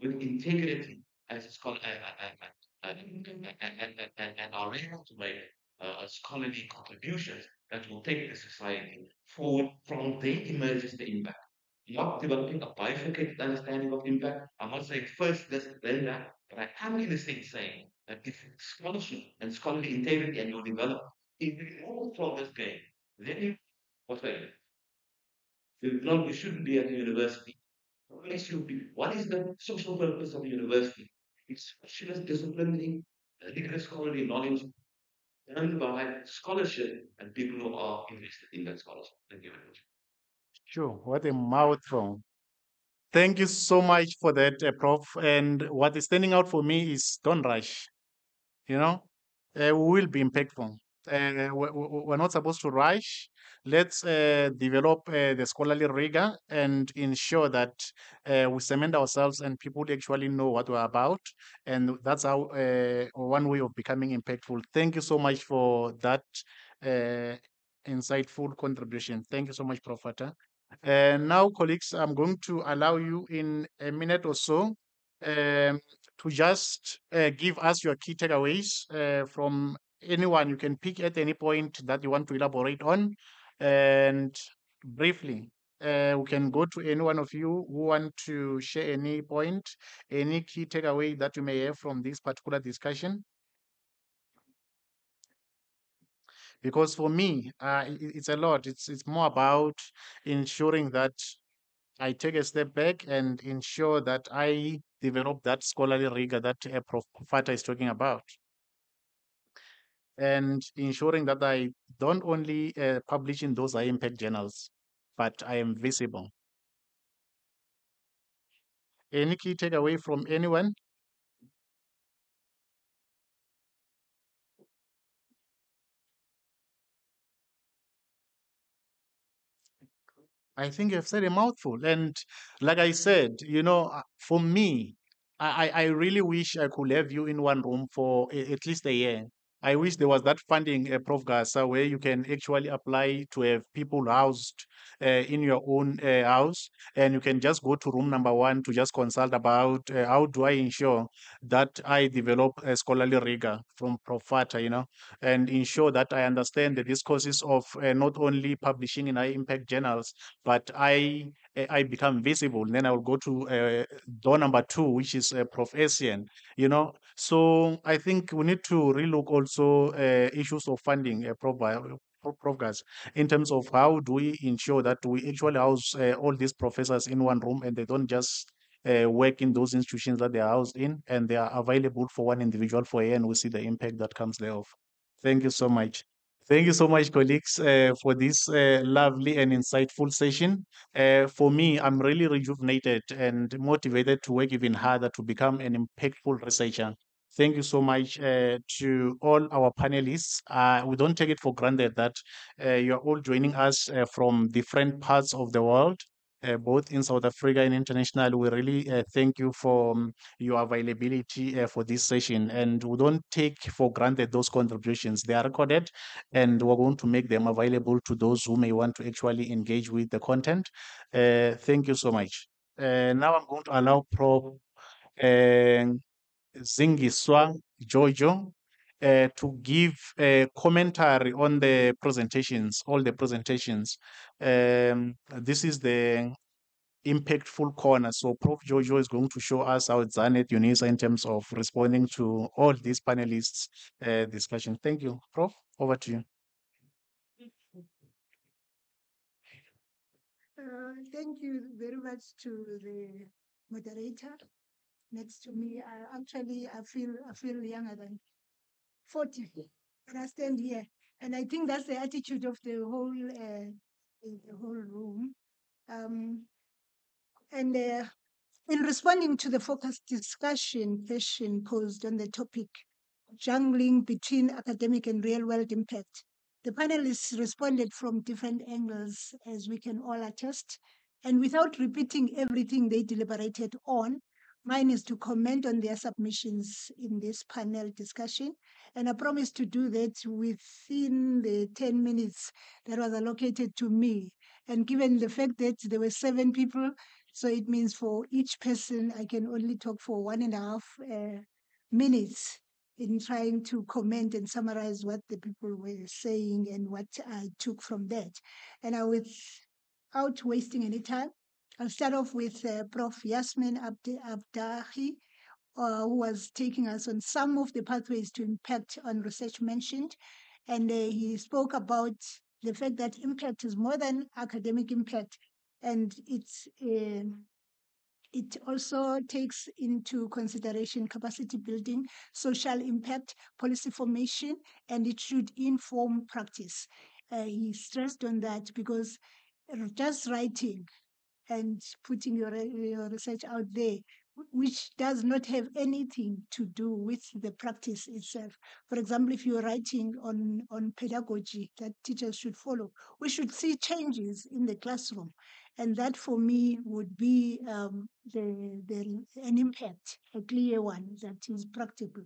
with integrity as a scholar, uh, uh, uh, and, and, and, and are able to make uh, scholarly contributions that will take the society forward from there emerges the impact. Not developing a bifurcated understanding of impact. I'm not saying first this, then that, but I am in sense saying if scholarship and scholarly integrity and you develop, you move from this game, then you what's right? You, not, you shouldn't be at a university. What makes you be? What is the social purpose of a university? It's specialist disciplining, rigorous scholarly knowledge, done by scholarship and people who are invested in that scholarship. Thank you very much. Sure, what a mouthful. Thank you so much for that, uh, Prof. And what is standing out for me is don't rush. You know, uh, we will be impactful. Uh, we- we- we're not supposed to rush. Let's uh, develop uh, the scholarly rigor and ensure that uh, we cement ourselves and people actually know what we're about. And that's how uh, one way of becoming impactful. Thank you so much for that uh, insightful contribution. Thank you so much, Prof. And now, colleagues, I'm going to allow you in a minute or so um, to just uh, give us your key takeaways uh, from anyone, you can pick at any point that you want to elaborate on. And briefly, uh, we can go to any one of you who want to share any point, any key takeaway that you may have from this particular discussion. Because for me, uh, i- it's a lot. It's it's more about ensuring that I take a step back and ensure that I develop that scholarly rigor that uh, Prof. Fataar is talking about. And ensuring that I don't only uh, publish in those high impact journals, but I am visible. Any key takeaway from anyone? I think you've said a mouthful. And like I said, you know, uh, for me, I, I really wish I could have you in one room for at least a year. I wish there was that funding, uh, Prof. Gasa, where you can actually apply to have people housed uh, in your own uh, house, and you can just go to room number one to just consult about uh, how do I ensure that I develop a scholarly rigor from Prof. Fataar, you know, and ensure that I understand the discourses of uh, not only publishing in high impact journals, but I I become visible. Then I will go to uh, door number two, which is uh, Prof. Essien, you know. So I think we need to relook also uh, issues of funding, uh. Gas, in terms of how do we ensure that we actually house uh, all these professors in one room and they don't just uh, work in those institutions that they are housed in and they are available for one individual for a year and we see the impact that comes thereof. Thank you so much. Thank you so much, colleagues, uh, for this uh, lovely and insightful session. Uh, for me, I'm really rejuvenated and motivated to work even harder to become an impactful researcher. Thank you so much uh, to all our panelists. Uh, we don't take it for granted that uh, you're all joining us from different parts of the world. Uh, both in South Africa and international, we really uh, thank you for um, your availability uh, for this session. And we don't take for granted those contributions. They are recorded and we're going to make them available to those who may want to actually engage with the content. Uh, thank you so much. Uh, now I'm going to allow Prof. Uh, Zingiswa Jojo uh, to give a commentary on the presentations, all the presentations. Um, this is the impactful corner. So Prof. Jojo is going to show us how at UNISA in terms of responding to all these panelists' uh, discussion. Thank you. Prof, over to you. Uh, thank you very much to the moderator next to me. I actually I feel I feel younger than forty, but I stand here, and I think that's the attitude of the whole uh, the whole room. Um, and uh, in responding to the focused discussion question posed on the topic, jungling between academic and real world impact, the panelists responded from different angles, as we can all attest. And without repeating everything they deliberated on, mine is to comment on their submissions in this panel discussion. And I promise to do that within the 10 minutes that was allocated to me. And given the fact that there were seven people, so it means for each person, I can only talk for one and a half uh, minutes in trying to comment and summarize what the people were saying and what I took from that. And I, was without wasting any time, I'll start off with uh, Prof. Yasmin Abdi Abtahi, uh, who was taking us on some of the pathways to impact on research mentioned. And uh, he spoke about the fact that impact is more than academic impact, and it's uh, it also takes into consideration capacity building, social impact, policy formation, and it should inform practice. Uh, he stressed on that because just writing and putting your, your research out there, which does not have anything to do with the practice itself. For example, if you're writing on, on pedagogy that teachers should follow, we should see changes in the classroom. And that for me would be um, the, the, an impact, a clear one that is practical.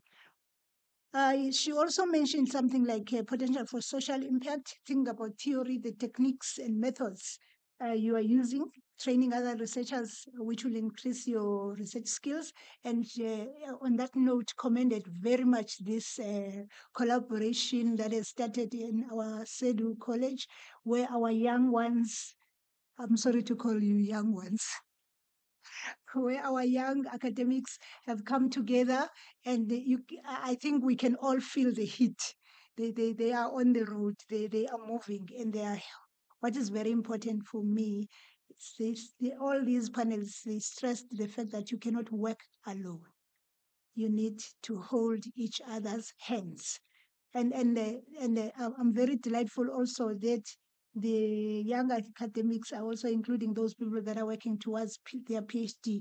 Uh, she also mentioned something like uh, potential for social impact. Think about theory, the techniques and methods uh, you are using training other researchers, which will increase your research skills. And uh, on that note, commended very much this uh, collaboration that has started in our CEDU College, where our young ones, I'm sorry to call you young ones, where our young academics have come together, and you, I think we can all feel the heat. They, they, they are on the road, they, they are moving, and they are. What is very important for me is this, the, all these panels, they stressed the fact that you cannot work alone. You need to hold each other's hands. And, and, uh, and uh, I'm- very delightful also that the young academics are also including those people that are working towards P- their PhD,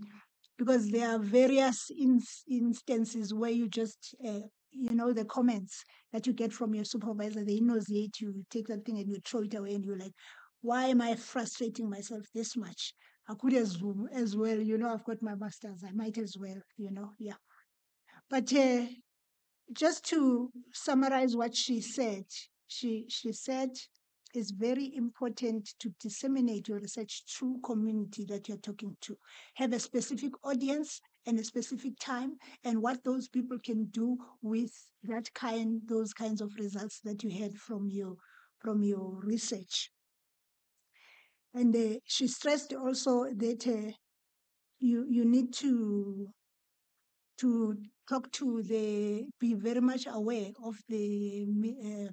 because there are various ins instances where you just, uh, you know, the comments that you get from your supervisor, they nauseate you, you take that thing and you throw it away, and you're like, why am I frustrating myself this much? I could as, as well, you know, I've got my master's, I might as well, you know, yeah. But uh, just to summarize what she said, she she said it's very important to disseminate your research through community that you're talking to. Have a specific audience and a specific time, and what those people can do with that kind, those kinds of results that you had from your from your research. And uh, she stressed also that uh, you you need to to talk to the be very much aware of the uh,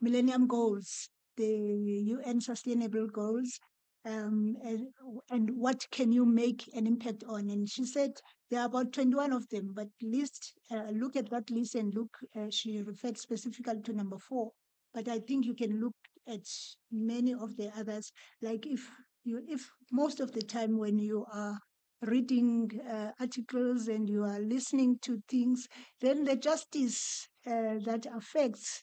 millennium goals the un sustainable goals um, and, and what can you make an impact on? And she said there are about 21 of them but list uh, look at that list and look uh, she referred specifically to number four. But i think you can look at many of the others like if you if most of the time when you are reading uh, articles and you are listening to things, then the justice uh, that affects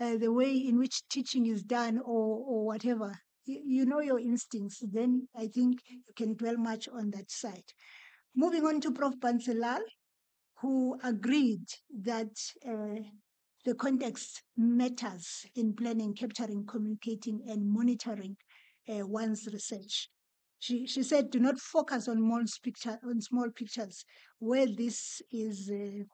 uh, the way in which teaching is done or, or whatever, you, you know your instincts, then I think you can dwell much on that side. Moving on to Prof. Bansilal, who agreed that uh, the context matters in planning, capturing, communicating, and monitoring uh, one's research. She, she said, do not focus on small, picture, on small pictures where this is uh,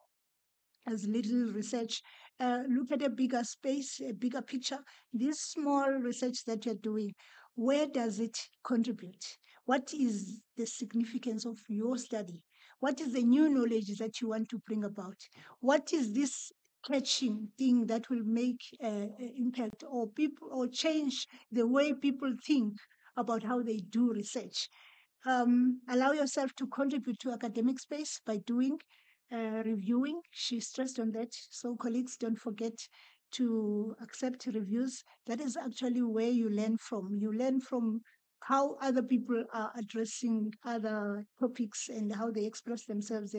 as little research. Uh, look at a bigger space, a bigger picture. This small research that you're doing, where does it contribute? What is the significance of your study? What is the new knowledge that you want to bring about? What is this catching thing that will make uh, impact or people or change the way people think about how they do research? um, allow yourself to contribute to academic space by doing uh, reviewing. She stressed on that. So colleagues, don't forget to accept reviews. That is actually where you learn from. You learn from how other people are addressing other topics and how they express themselves.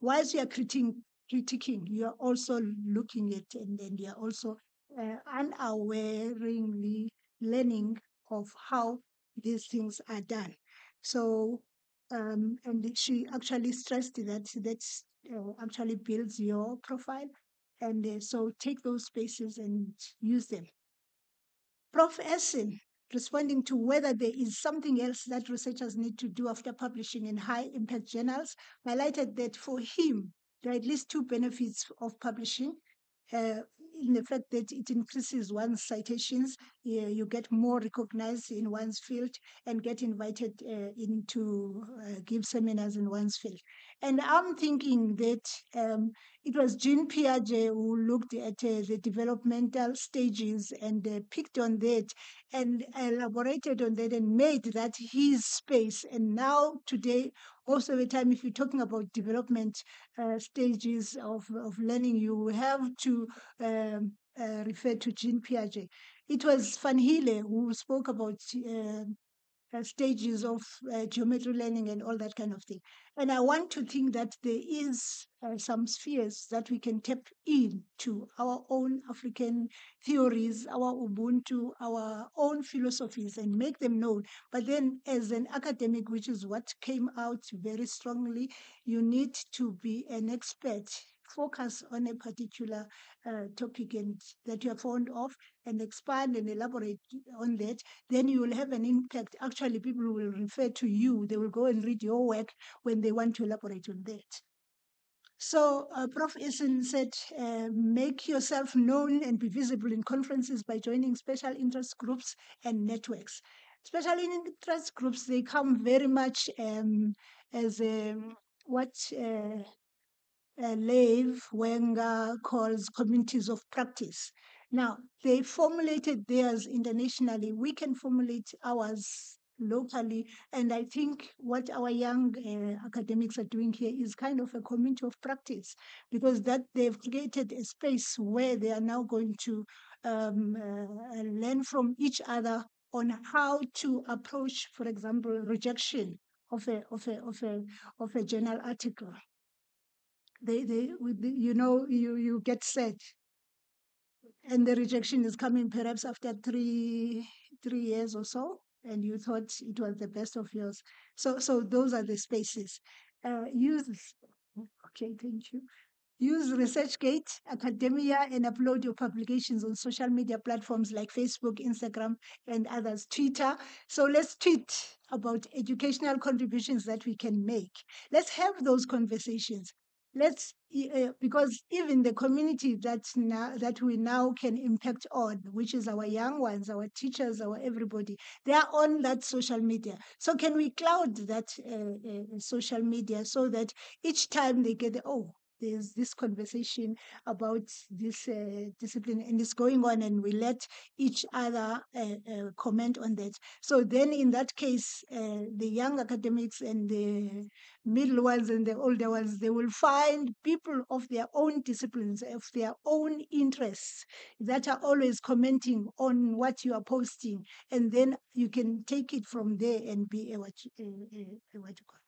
Whilst you are critiquing, critiquing, you are also looking at and then you are also uh, unawarely learning of how these things are done. So, um, and she actually stressed that that uh, actually builds your profile. And uh, so take those spaces and use them. Prof. Essien, responding to whether there is something else that researchers need to do after publishing in high impact journals, highlighted that for him, there are at least two benefits of publishing. Uh, in the fact that it increases one's citations, yeah, you get more recognized in one's field and get invited uh, into uh, give seminars in one's field. And I'm thinking that um, it was Jean Piaget who looked at uh, the developmental stages and uh, picked on that and elaborated on that and made that his space. And now, today, of the time, if you're talking about development uh, stages of, of learning, you have to um, uh, refer to Jean Piaget. It was Van Hiele who spoke about uh, stages of uh, geometry learning and all that kind of thing. And I want to think that there is uh, some spheres that we can tap into our own African theories, our Ubuntu, our own philosophies, and make them known. But then, as an academic, which is what came out very strongly, you need to be an expert focus on a particular uh, topic and that you are fond of and expand and elaborate on that, then you will have an impact. Actually, people will refer to you. They will go and read your work when they want to elaborate on that. So, uh, Prof. Essien said, uh, make yourself known and be visible in conferences by joining special interest groups and networks. Special interest groups, they come very much um, as a, what uh, uh, Lave Wenger calls communities of practice. Now, they formulated theirs internationally. We can formulate ours locally. And I think what our young uh, academics are doing here is kind of a community of practice because that they've created a space where they are now going to um, uh, learn from each other on how to approach, for example, rejection of a of a of a of a journal article. They they you know you you get sad. And the rejection is coming perhaps after three three years or so and you thought it was the best of yours. So so those are the spaces. Uh, use okay thank you. Use researchgate academia and upload your publications on social media platforms like facebook instagram and others. Twitter. So let's tweet about educational contributions that we can make. Let's have those conversations let's uh, because even the community that now that we now can impact on which is our young ones our teachers our everybody they are on that social media. So can we cloud that uh, uh, social media so that each time they get oh there's this conversation about this uh, discipline and it's going on and we let each other uh, uh, comment on that. So then in that case uh, the young academics and the middle ones and the older ones they will find people of their own disciplines of their own interests that are always commenting on what you are posting and then you can take it from there and be a what, uh, uh, what you call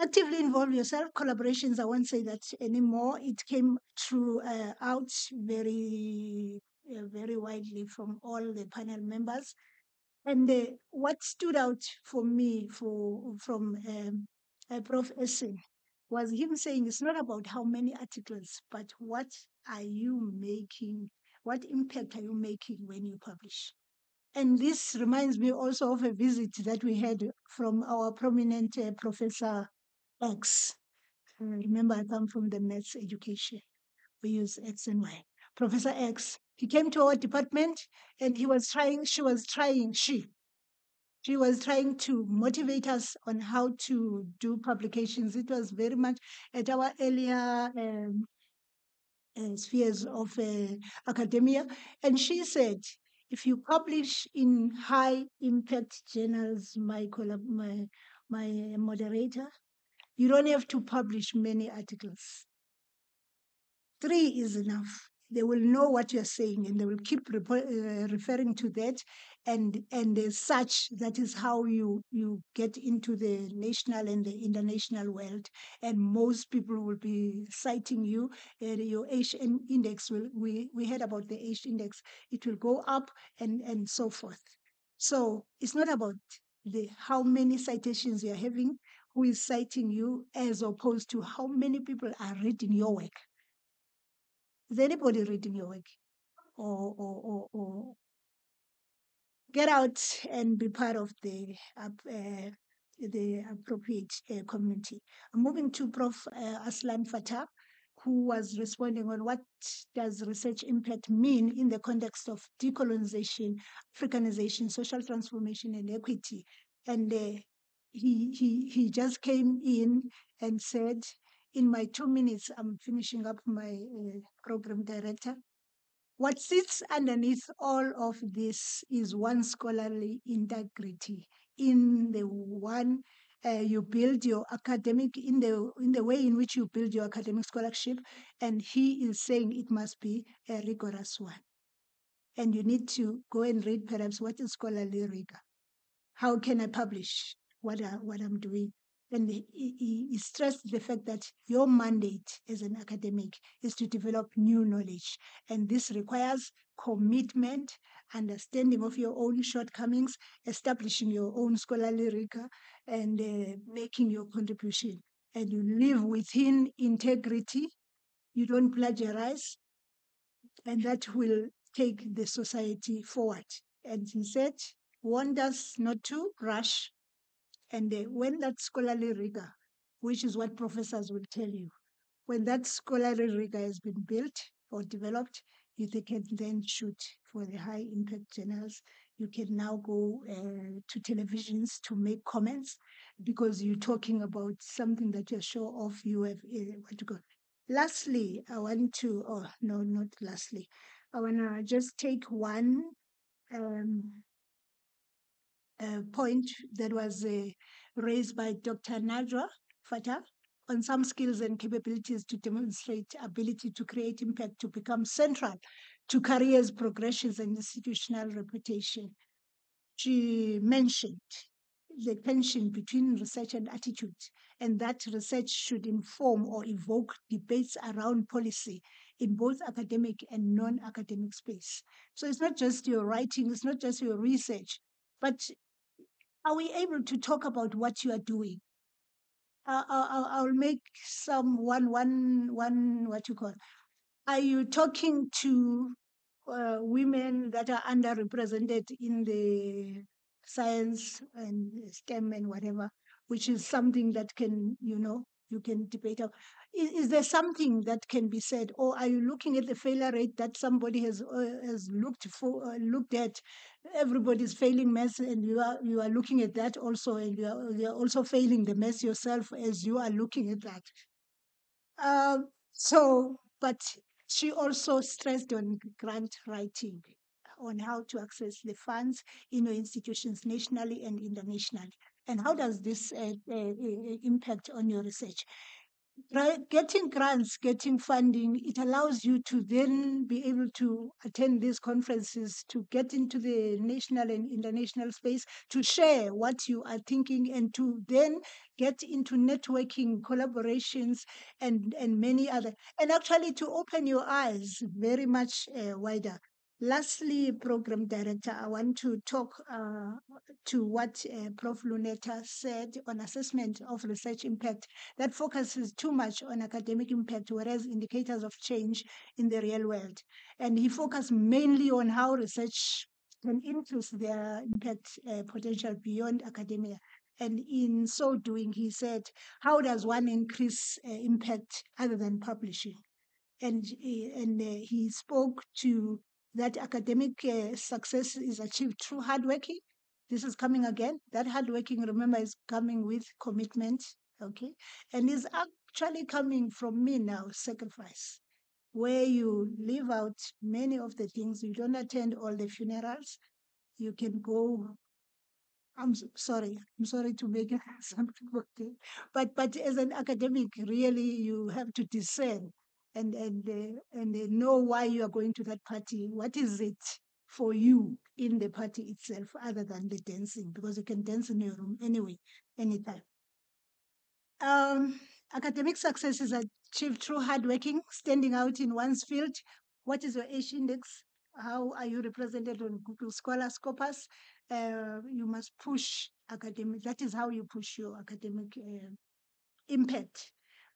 actively involve yourself. Collaborations i won't say that anymore. It came through uh, out very uh, very widely from all the panel members. And uh, what stood out for me for from um, uh, prof Essien was him saying it's not about how many articles but what are you making what impact are you making when you publish? And this reminds me also of a visit that we had from our prominent uh, professor X. Uh, remember, I come from the maths education. We use X and Y. Professor X, he came to our department and he was trying, she was trying, she, she was trying to motivate us on how to do publications. It was very much at our earlier um, uh, spheres of uh, academia. And she said, if you publish in high impact journals, my, my, my moderator, you don't have to publish many articles. Three is enough. They will know what you're saying and they will keep uh, referring to that. And, and as such, that is how you, you get into the national and the international world. And most people will be citing you. Uh, your H index will, we, we heard about the H index, it will go up and, and so forth. So it's not about the how many citations you're having, who is citing you, as opposed to how many people are reading your work. Is anybody reading your work? Or, or, or, or get out and be part of the uh, the appropriate uh, community. I'm moving to Prof. Uh, Aslam Fataar, who was responding on what does research impact mean in the context of decolonization, Africanization, social transformation, and equity. And he he he just came in and said, "In my two minutes, I'm finishing up my uh, program director." What sits underneath all of this is one scholarly integrity in the one uh, you build your academic in the in the way in which you build your academic scholarship, and he is saying it must be a rigorous one. And you need to go and read perhaps what is scholarly rigor. How can I publish what I, what I'm doing? And he, he, he stressed the fact that your mandate as an academic is to develop new knowledge. And this requires commitment, understanding of your own shortcomings, establishing your own scholarly rigor, and uh, making your contribution. And you live within integrity you don't plagiarize, and that will take the society forward. And he said, warned us not to rush. And uh, when that scholarly rigor, which is what professors will tell you, when that scholarly rigor has been built or developed, you can then shoot for the high impact journals. You can now go uh, to televisions to make comments because you're talking about something that you're sure of. You have uh, what to go. Lastly, I want to, oh no, not lastly, I want to just take one um, point that was uh, raised by Dr. Nadra Fataar on some skills and capabilities to demonstrate ability to create impact to become central to careers progressions and institutional reputation. She mentioned the tension between research and attitude, and that research should inform or evoke debates around policy in both academic and non academic space. So it's not just your writing, it's not just your research, but are we able to talk about what you are doing? Uh, I'll, I'll make some one, one, one, what you call. Are you talking to uh, women that are underrepresented in the science and STEM and whatever, which is something that can, you know, you can debate. Of. Is, is there something that can be said, or are you looking at the failure rate that somebody has uh, has looked for, uh, looked at? Everybody's failing maths, and you are you are looking at that also, and you are you are also failing the maths yourself as you are looking at that. Um, so, but she also stressed on grant writing, on how to access the funds in your institutions nationally and internationally. And how does this uh, uh, uh, impact on your research? Getting grants, getting funding, it allows you to then be able to attend these conferences, to get into the national and international space, to share what you are thinking, and to then get into networking, collaborations, and, and many other, and actually to open your eyes very much uh, wider. Lastly, program director, I want to talk uh, to what uh, Prof. Luneta said on assessment of research impact that focuses too much on academic impact, whereas indicators of change in the real world. And he focused mainly on how research can influence their impact uh, potential beyond academia. And in so doing, he said, how does one increase uh, impact other than publishing? And, uh, and uh, he spoke to that academic uh, success is achieved through hard working. This is coming again. That hard working, remember, is coming with commitment, okay? And is actually coming from me now, sacrifice, where you leave out many of the things. You don't attend all the funerals. You can go. I'm sorry. I'm sorry to make something, okay. but but as an academic, really, you have to discern and and uh, and uh, know why you are going to that party. What is it for you in the party itself, other than the dancing? Because you can dance in your room anyway, anytime. Um, academic success is achieved through hard working, standing out in one's field. What is your H index? How are you represented on Google Scholar Scopus? Uh, you must push academic. That is how you push your academic uh, impact.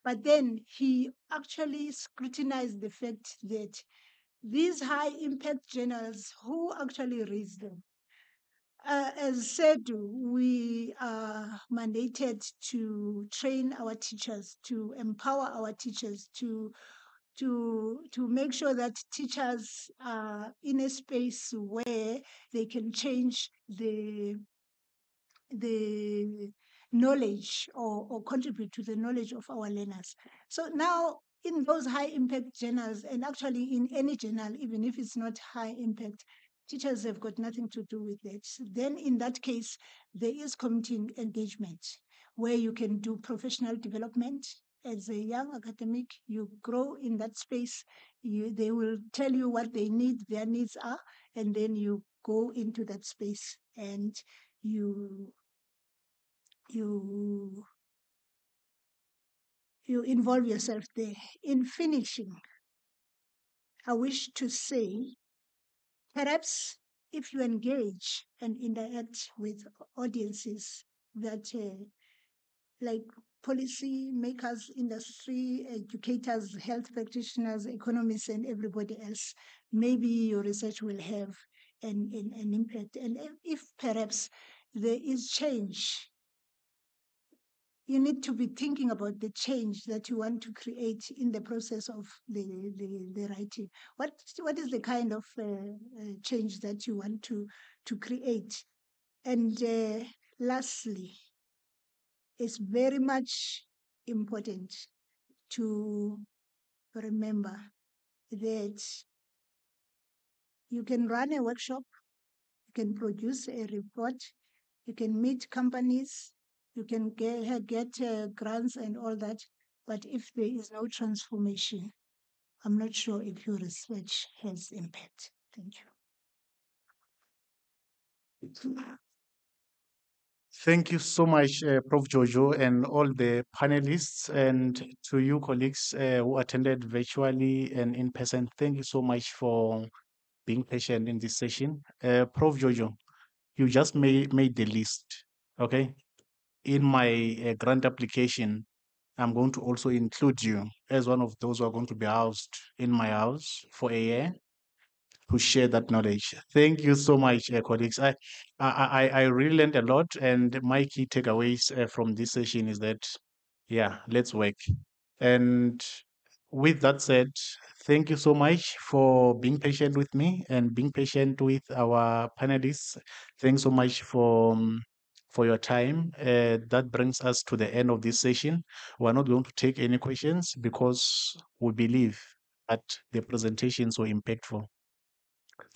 But then he actually scrutinized the fact that these high impact journals, who actually reads them? Uh, as said, we are mandated to train our teachers, to empower our teachers, to to to make sure that teachers are in a space where they can change the the knowledge or, or contribute to the knowledge of our learners. So now in those high impact journals and actually in any journal, even if it's not high impact, teachers have got nothing to do with it. Then in that case, there is community engagement where you can do professional development. As a young academic, you grow in that space. You, they will tell you what they need, their needs are, and then you go into that space and you you you involve yourself there. In finishing, I wish to say perhaps if you engage and interact with audiences that uh, like policy makers, industry educators, health practitioners, economists, and everybody else. Maybe your research will have an, an, an impact. And if, if perhaps there is change, you need to be thinking about the change that you want to create in the process of the, the, the writing. What, what is the kind of uh, uh, change that you want to, to create? And uh, lastly, it's very much important to remember that you can run a workshop, you can produce a report, you can meet companies, you can get, get uh, grants and all that. But if there is no transformation, I'm not sure if your research has impact. Thank you. Thank you so much, uh, Prof. Jojo, and all the panelists, and to you colleagues uh, who attended virtually and in person. Thank you so much for being patient in this session. Uh, Prof. Jojo, you just made, made the list, okay? In my uh, grant application, I'm going to also include you as one of those who are going to be housed in my house for a year who share that knowledge. Thank you so much, uh, colleagues. I, I, I really learned a lot, and my key takeaways uh, from this session is that, yeah, let's work. And with that said, thank you so much for being patient with me and being patient with our panelists. Thanks so much for. um, for your time. Uh, that brings us to the end of this session. We're not going to take any questions because we believe that the presentations were impactful.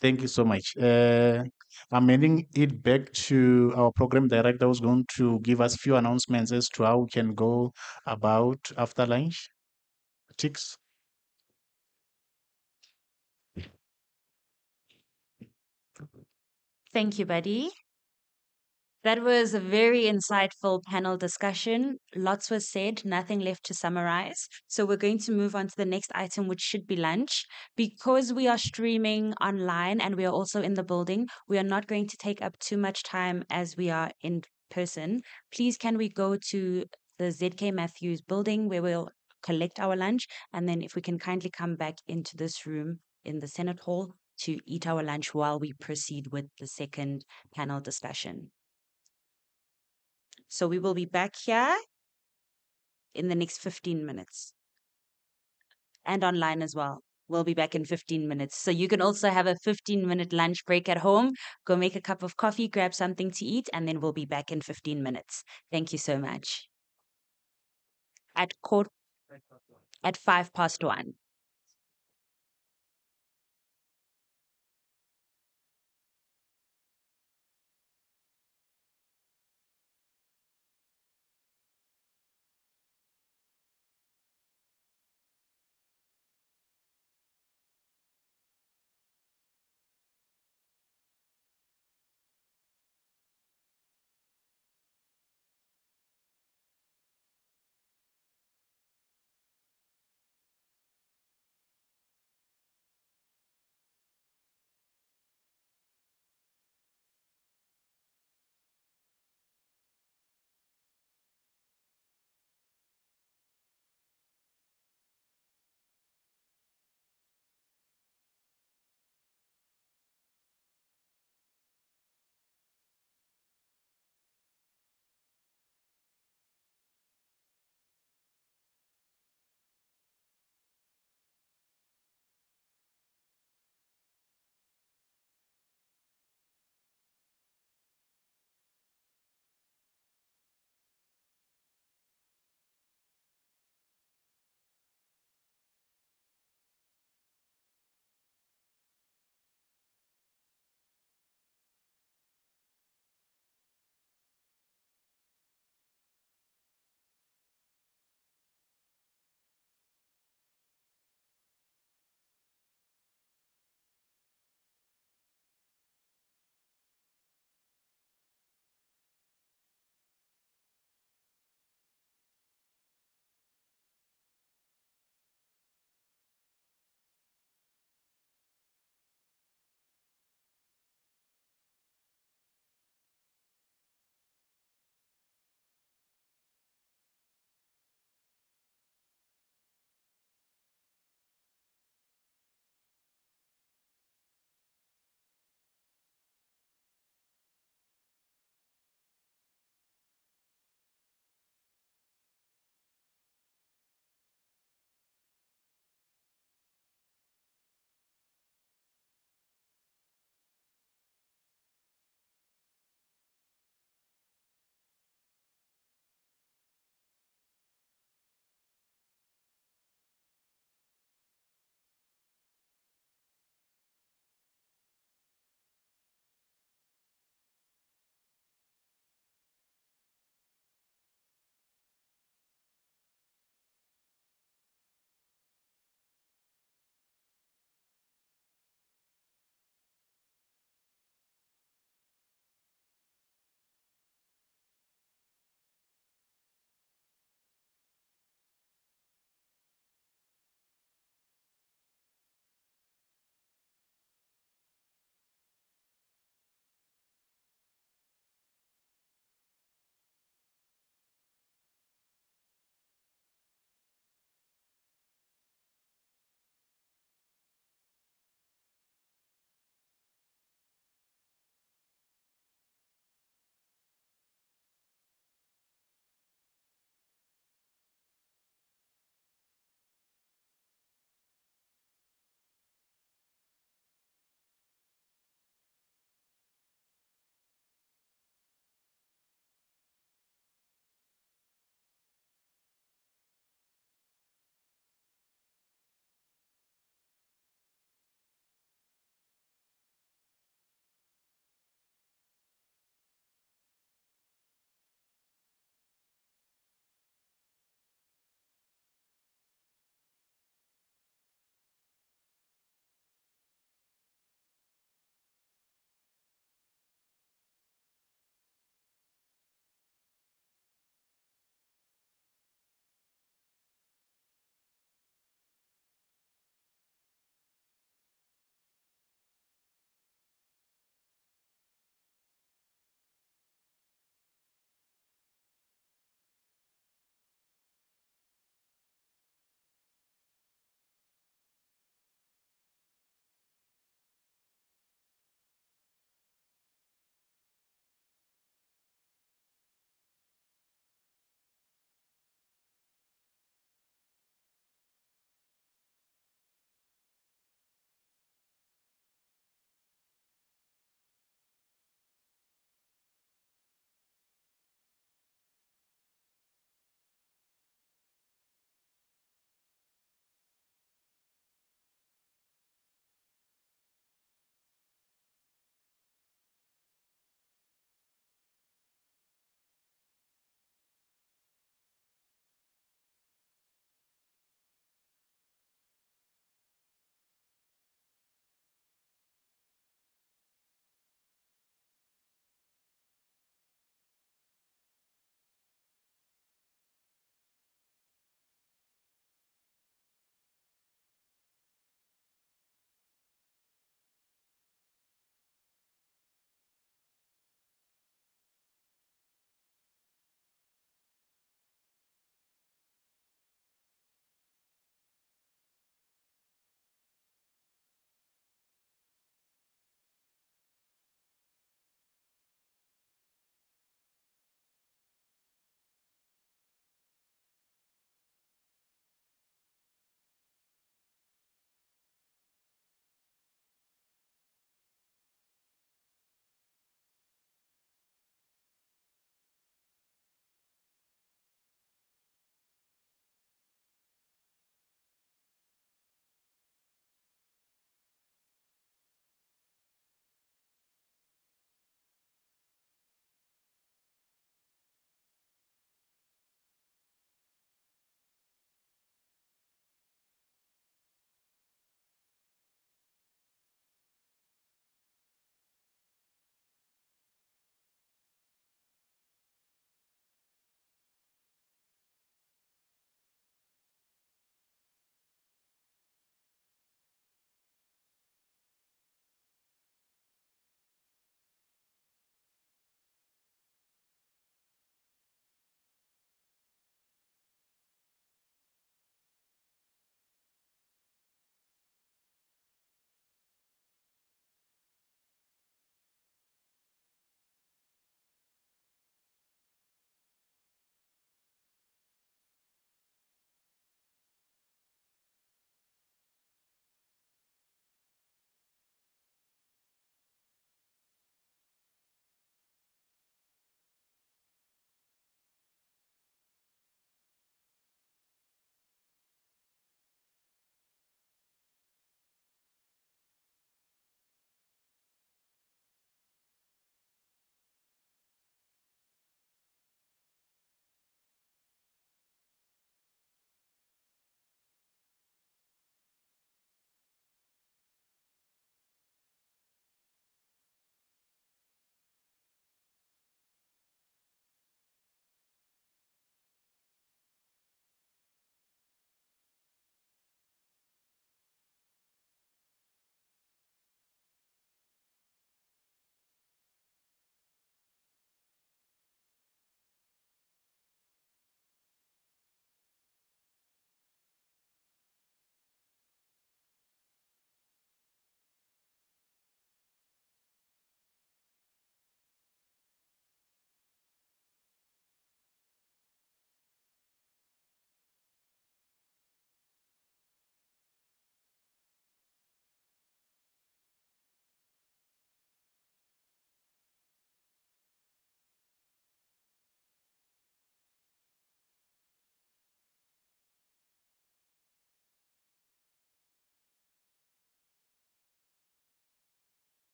Thank you so much. Uh, I'm handing it back to our program director who's going to give us few announcements as to how we can go about after lunch. Tix. Thank you, Buddy. That was a very insightful panel discussion. Lots was said, nothing left to summarize. So we're going to move on to the next item, which should be lunch. Because we are streaming online and we are also in the building, we are not going to take up too much time as we are in person. Please, can we go to the ZK Matthews building where we'll collect our lunch? And then if we can kindly come back into this room in the Senate Hall to eat our lunch while we proceed with the second panel discussion. So we will be back here in the next 15 minutes and online as well. We'll be back in 15 minutes. So you can also have a 15 minute lunch break at home, go make a cup of coffee, grab something to eat, and then we'll be back in 15 minutes. Thank you so much. At court at five past one.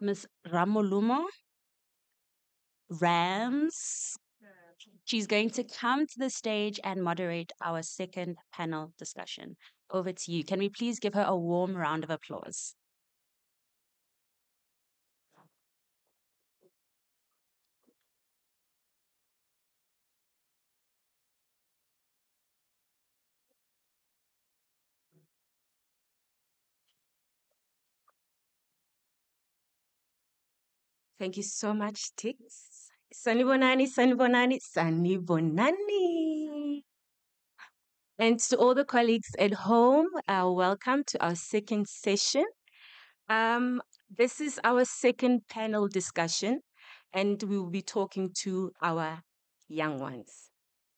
Ms. Ramolumo Rams. She's going to come to the stage and moderate our second panel discussion. Over to you. Can we please give her a warm round of applause? Thank you so much, Tix. Sanibonani, Sanibonani, Sanibonani. And to all the colleagues at home, uh, welcome to our second session. Um, this is our second panel discussion, and we will be talking to our young ones.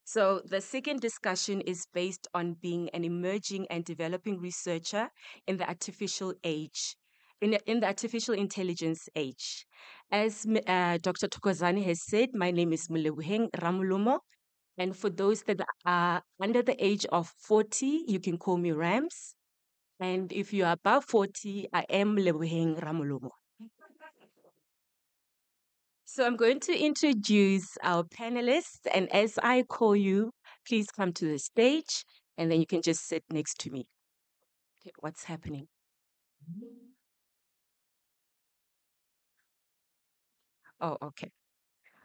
So, the second discussion is based on being an emerging and developing researcher in the artificial age, in, the- in the artificial intelligence age. As uh, Dr. Tokozani has said, my name is Mulebuheng Ramulumo. And for those that are under the age of 40, you can call me Rams. And if you are above 40, I am Lebuheng Ramulumo. So I'm going to introduce our panelists, and as I call you, please come to the stage, and then you can just sit next to me. Okay, what's happening? Oh, okay.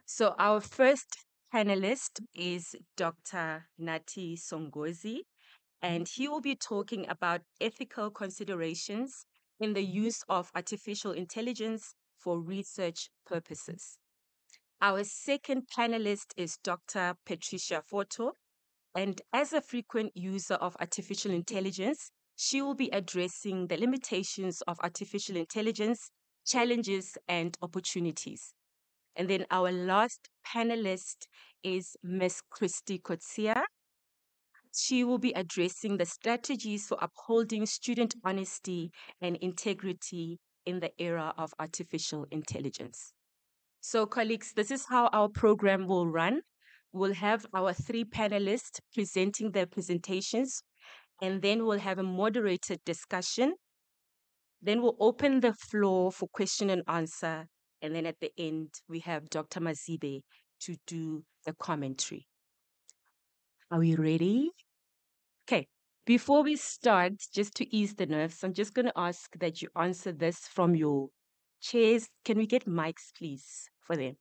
So our first panelist is Dr. Nati Songozi, mm-hmm. and he will be talking about ethical considerations in the use of artificial intelligence for research purposes. Our second panelist is Dr. Patricia Foto, and as a frequent user of artificial intelligence, she will be addressing the limitations of artificial intelligence, challenges, and opportunities. And then our last panelist is Miss Christy Kotsia. She will be addressing the strategies for upholding student honesty and integrity in the era of artificial intelligence. So, colleagues, this is how our program will run. We'll have our three panelists presenting their presentations, and then we'll have a moderated discussion. Then we'll open the floor for question and answer. And then at the end, we have Dr. Mazibe to do the commentary. Are we ready? Okay. Before we start, just to ease the nerves, I'm just going to ask that you answer this from your chairs. Can we get mics, please, for them?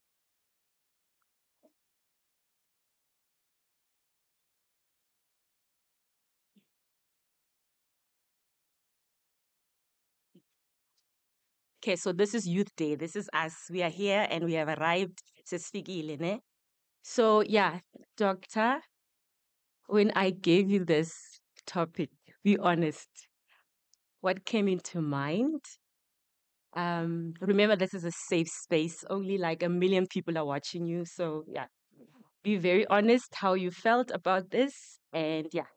Okay, so this is Youth Day. This is us. We are here and we have arrived. Ne? So, yeah, Doctor, when I gave you this topic, be honest, what came into mind? Um, remember, this is a safe space. Only like a million people are watching you. So, yeah, be very honest how you felt about this. And yeah,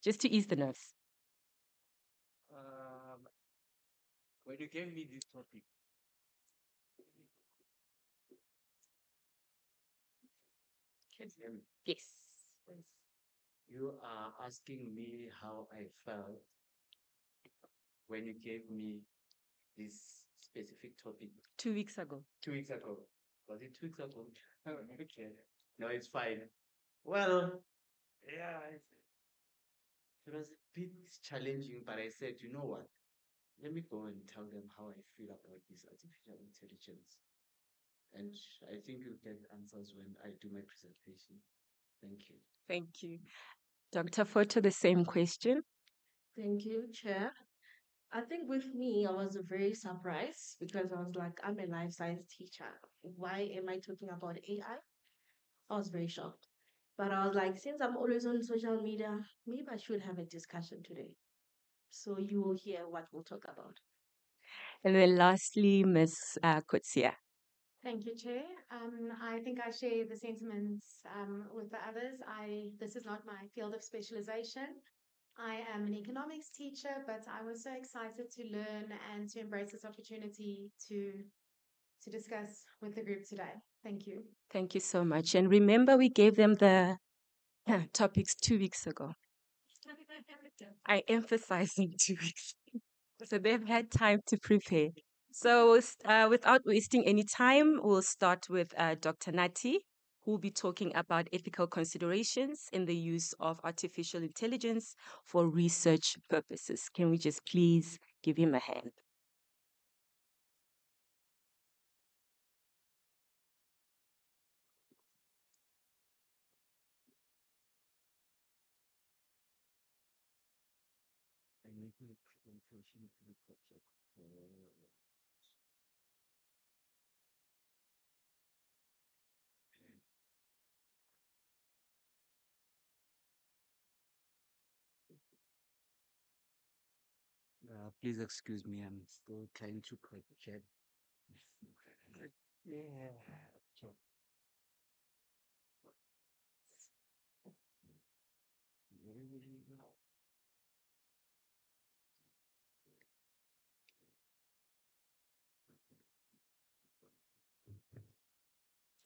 just to ease the nerves. When you gave me this topic, Can you hear me? Yes. You are asking me how I felt when you gave me this specific topic Two weeks ago. two weeks ago. Was it two weeks ago? Oh, okay. No, it's fine. Well, yeah, it was a bit challenging, but I said, you know what? Let me go and tell them how I feel about this artificial intelligence. And I think you'll get answers when I do my presentation. Thank you. Thank you. Dr. Foto, the same question. Thank you, Chair. I think with me, I was very surprised because I was like, I'm a life science teacher. Why am I talking about AI? I was very shocked. But I was like, since I'm always on social media, maybe I should have a discussion today. So you will hear what we'll talk about. And then lastly, Ms. Uh, Kutsia. Thank you, Chair. Um, I think I share the sentiments um, with the others. I this is not my field of specialization. I am an economics teacher, but I was so excited to learn and to embrace this opportunity to to discuss with the group today. Thank you. Thank you so much. And remember, we gave them the topics two weeks ago. I emphasized in two weeks. So they've had time to prepare. So, uh, without wasting any time, we'll start with uh, Dr. Nati, who will be talking about ethical considerations in the use of artificial intelligence for research purposes. Can we just please give him a hand? Please excuse me, I'm still trying to project. Yeah.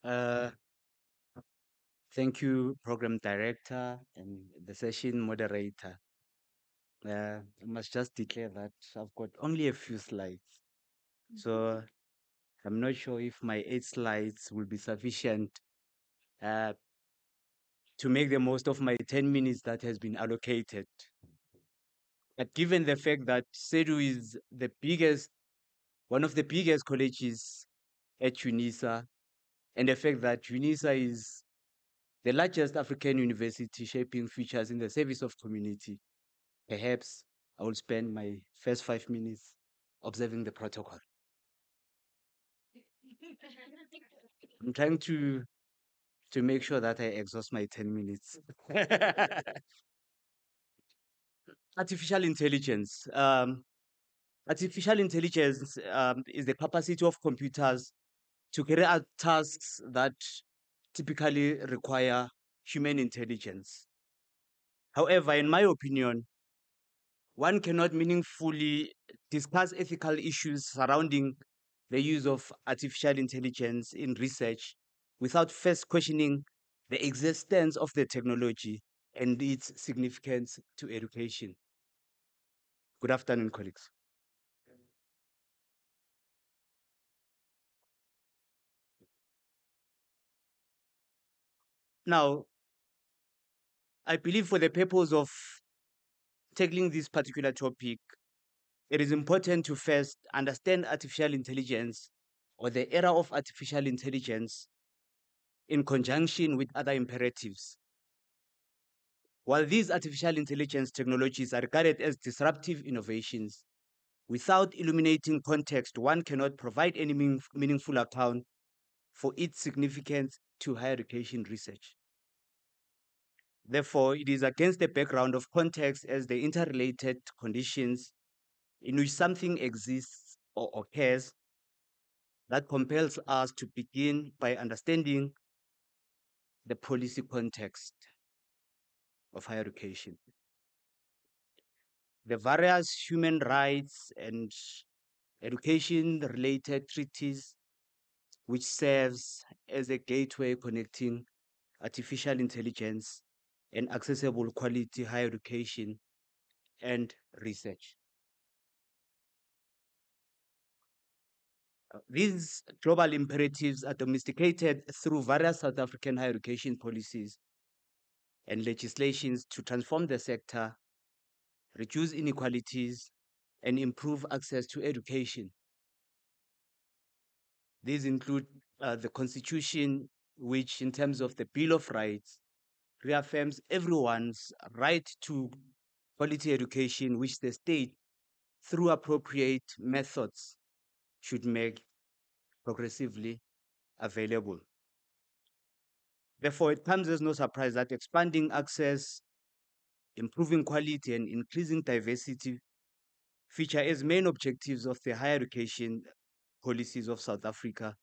Uh, thank you, program director and the session moderator. Uh, I must just declare that I've got only a few slides. So I'm not sure if my eight slides will be sufficient uh, to make the most of my 10 minutes that has been allocated. But given the fact that CEDU is the biggest, one of the biggest colleges at UNISA, and the fact that UNISA is the largest African university shaping futures in the service of community, perhaps I will spend my first five minutes observing the protocol. I'm trying to to make sure that I exhaust my 10 minutes. artificial intelligence. Um, artificial intelligence um, is the capacity of computers to carry out tasks that typically require human intelligence. However, in my opinion, one cannot meaningfully discuss ethical issues surrounding the use of artificial intelligence in research without first questioning the existence of the technology and its significance to education. Good afternoon, colleagues. Now, I believe for the purpose of tackling this particular topic, it is important to first understand artificial intelligence or the era of artificial intelligence in conjunction with other imperatives. While these artificial intelligence technologies are regarded as disruptive innovations, without illuminating context, one cannot provide any meaningful account for its significance to higher education research. Therefore, it is against the background of context as the interrelated conditions in which something exists or occurs that compels us to begin by understanding the policy context of higher education. The various human rights and education related treaties which serves as a gateway connecting artificial intelligence and accessible quality higher education and research. Uh, These global imperatives are domesticated through various South African higher education policies and legislations to transform the sector, reduce inequalities, and improve access to education. These include uh, the Constitution, which, in terms of the Bill of Rights, reaffirms everyone's right to quality education, which the state, through appropriate methods, should make progressively available. Therefore, it comes as no surprise that expanding access, improving quality, and increasing diversity feature as main objectives of the higher education policies of South Africa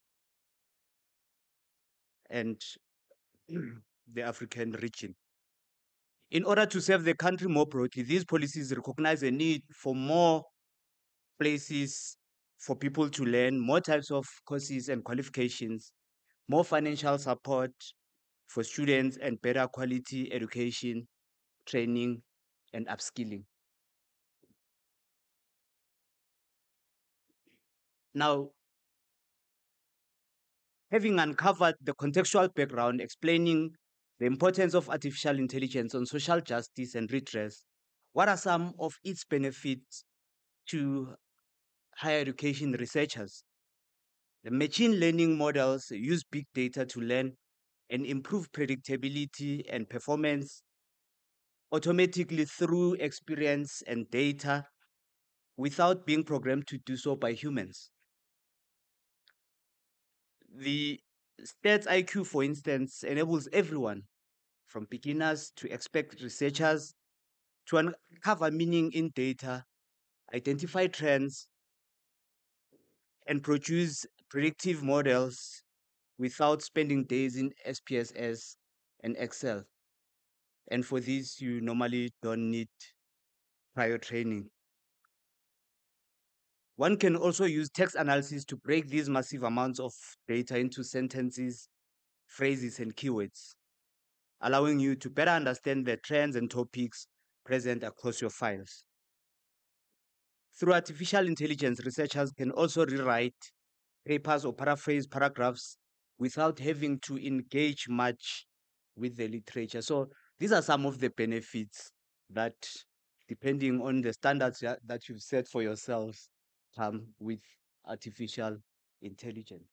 and the African region. In order to serve the country more broadly, these policies recognize a need for more places for people to learn, more types of courses and qualifications, more financial support for students, and better quality education, training, and upskilling. Now, having uncovered the contextual background explaining the importance of artificial intelligence on social justice and redress, what are some of its benefits to higher education researchers? The machine learning models use big data to learn and improve predictability and performance automatically through experience and data without being programmed to do so by humans. The Stats IQ, for instance, enables everyone from beginners to expert researchers to uncover meaning in data, identify trends, and produce predictive models without spending days in SPSS and Excel. And for this, you normally don't need prior training. One can also use text analysis to break these massive amounts of data into sentences, phrases, and keywords, allowing you to better understand the trends and topics present across your files. Through artificial intelligence, researchers can also rewrite papers or paraphrase paragraphs without having to engage much with the literature. So these are some of the benefits that, depending on the standards that you've set for yourselves, come with artificial intelligence.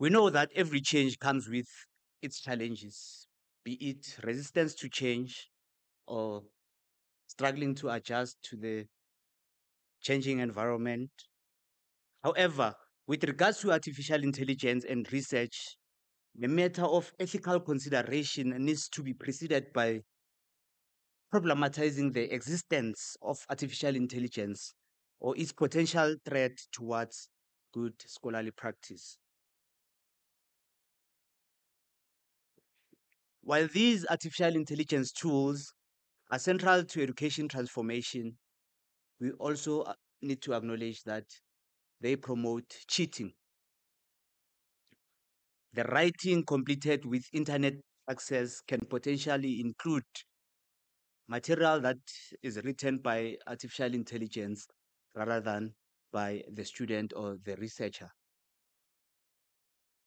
We know that every change comes with its challenges, be it resistance to change or struggling to adjust to the changing environment. However, with regards to artificial intelligence and research, the matter of ethical consideration needs to be preceded by problematizing the existence of artificial intelligence or its potential threat towards good scholarly practice. While these artificial intelligence tools are central to education transformation, we also uh, need to acknowledge that they promote cheating. The writing completed with internet access can potentially include material that is written by artificial intelligence rather than by the student or the researcher.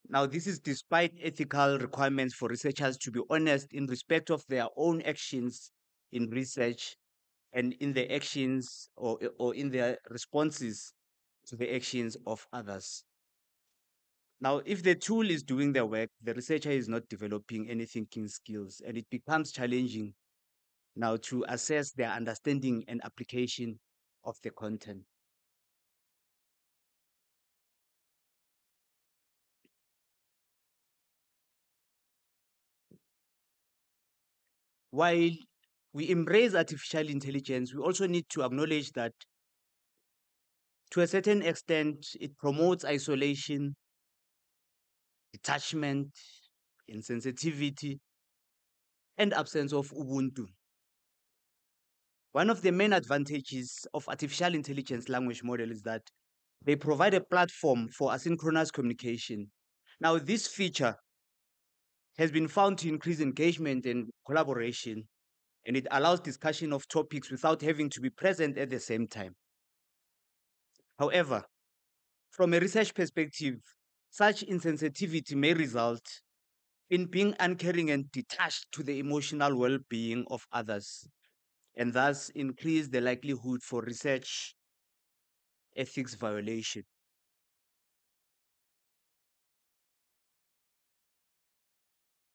Now, this is despite ethical requirements for researchers to be honest in respect of their own actions in research and in the actions or, or in their responses to the actions of others. Now, if the tool is doing their work, the researcher is not developing any thinking skills, and it becomes challenging now to assess their understanding and application of the content. While we embrace artificial intelligence, we also need to acknowledge that to a certain extent, it promotes isolation, detachment, insensitivity, and absence of Ubuntu. One of the main advantages of artificial intelligence language model is that they provide a platform for asynchronous communication. Now, this feature has been found to increase engagement and collaboration, and it allows discussion of topics without having to be present at the same time. However, from a research perspective, such insensitivity may result in being uncaring and detached to the emotional well being of others, and thus increase the likelihood for research ethics violation.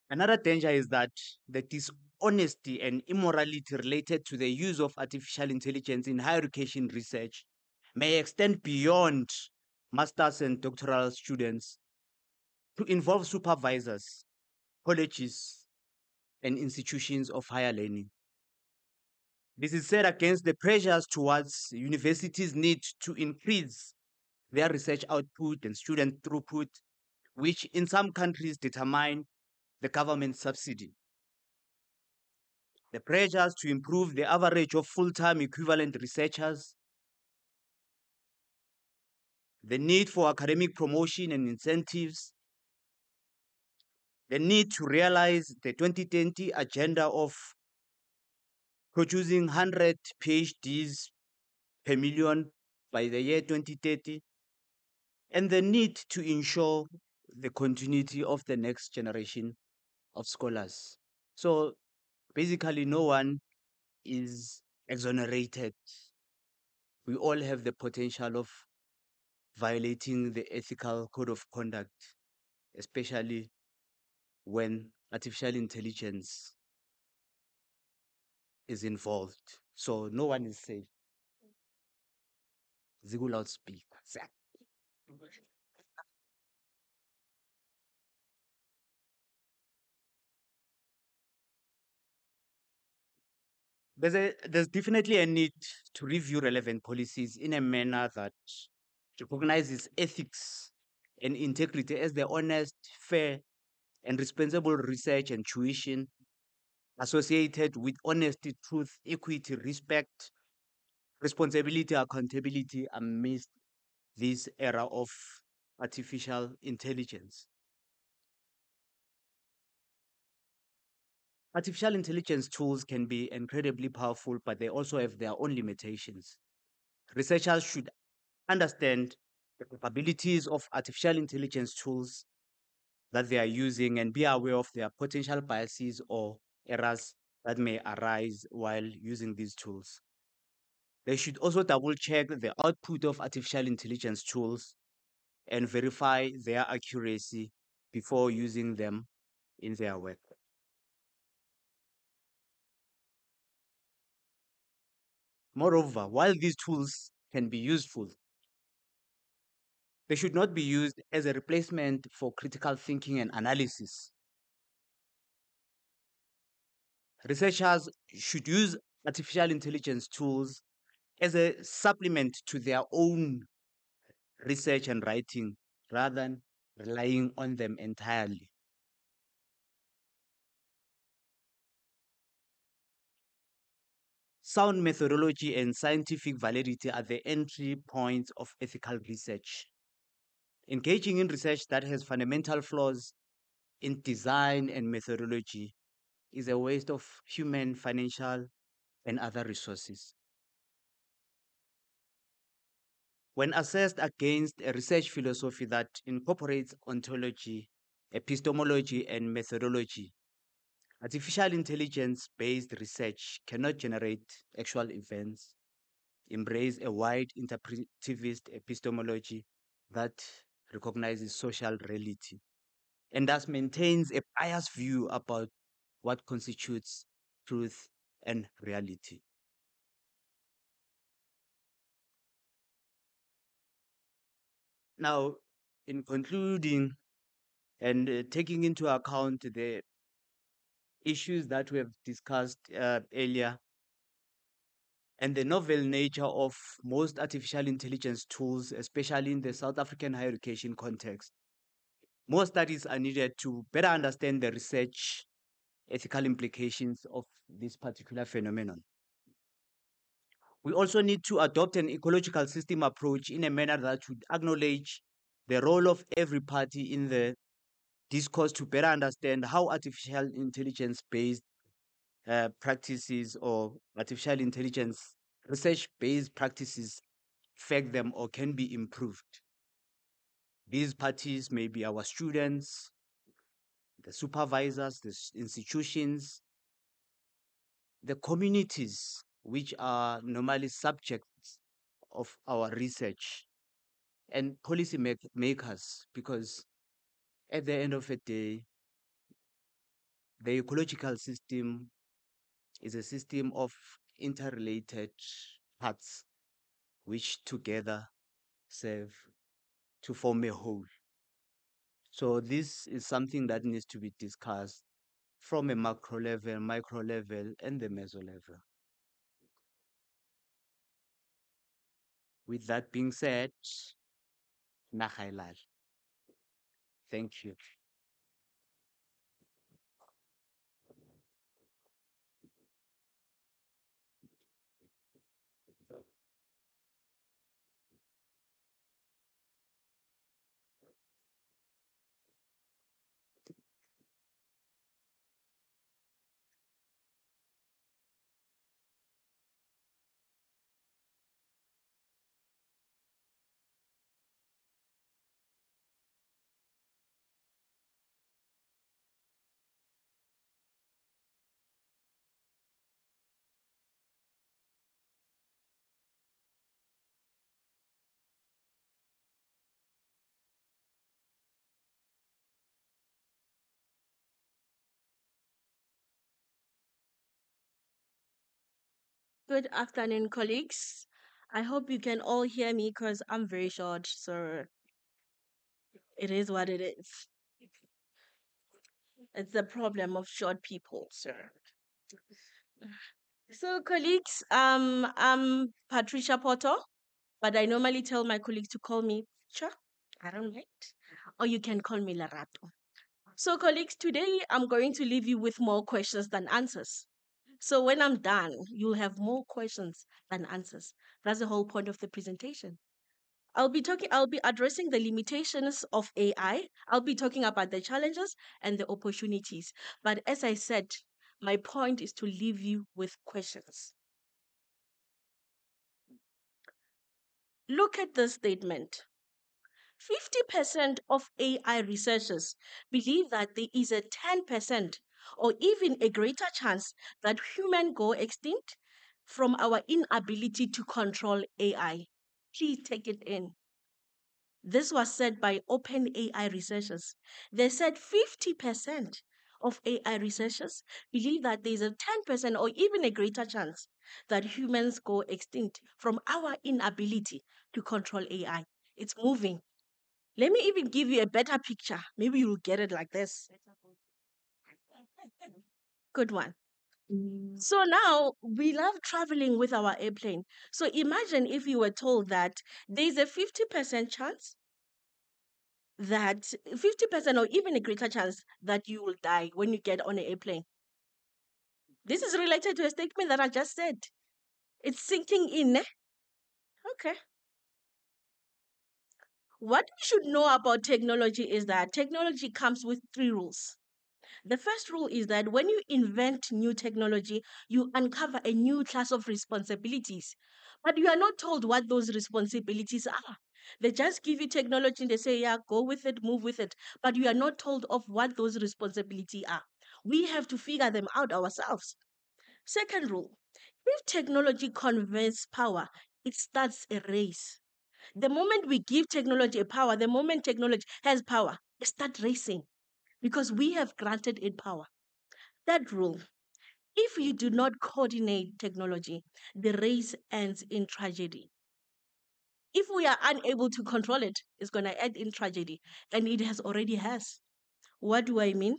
Another danger is that the dishonesty and immorality related to the use of artificial intelligence in higher education research may extend beyond masters and doctoral students to involve supervisors, colleges, and institutions of higher learning. This is set against the pressures towards universities' need to increase their research output and student throughput, which in some countries determine the government subsidy. The pressures to improve the average of full time equivalent researchers, the need for academic promotion and incentives, the need to realize the 2020 agenda of producing 100 PhDs per million by the year 2030, and the need to ensure the continuity of the next generation of scholars. So basically, no one is exonerated. We all have the potential of violating the ethical code of conduct, especially when artificial intelligence is involved. So no one is safe. Zigu loudspeaker. Zap. There's a there's definitely a need to review relevant policies in a manner that recognizes ethics and integrity as the honest, fair, and responsible research and tuition associated with honesty, truth, equity, respect, responsibility, accountability amidst this era of artificial intelligence. Artificial intelligence tools can be incredibly powerful, but they also have their own limitations. Researchers should understand the capabilities of artificial intelligence tools that they are using and be aware of their potential biases or errors that may arise while using these tools. They should also double check the output of artificial intelligence tools and verify their accuracy before using them in their work. Moreover, while these tools can be useful, they should not be used as a replacement for critical thinking and analysis. Researchers should use artificial intelligence tools as a supplement to their own research and writing rather than relying on them entirely. Sound methodology and scientific validity are the entry points of ethical research. Engaging in research that has fundamental flaws in design and methodology is a waste of human, financial, and other resources. When assessed against a research philosophy that incorporates ontology, epistemology, and methodology, artificial intelligence based research cannot generate actual events, embrace a wide interpretivist epistemology that recognizes social reality, and thus maintains a biased view about what constitutes truth and reality. Now, in concluding and uh, taking into account the issues that we have discussed uh, earlier and the novel nature of most artificial intelligence tools, especially in the South African higher education context, more studies are needed to better understand the research ethical implications of this particular phenomenon. We also need to adopt an ecological system approach in a manner that would acknowledge the role of every party in the discourse to better understand how artificial intelligence based uh, practices or artificial intelligence research based practices affect them or can be improved. These parties may be our students, the supervisors, the institutions, the communities which are normally subjects of our research and policy make makers because at the end of the day the ecological system is a system of interrelated parts which together serve to form a whole so this is something that needs to be discussed from a macro level micro level and the meso level With that being said, Nahailal. Thank you. Good afternoon, colleagues. I hope you can all hear me because I'm very short, so it is what it is. It's the problem of short people, sir. So, colleagues, um, I'm Patricia Poto, but I normally tell my colleagues to call me Cha. I don't mind. Or you can call me Lerato. So, colleagues, today I'm going to leave you with more questions than answers. So, when I'm done, you'll have more questions than answers. That's the whole point of the presentation. I'll be talking, I'll be addressing the limitations of AI. I'll be talking about the challenges and the opportunities. But as I said, my point is to leave you with questions. Look at this statement. 50% of AI researchers believe that there is a 10% or even a greater chance that humans go extinct from our inability to control AI. Please take it in. This was said by OpenAI researchers. They said 50% of AI researchers believe that there is a 10% or even a greater chance that humans go extinct from our inability to control AI. It's moving. Let me even give you a better picture. Maybe you'll get it like this. Good one. So now we love traveling with our airplane. So imagine if you were told that there's a 50% chance that 50% or even a greater chance that you will die when you get on an airplane. This is related to a statement that I just said. It's sinking in. Eh? Okay. What we should know about technology is that technology comes with three rules. The first rule is that when you invent new technology, you uncover a new class of responsibilities. But you are not told what those responsibilities are. They just give you technology and they say, yeah, go with it, move with it. But you are not told of what those responsibilities are. We have to figure them out ourselves. Second rule if technology conveys power, it starts a race. The moment we give technology a power, the moment technology has power, it starts racing because we have granted it power. That rule if you do not coordinate technology, the race ends in tragedy. If we are unable to control it, it's going to end in tragedy, and it has already has. What do I mean?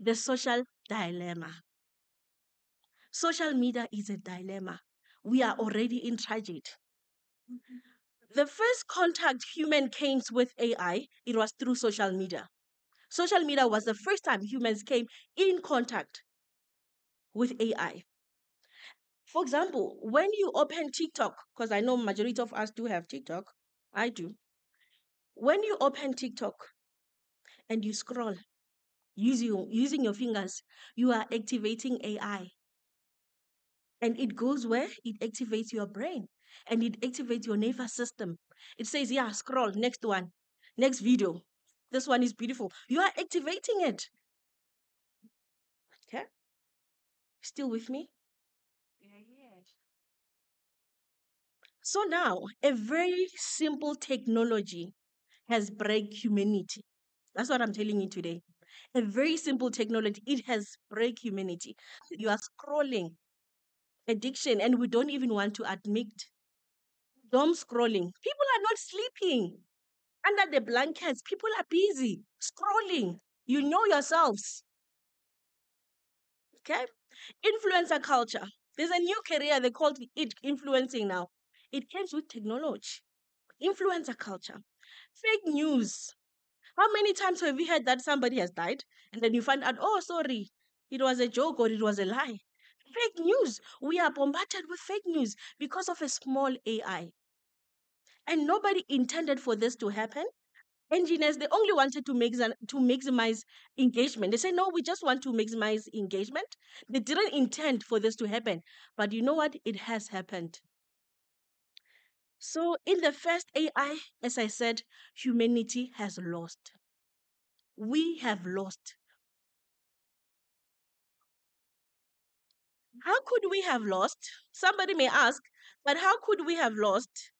The social dilemma. Social media is a dilemma. We are already in tragedy. Mm-hmm. The first contact human came with AI, it was through social media. Social media was the first time humans came in contact with AI. For example, when you open TikTok, because I know majority of us do have TikTok, I do. When you open TikTok and you scroll using using your fingers, you are activating AI. And it goes where? It activates your brain and it activates your nervous system. It says, yeah, scroll, next one, next video. This one is beautiful. You are activating it. Okay? Still with me? So now, a very simple technology has break humanity. That's what I'm telling you today. A very simple technology, it has break humanity. You are scrolling addiction, and we don't even want to admit. Doom scrolling. People are not sleeping. Under the blankets, people are busy scrolling. You know yourselves. Okay? Influencer culture. There's a new career they call it influencing now. It comes with technology. Influencer culture. Fake news. How many times have you heard that somebody has died and then you find out, oh, sorry, it was a joke or it was a lie? Fake news. We are bombarded with fake news because of a small AI. And nobody intended for this to happen. Engineers, they only wanted to make to maximize engagement. They say, no, we just want to maximize engagement. They didn't intend for this to happen. But you know what? It has happened. So, in the first AI, as I said, humanity has lost. We have lost. How could we have lost? Somebody may ask, but how could we have lost?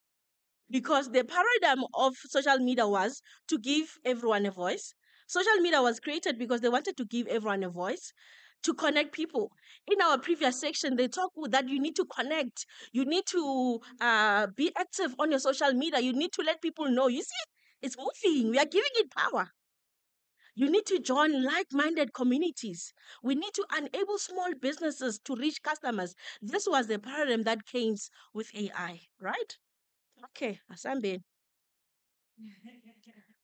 Because the paradigm of social media was to give everyone a voice. Social media was created because they wanted to give everyone a voice. to connect people. In our previous section, they talk that you need to connect, you need to uh, be active on your social media, you need to let people know. You see, it's moving, we are giving it power. You need to join like minded communities. We need to enable small businesses to reach customers. This was the paradigm that came with AI, right? Okay, Asambe.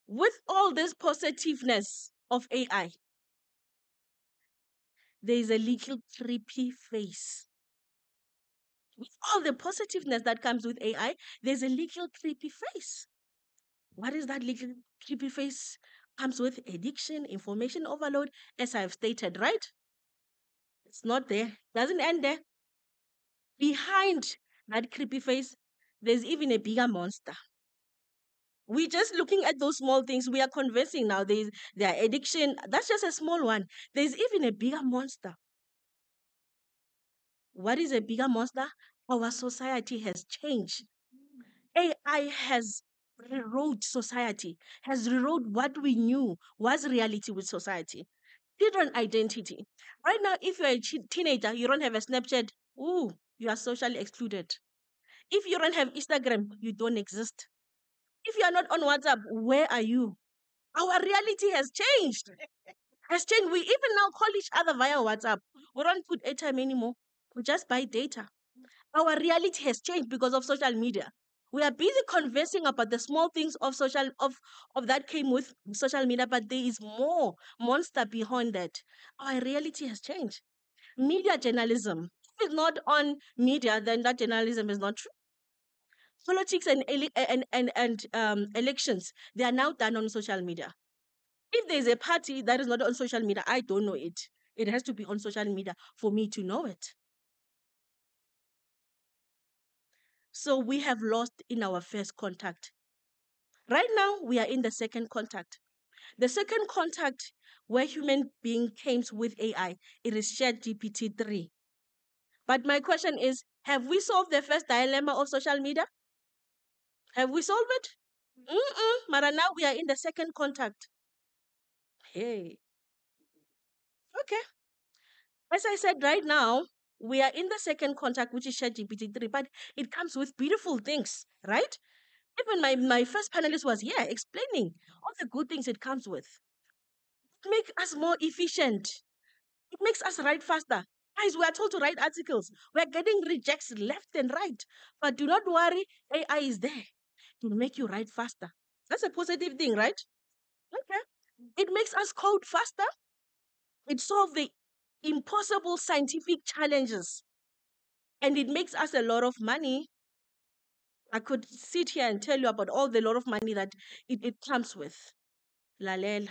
With all this positiveness of AI, there is a little creepy face. With all the positiveness that comes with AI, there's a little creepy face. What is that little creepy face? Comes with addiction, information overload, as I've stated, right? It's not there, doesn't end there. Behind that creepy face, there's even a bigger monster. We're just looking at those small things. We are conversing now. There's their addiction. That's just a small one. There's even a bigger monster. What is a bigger monster? Our society has changed. AI has rewrote society, has rewrote what we knew was reality with society. Children identity. Right now, if you're a chi- teenager, you don't have a Snapchat, ooh, you are socially excluded. If you don't have Instagram, you don't exist. If you are not on WhatsApp, where are you? Our reality has changed. Has changed. We even now call each other via WhatsApp. We don't put airtime anymore. We just buy data. Our reality has changed because of social media. We are busy conversing about the small things of social of, of that came with social media, but there is more monster behind that. Our reality has changed. Media journalism. If it's not on media, then that journalism is not true politics and and and, and um, elections they are now done on social media if there is a party that is not on social media i don't know it it has to be on social media for me to know it so we have lost in our first contact right now we are in the second contact the second contact where human being came with ai it is ChatGPT-3 but my question is have we solved the first dilemma of social media have we solved it? Mm-mm. Mara, now we are in the second contact. Hey. Okay. As I said right now, we are in the second contact, which is ChatGPT-3, but it comes with beautiful things, right? Even my, my first panelist was here explaining all the good things it comes with. It makes us more efficient. It makes us write faster. Guys, we are told to write articles. We are getting rejects left and right. But do not worry, AI is there to make you write faster. That's a positive thing, right? Okay. It makes us code faster. It solves the impossible scientific challenges. And it makes us a lot of money. I could sit here and tell you about all the lot of money that it, it comes with. Lalela.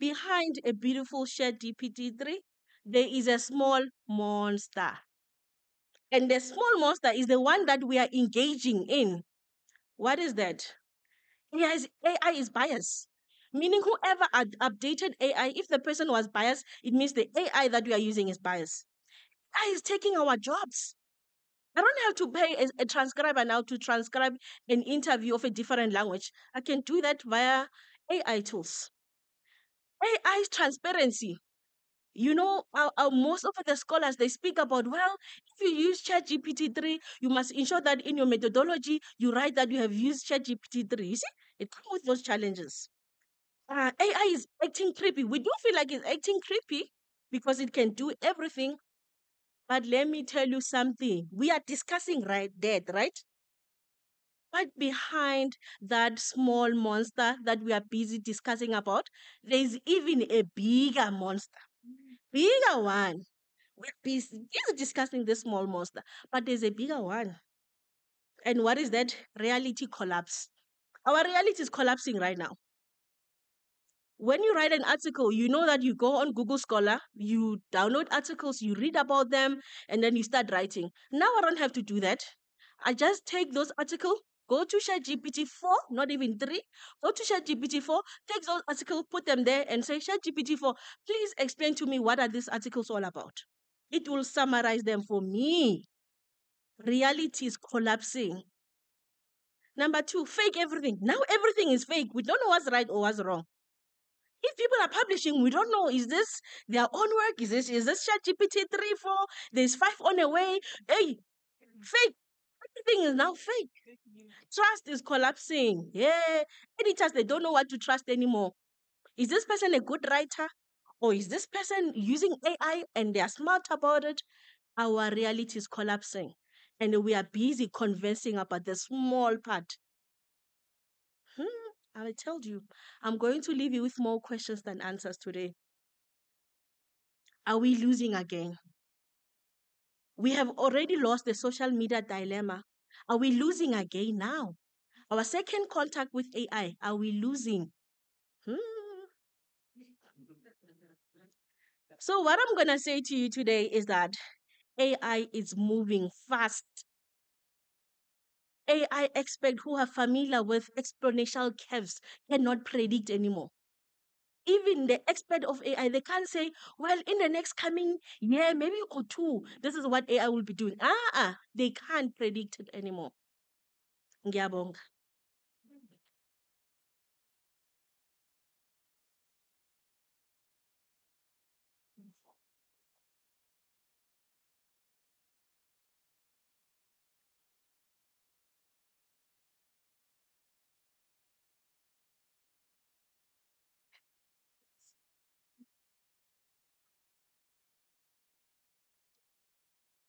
Behind a beautiful ChatGPT-3, there is a small monster. And the small monster is the one that we are engaging in. What is that? AI is, AI is biased. Meaning, whoever ad- updated AI, if the person was biased, it means the AI that we are using is biased. AI is taking our jobs. I don't have to pay a, a transcriber now to transcribe an interview of a different language. I can do that via AI tools. AI is transparency. You know, uh, uh, most of the scholars they speak about well, if you use ChatGPT-3, you must ensure that in your methodology you write that you have used ChatGPT-3. You see, it comes with those challenges. Uh, AI is acting creepy. We do feel like it's acting creepy because it can do everything. But let me tell you something. We are discussing right that, right? But behind that small monster that we are busy discussing about, there is even a bigger monster bigger one. We're busy, busy discussing this small monster, but there's a bigger one. And what is that? Reality collapse. Our reality is collapsing right now. When you write an article, you know that you go on Google Scholar, you download articles, you read about them, and then you start writing. Now I don't have to do that. I just take those articles, go to ChatGPT 4, not even 3, go to ChatGPT 4, take those articles, put them there, and say, ChatGPT 4, please explain to me what are these articles all about. It will summarize them for me. Reality is collapsing. Number two, fake everything. Now everything is fake. We don't know what's right or what's wrong. If people are publishing, we don't know is this their own work? Is this is this ChatGPT three, four? There's five on the way. Hey, fake. Everything is now fake. Trust is collapsing. Yeah. Editors, they don't know what to trust anymore. Is this person a good writer? Or is this person using AI and they are smart about it? Our reality is collapsing. And we are busy conversing about the small part. Hmm, I told you, I'm going to leave you with more questions than answers today. Are we losing again? We have already lost the social media dilemma. Are we losing again now? Our second contact with AI, are we losing? Hmm. So, what I'm going to say to you today is that AI is moving fast. AI experts who are familiar with exponential curves cannot predict anymore. Even the expert of AI, they can't say, well, in the next coming year, maybe or two, this is what AI will be doing. Ah, ah they can't predict it anymore. Ngiyabonga.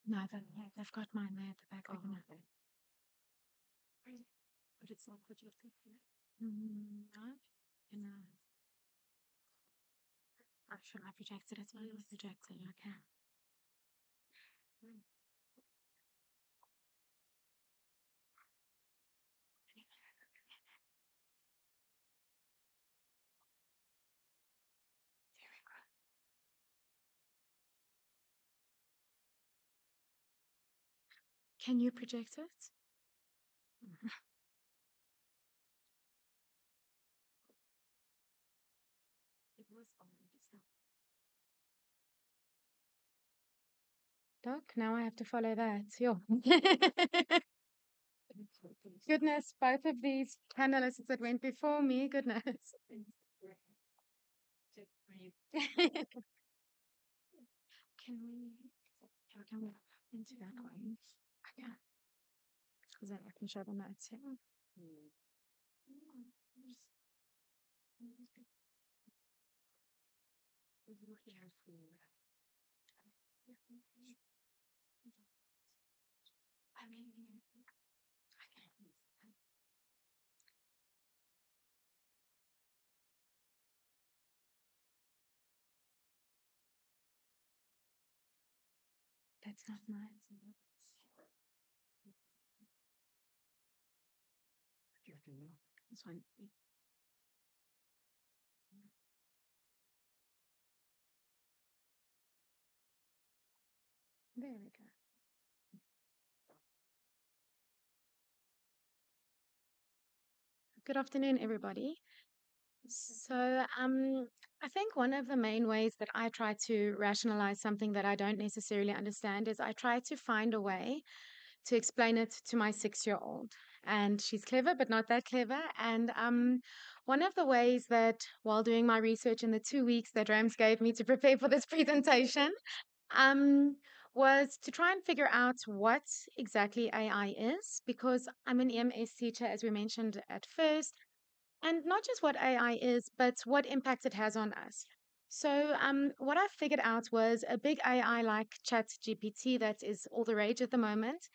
No, they, they've got mine there at the back. Oh, okay. But it's not projected. Mm, no, you know. I should I project it? It's not projected. Okay. Can you project it? It was on just now. Doc, now I have to follow that. Yo. goodness, both of these panelists that went before me, goodness. Can we, how can we into that one? Can. Because then I can show them that too. I mean, That's not mine. This one. There we go. Good afternoon, everybody. So, um, I think one of the main ways that I try to rationalize something that I don't necessarily understand is I try to find a way to explain it to my six year old. And she's clever, but not that clever. And um, one of the ways that, while doing my research in the two weeks that Rams gave me to prepare for this presentation, um, was to try and figure out what exactly AI is, because I'm an EMS teacher, as we mentioned at first, and not just what AI is, but what impact it has on us. So, um, what I figured out was a big AI like ChatGPT that is all the rage at the moment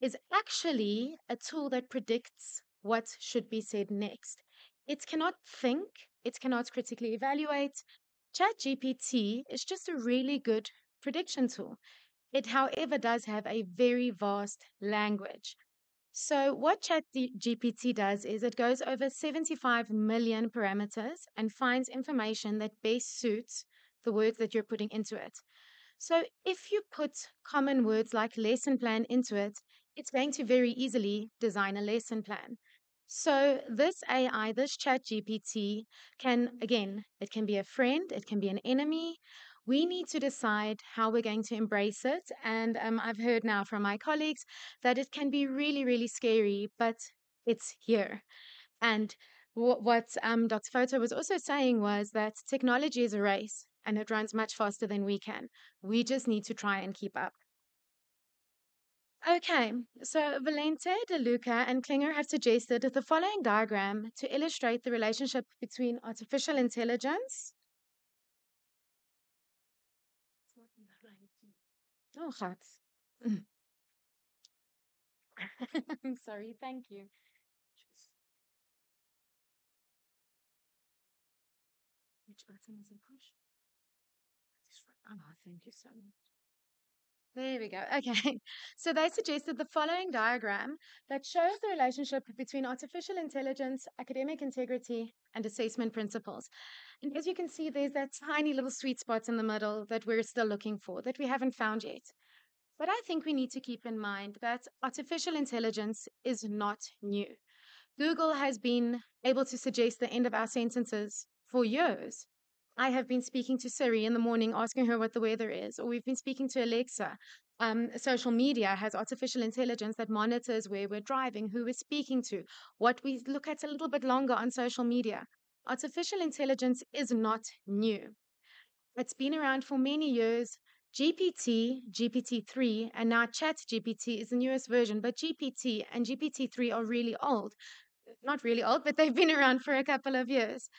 is actually a tool that predicts what should be said next. It cannot think, it cannot critically evaluate. ChatGPT is just a really good prediction tool. It, however, does have a very vast language. So, what ChatGPT does is it goes over 75 million parameters and finds information that best suits the words that you're putting into it. So, if you put common words like lesson plan into it, it's going to very easily design a lesson plan. So, this AI, this ChatGPT, can again, it can be a friend, it can be an enemy, we need to decide how we're going to embrace it. And um, I've heard now from my colleagues that it can be really, really scary, but it's here. And wh- what um, Dr. Foto was also saying was that technology is a race and it runs much faster than we can. We just need to try and keep up. Okay, so Valente, De Luca, and Klinger have suggested the following diagram to illustrate the relationship between artificial intelligence. Oh, hearts. I'm sorry, thank you. Which button is it? Oh, ah, thank you so much. There we go. Okay. So they suggested the following diagram that shows the relationship between artificial intelligence, academic integrity, and assessment principles. And as you can see, there's that tiny little sweet spot in the middle that we're still looking for, that we haven't found yet. But I think we need to keep in mind that artificial intelligence is not new. Google has been able to suggest the end of our sentences for years. I have been speaking to Siri in the morning, asking her what the weather is, or we've been speaking to Alexa. Um, social media has artificial intelligence that monitors where we're driving, who we're speaking to, what we look at a little bit longer on social media. Artificial intelligence is not new. It's been around for many years. GPT, GPT-3, and now ChatGPT is the newest version, but GPT and GPT-3 are really old. Not really old, but they've been around for a couple of years.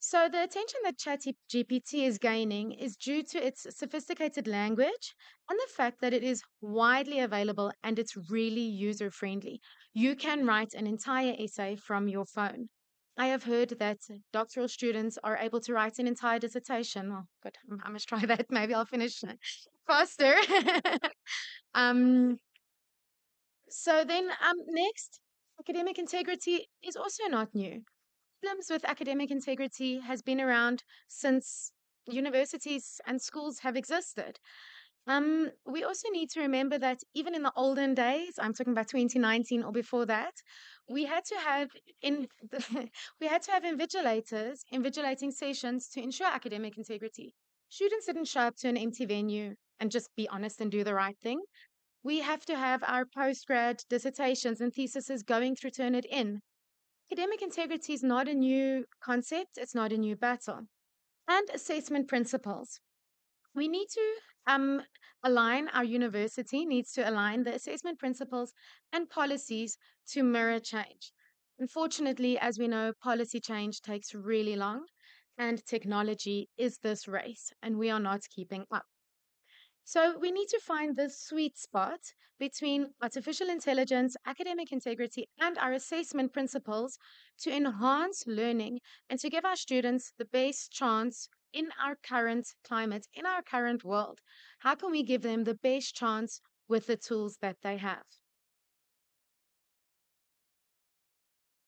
So the attention that ChatGPT is gaining is due to its sophisticated language and the fact that it is widely available and it's really user friendly. You can write an entire essay from your phone. I have heard that doctoral students are able to write an entire dissertation. Oh, good. I must try that. Maybe I'll finish faster. um, so then, um, next, academic integrity is also not new problems with academic integrity has been around since universities and schools have existed. Um, we also need to remember that even in the olden days, I'm talking about 2019 or before that, we had to have in we had to have invigilators invigilating sessions to ensure academic integrity. Students didn't show up to an empty venue and just be honest and do the right thing. We have to have our postgrad dissertations and theses going through Turnitin Academic integrity is not a new concept, it's not a new battle. And assessment principles. We need to um, align, our university needs to align the assessment principles and policies to mirror change. Unfortunately, as we know, policy change takes really long, and technology is this race, and we are not keeping up. So we need to find the sweet spot between artificial intelligence, academic integrity, and our assessment principles to enhance learning and to give our students the best chance in our current climate, in our current world. How can we give them the best chance with the tools that they have?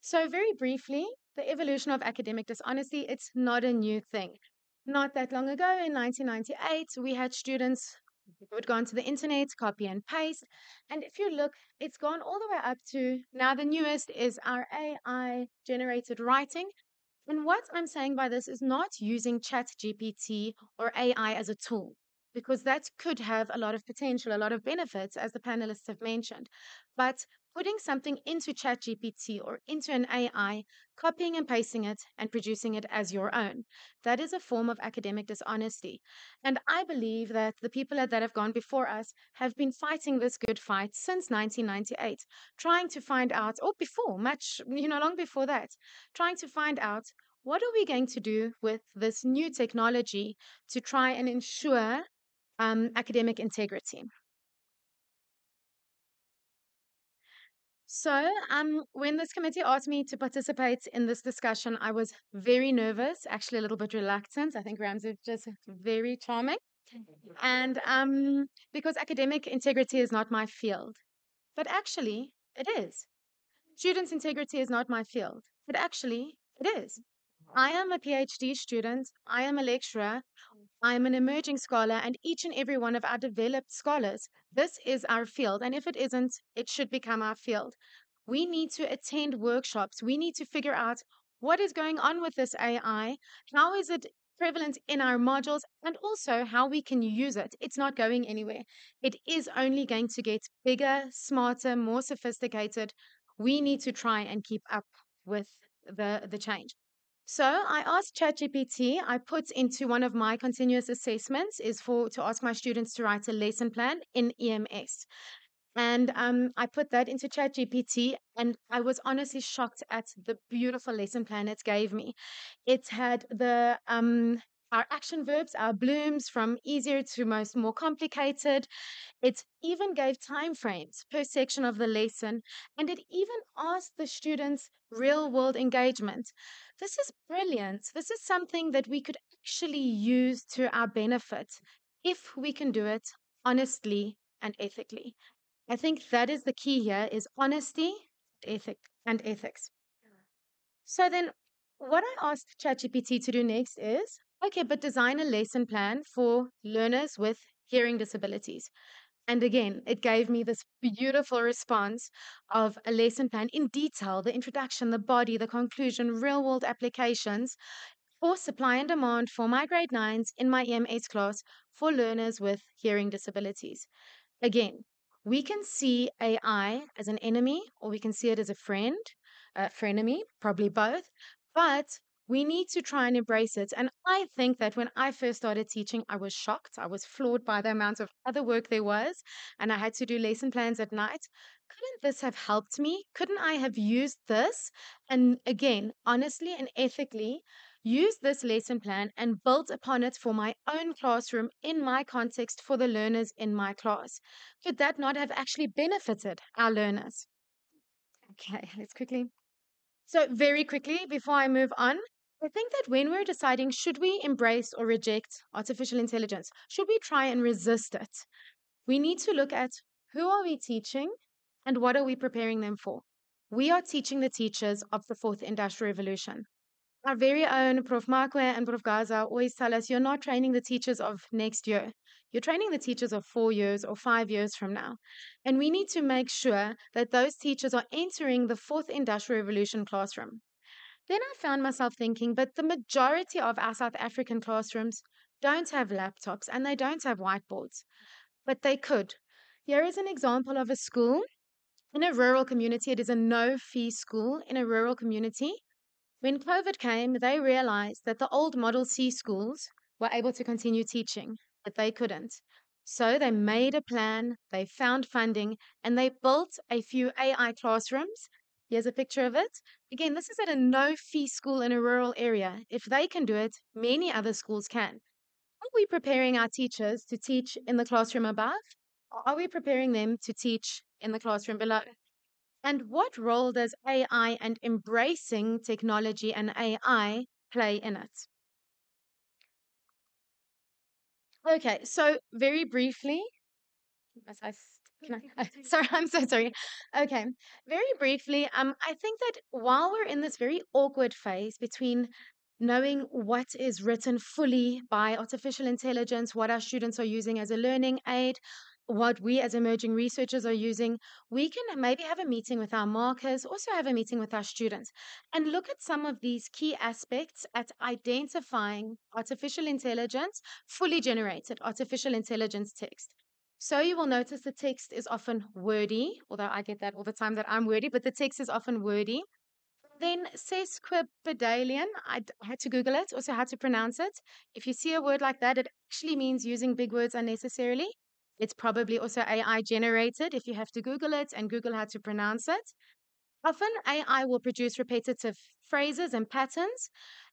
So, very briefly, the evolution of academic dishonesty, it's not a new thing. Not that long ago, in 1998, we had students would go onto the internet, copy and paste. And if you look, it's gone all the way up to now the newest is our AI generated writing. And what I'm saying by this is not using Chat GPT or AI as a tool, because that could have a lot of potential, a lot of benefits, as the panelists have mentioned. But putting something into ChatGPT or into an AI, copying and pasting it, and producing it as your own. That is a form of academic dishonesty. And I believe that the people that have gone before us have been fighting this good fight since 1998, trying to find out, or before, much, you know, long before that, trying to find out what are we going to do with this new technology to try and ensure um, academic integrity. So, um, when this committee asked me to participate in this discussion, I was very nervous, actually a little bit reluctant. I think Rams is just very charming. And um, because academic integrity is not my field, but actually it is. Students' integrity is not my field, but actually it is. I am a PhD student, I am a lecturer, I am an emerging scholar, and each and every one of our developed scholars, this is our field. And if it isn't, it should become our field. We need to attend workshops. We need to figure out what is going on with this AI, how is it prevalent in our modules, and also how we can use it. It's not going anywhere. It is only going to get bigger, smarter, more sophisticated. We need to try and keep up with the, the change. So I asked ChatGPT, I put into one of my continuous assessments is for to ask my students to write a lesson plan in EMS. And um, I put that into ChatGPT, and I was honestly shocked at the beautiful lesson plan it gave me. It had the um, our action verbs, our blooms from easier to most more complicated. It even gave time frames per section of the lesson, and it even asked the students real world engagement. This is brilliant. This is something that we could actually use to our benefit if we can do it honestly and ethically. I think that is the key here is honesty, ethic, and ethics. So then what I asked ChatGPT to do next is okay, but design a lesson plan for learners with hearing disabilities. And again, it gave me this beautiful response of a lesson plan in detail the introduction, the body, the conclusion, real world applications for supply and demand for my grade nines in my EMS class for learners with hearing disabilities. Again, we can see AI as an enemy or we can see it as a friend, uh, frenemy, probably both. But we need to try and embrace it. And I think that when I first started teaching, I was shocked. I was floored by the amount of other work there was. And I had to do lesson plans at night. Couldn't this have helped me? Couldn't I have used this? And again, honestly and ethically, use this lesson plan and built upon it for my own classroom in my context for the learners in my class. Could that not have actually benefited our learners? Okay, let's quickly. So, very quickly, before I move on, I think that when we're deciding should we embrace or reject artificial intelligence, should we try and resist it, we need to look at who are we teaching and what are we preparing them for. We are teaching the teachers of the fourth industrial revolution. Our very own Prof. Markwe and Prof. Gasa always tell us you're not training the teachers of next year. You're training the teachers of four years or five years from now. And we need to make sure that those teachers are entering the fourth industrial revolution classroom. Then I found myself thinking, but the majority of our South African classrooms don't have laptops and they don't have whiteboards, but they could. Here is an example of a school in a rural community. It is a no fee school in a rural community. When COVID came, they realized that the old Model C schools were able to continue teaching, but they couldn't. So they made a plan, they found funding, and they built a few AI classrooms Here's a picture of it. Again, this is at a no fee school in a rural area. If they can do it, many other schools can. Are we preparing our teachers to teach in the classroom above? Or are we preparing them to teach in the classroom below? And what role does AI and embracing technology and AI play in it? Okay, so very briefly, as I can I, sorry, I'm so sorry. Okay, very briefly, um, I think that while we're in this very awkward phase between knowing what is written fully by artificial intelligence, what our students are using as a learning aid, what we as emerging researchers are using, we can maybe have a meeting with our markers, also have a meeting with our students, and look at some of these key aspects at identifying artificial intelligence, fully generated artificial intelligence text. So you will notice the text is often wordy, although I get that all the time that I'm wordy, but the text is often wordy. Then sesquipedalian, I had to Google it, also how to pronounce it. If you see a word like that, it actually means using big words unnecessarily. It's probably also AI generated if you have to Google it and Google how to pronounce it. Often AI will produce repetitive phrases and patterns,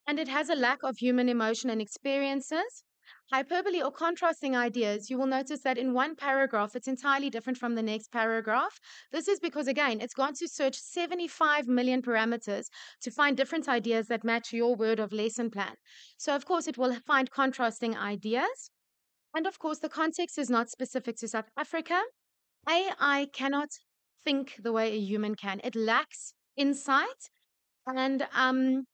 and it has a lack of human emotion and experiences. Hyperbole or contrasting ideas, you will notice that in one paragraph, it's entirely different from the next paragraph. This is because, again, it's gone to search 75 million parameters to find different ideas that match your word of lesson plan. So, of course, it will find contrasting ideas. And of course, the context is not specific to South Africa. AI cannot think the way a human can, it lacks insight. And um,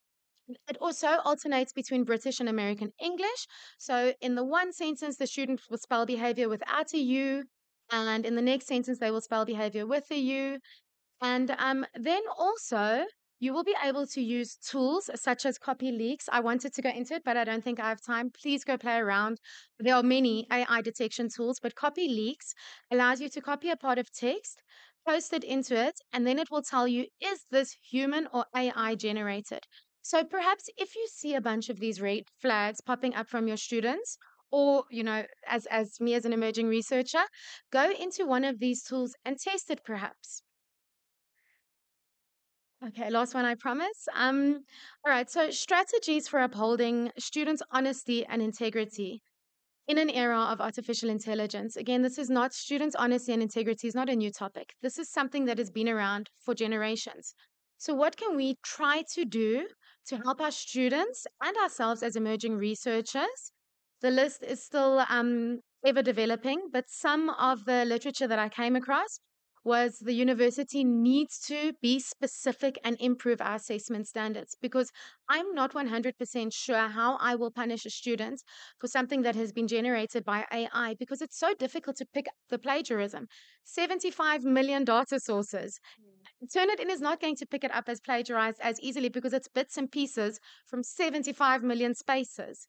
it also alternates between British and American English. So in the one sentence, the student will spell behavior without a U, and in the next sentence, they will spell behavior with a U. And um, then also, you will be able to use tools such as Copyleaks. I wanted to go into it, but I don't think I have time. Please go play around. There are many AI detection tools, but Copyleaks allows you to copy a part of text, post it into it, and then it will tell you, is this human or AI generated? So perhaps if you see a bunch of these red flags popping up from your students, or you know, as as me as an emerging researcher, go into one of these tools and test it perhaps. Okay, last one, I promise. Um, all right, so strategies for upholding students' honesty and integrity in an era of artificial intelligence. Again, this is not students' honesty and integrity is not a new topic. This is something that has been around for generations. So, what can we try to do to help our students and ourselves as emerging researchers? The list is still um, ever developing, but some of the literature that I came across was the university needs to be specific and improve our assessment standards because I'm not 100% sure how I will punish a student for something that has been generated by AI because it's so difficult to pick up the plagiarism. 75 million data sources. Turnitin is not going to pick it up as plagiarized as easily because it's bits and pieces from 75 million spaces.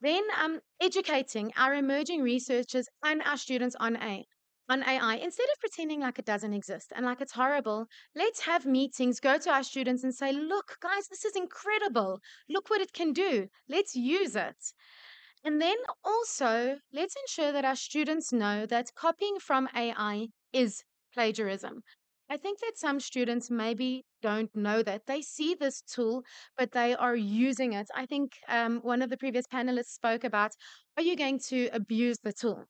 Then um, educating our emerging researchers and our students on on AI, instead of pretending like it doesn't exist and like it's horrible, let's have meetings, go to our students and say, look, guys, this is incredible. Look what it can do. Let's use it. And then also, let's ensure that our students know that copying from AI is plagiarism. I think that some students maybe don't know that. They see this tool, but they are using it. I think um, one of the previous panelists spoke about are you going to abuse the tool?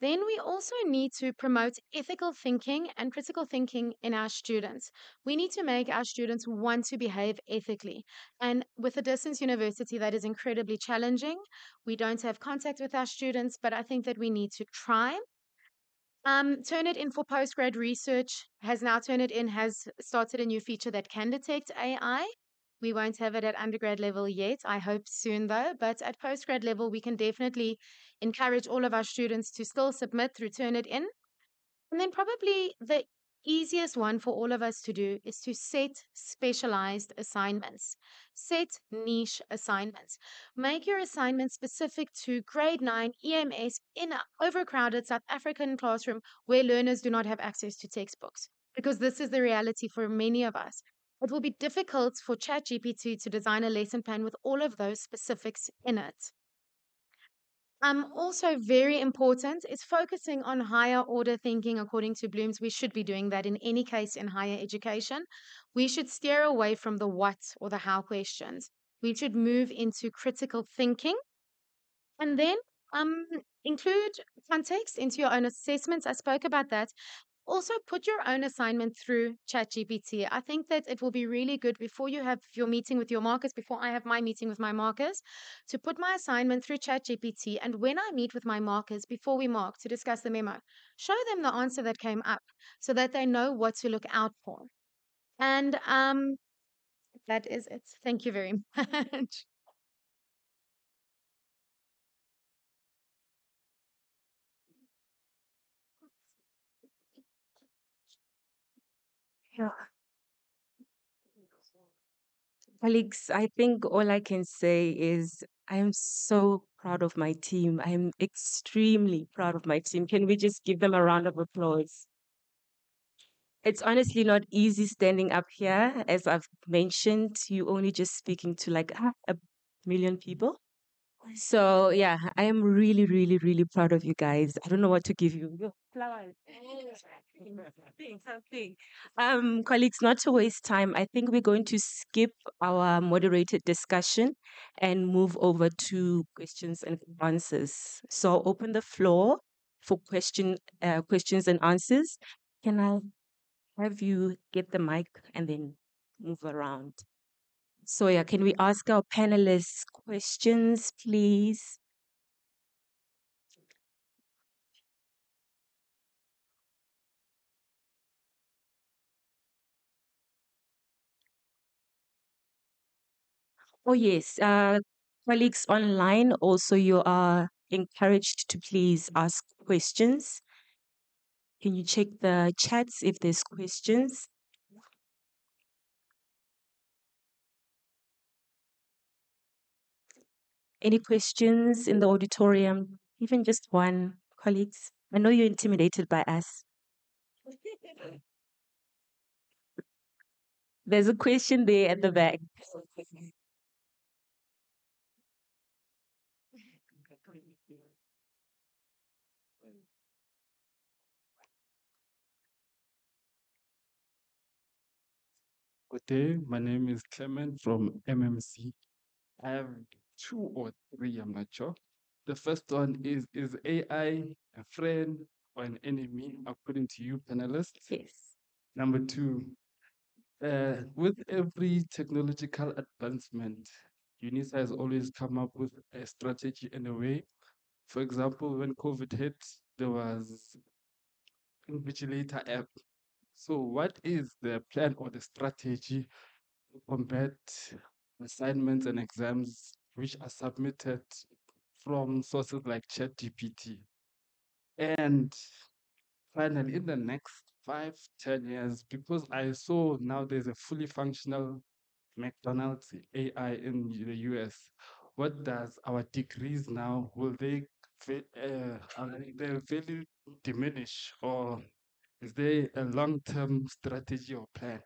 Then we also need to promote ethical thinking and critical thinking in our students. We need to make our students want to behave ethically. And with a distance university, that is incredibly challenging. We don't have contact with our students, but I think that we need to try. Um, Turnitin for postgrad research has now Turnitin has started a new feature that can detect AI. We won't have it at undergrad level yet. I hope soon though. But at postgrad level, we can definitely encourage all of our students to still submit through Turnitin. And then probably the easiest one for all of us to do is to set specialized assignments. Set niche assignments. Make your assignment specific to grade 9 EMS in an overcrowded South African classroom where learners do not have access to textbooks. Because this is the reality for many of us. It will be difficult for ChatGPT to design a lesson plan with all of those specifics in it. Um, also, very important is focusing on higher order thinking according to Bloom's. We should be doing that in any case in higher education. We should steer away from the what or the how questions. We should move into critical thinking. And then um, include context into your own assessments. I spoke about that. Also, put your own assignment through ChatGPT. I think that it will be really good before you have your meeting with your markers, before I have my meeting with my markers, to put my assignment through ChatGPT. And when I meet with my markers, before we mark to discuss the memo, show them the answer that came up so that they know what to look out for. And um, that is it. Thank you very much. Yeah. Colleagues, I think all I can say is I am so proud of my team. I am extremely proud of my team. Can we just give them a round of applause? It's honestly not easy standing up here. As I've mentioned, you only just speaking to like a million people. So yeah, I am really, really, really proud of you guys. I don't know what to give you. Yo, Flowers. Something. Um, colleagues, not to waste time, I think we're going to skip our moderated discussion and move over to questions and answers. So open the floor for question uh, questions and answers. Can I have you get the mic and then move around? So yeah, can we ask our panelists questions, please? Oh yes, uh, colleagues online, also you are encouraged to please ask questions. Can you check the chats if there's questions? Any questions in the auditorium? Even just one, colleagues? I know you're intimidated by us. There's a question there at the back. Good day. My name is Clement from MMC. I have two or three, I'm not sure. The first one is Is AI a friend or an enemy, according to you, panelists? Yes. Number two, uh, with every technological advancement, UNISA has always come up with a strategy and a way. For example, when COVID hit, there was Invigilator app. So what is the plan or the strategy to combat assignments and exams which are submitted from sources like ChatGPT? And finally, in the next five, ten years, because I saw now there's a fully functional McDonald's AI in the US, what does our degrees now, will they, uh, they value diminish or is there a long-term strategy or plan?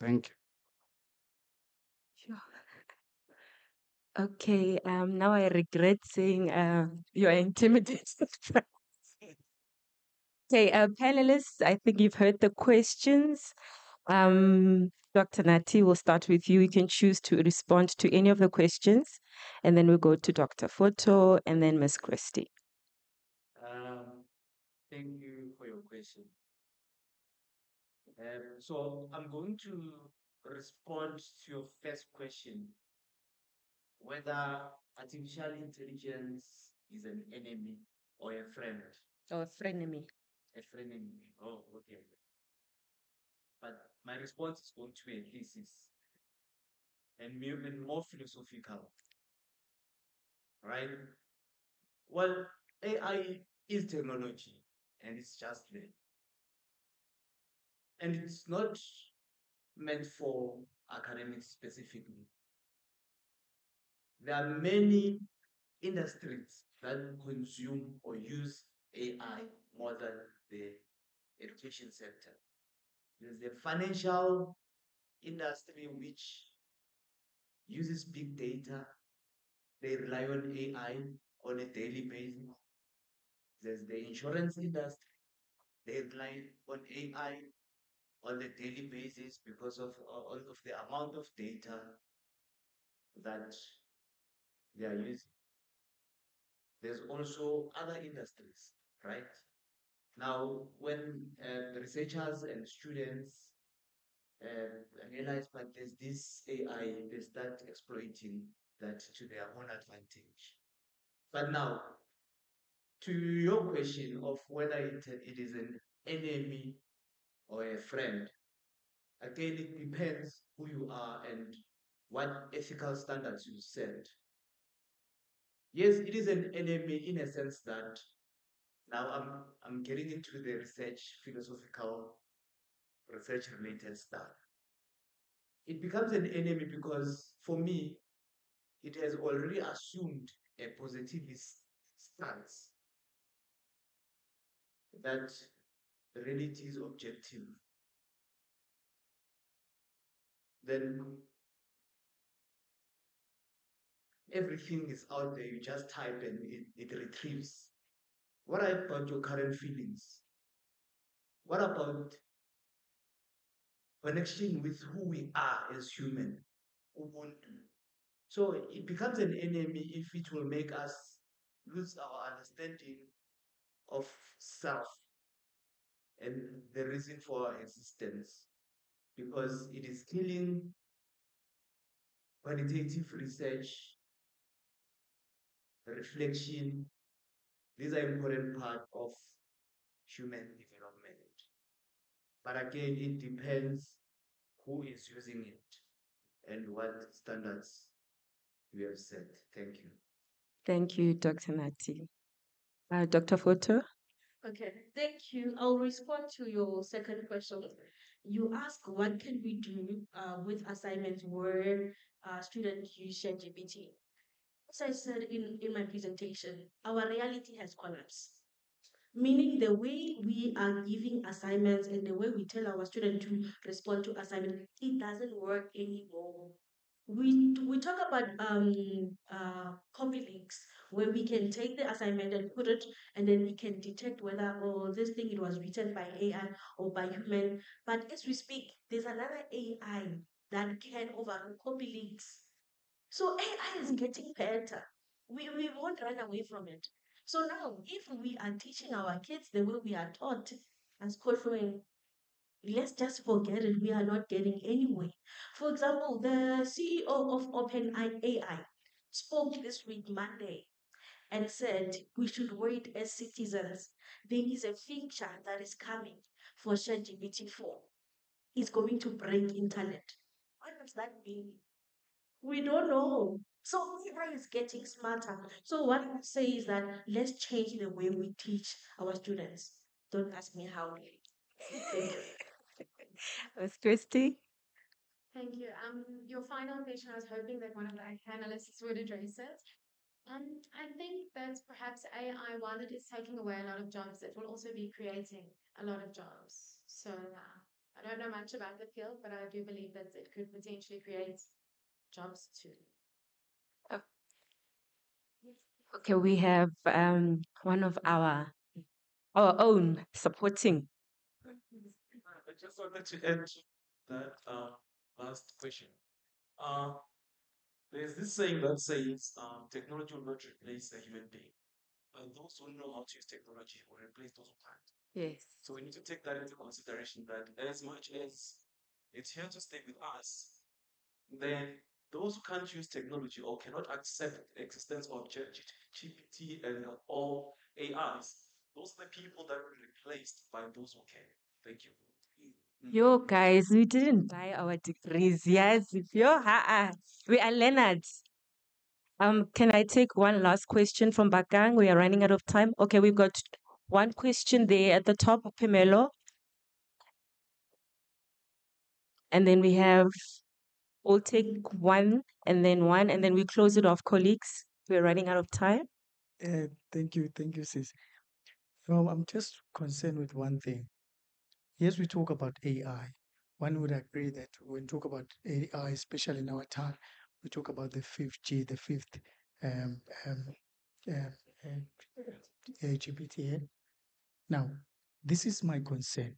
Thank you. Okay, um, now I regret saying uh, you are intimidated. okay, uh, panelists, I think you've heard the questions. Um, Dr. Nati, we'll start with you. You can choose to respond to any of the questions, and then we'll go to Dr. Foto and then Ms. Christie. Um, thank you for your question. Um, so I'm going to respond to your first question, whether artificial intelligence is an enemy or a friend. Or a frenemy. A frenemy. Oh, okay. But my response is going to be a thesis and more, and more philosophical. Right? Well, AI is technology and it's just there. And it's not meant for academics specifically. There are many industries that consume or use AI more than the education sector. There's the financial industry which uses big data. They rely on AI on a daily basis. There's the insurance industry. They rely on AI on a daily basis because of uh, all of the amount of data that they are using. There's also other industries, right? Now, when the researchers and students uh, realize that there's this AI, they start exploiting that to their own advantage. But now, to your question of whether it, it is an enemy or a friend, again, it depends who you are and what ethical standards you set. Yes, it is an enemy in a sense that now I'm I'm getting into the research, philosophical, research related stuff. It becomes an enemy because for me, it has already assumed a positivist stance that reality is objective. Then everything is out there, you just type and it, it retrieves. What about your current feelings? What about connection with who we are as human? So it becomes an enemy if it will make us lose our understanding of self and the reason for our existence because it is killing qualitative research, reflection. These are important part of human development. But again, it depends who is using it and what standards we have set. Thank you. Thank you, Dr. Nati. Uh, Dr. Foto? Okay, thank you. I'll respond to your second question. You ask what can we do uh, with assignments where uh, students use ChatGPT. As I said in, in my presentation, our reality has collapsed. Meaning the way we are giving assignments and the way we tell our students to respond to assignment, it doesn't work anymore. We we talk about um uh copy links where we can take the assignment and put it and then we can detect whether oh this thing it was written by AI or by human. But as we speak, there's another AI that can overrule copy links. So AI is mm-hmm. getting better. We, we won't run away from it. So now, if we are teaching our kids the way we are taught as Koshwing, let's just forget it. We are not getting anywhere. For example, the CEO of OpenAI spoke this week, Monday, and said we should wait as citizens. There is a feature that is coming for ChatGPT 4. It's going to break internet. What does that mean? We don't know. So AI is getting smarter. So what I say is that let's change the way we teach our students. Don't ask me how. Thank you. Miss Christie? Thank you. Um, your final question, I was hoping that one of the panelists would address it. Um, I think that perhaps AI, while it is taking away a lot of jobs, it will also be creating a lot of jobs. So uh, I don't know much about the field, but I do believe that it could potentially create jobs too. Okay, we have um one of our our own supporting. I just wanted to add to that uh, last question. Uh, there's this saying that says um, technology will not replace a human being. And those who know how to use technology will replace those who can't. Yes. So we need to take that into consideration that as much as it's here to stay with us, then those who can't use technology or cannot accept the existence of GPT and all AIs, those are the people that were replaced by those who can. Thank you. Yo, guys, we didn't buy our degrees. Yes, yo, ha we are Leonards. Um, can I take one last question from Bakang? We are running out of time. Okay, we've got one question there at the top, Pimelo. And then we have, we'll take one and then one, and then we close it off, colleagues. We're running out of time. Uh, thank you, thank you, sis. Um, I'm just concerned with one thing. Yes, we talk about AI. One would agree that when we talk about AI, especially in our time, we talk about the fifth G, the fifth um, um, um, um. Now, this is my concern.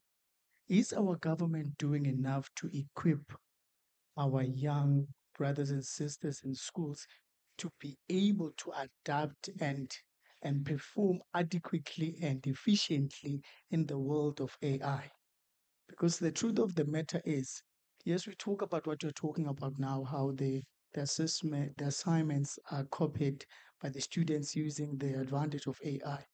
Is our government doing enough to equip our young brothers and sisters in schools to be able to adapt and and perform adequately and efficiently in the world of AI? Because the truth of the matter is, yes, we talk about what you're talking about now, how the the assessment, the assignments are copied by the students using the advantage of AI.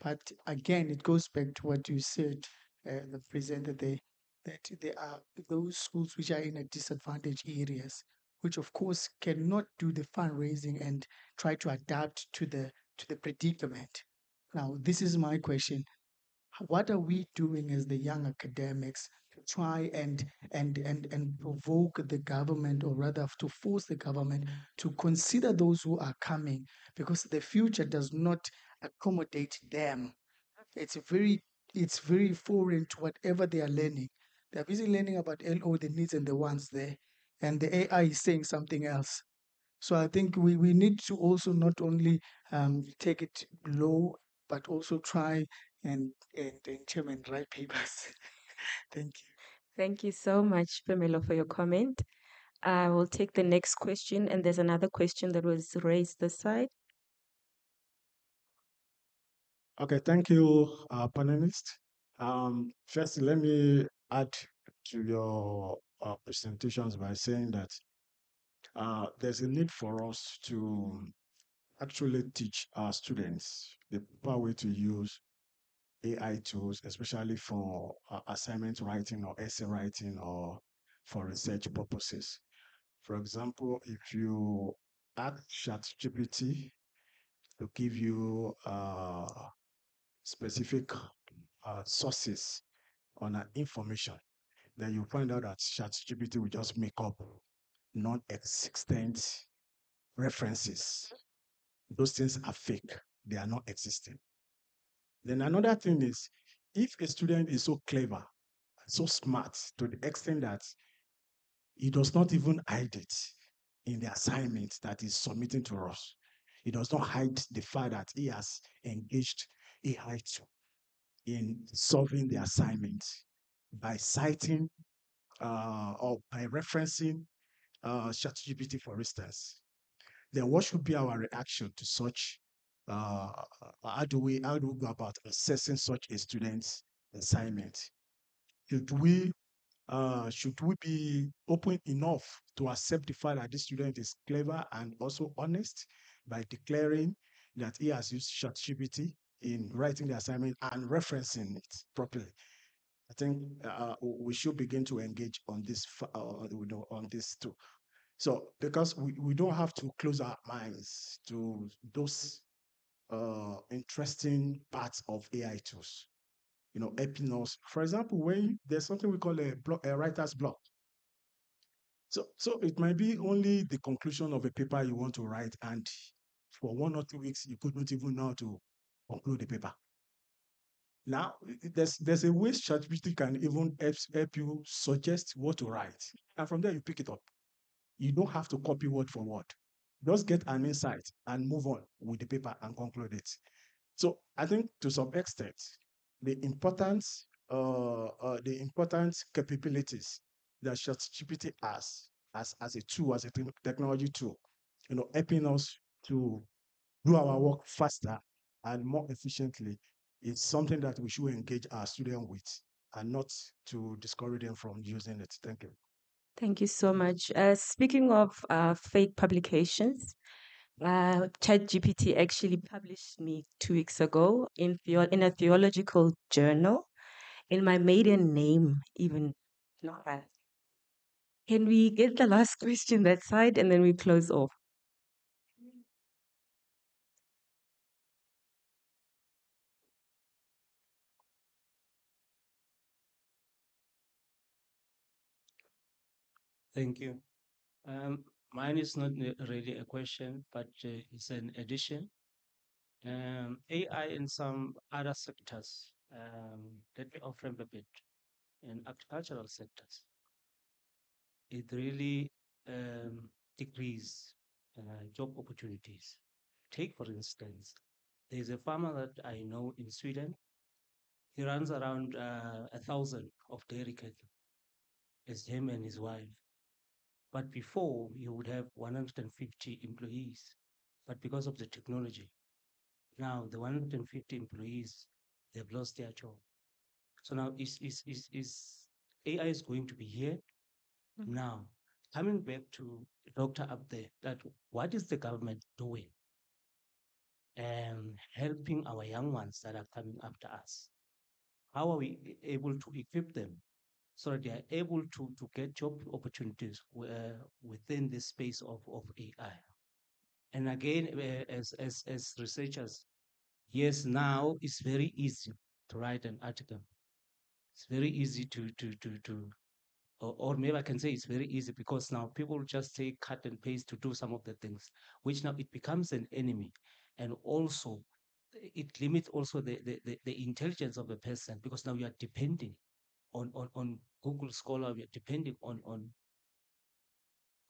But again, it goes back to what you said, uh, the presenter there, that there are those schools which are in a disadvantaged areas, which of course cannot do the fundraising and try to adapt to the to the predicament. Now, this is my question: What are we doing as the young academics to try and and and and provoke the government, or rather to force the government to consider those who are coming, because the future does not accommodate them. It's very it's very foreign to whatever they are learning. They're busy learning about LO, the needs and the wants there, and the AI is saying something else. So I think we, we need to also not only um, take it low, but also try and and, and chairman write papers. Thank you. Thank you so much, Pamela, for your comment. I will take the next question, and there's another question that was raised this side. Okay, thank you, uh, panelists. Um, first, let me add to your uh, presentations by saying that uh, there's a need for us to actually teach our students the proper way to use AI tools, especially for uh, assignment writing or essay writing or for research purposes. For example, if you ask ChatGPT to give you uh, specific uh, sources on an information, then you find out that ChatGPT will just make up non-existent references those things are fake. They are not existing. Then another thing is, if a student is so clever, so smart to the extent that he does not even hide it in the assignment that he's submitting to us, he does not hide the fact that he has engaged AI in solving the assignment by citing uh, or by referencing uh, ChatGPT, for instance, then what should be our reaction to such? Uh, how do we how do we go about assessing such a student's assignment? Should we uh, should we be open enough to accept the fact that this student is clever and also honest by declaring that he has used ChatGPT in writing the assignment and referencing it properly? I think uh, we should begin to engage on this, uh, you know, on this too. So because we, we don't have to close our minds to those uh, interesting parts of AI tools, you know, helping us. For example, when there's something we call a, block, a writer's block. So, so it might be only the conclusion of a paper you want to write, and for one or two weeks you couldn't even know how to conclude the paper. Now, there's there's a way ChatGPT can even help, help you suggest what to write, and from there you pick it up. You don't have to copy word for word. Just get an insight and move on with the paper and conclude it. So I think to some extent, the importance, uh, uh, the important capabilities that ChatGPT has as, as a tool, as a technology tool, you know, helping us to do our work faster and more efficiently is something that we should engage our students with and not to discourage them from using it. Thank you. Thank you so much. Uh, speaking of uh, fake publications, uh, ChatGPT actually published me two weeks ago in in a theological journal, in my maiden name, even not bad. Can we get the last question that side and then we close off? Thank you. Um, mine is not really a question, but uh, it's an addition. Um, AI in some other sectors, um, let me offer a bit. In agricultural sectors, it really um, uh, job opportunities. Take, for instance, there's a farmer that I know in Sweden. He runs around uh, a thousand of dairy cattle. It's him and his wife. But before, you would have 150 employees. But because of the technology, now the 150 employees, they've lost their job. So now is is is is AI is going to be here. Mm-hmm. Now, coming back to the doctor up there, that what is the government doing? And helping our young ones that are coming after us. How are we able to equip them so that they are able to, to get job opportunities uh, within the space of, of AI. And again, uh, as, as, as researchers, yes, now it's very easy to write an article. It's very easy to, to, to, to or, or maybe I can say it's very easy because now people just say cut and paste to do some of the things, which now it becomes an enemy. And also, it limits also the, the, the, the intelligence of a person because now you are depending on, on, on Google Scholar, we are depending on, on,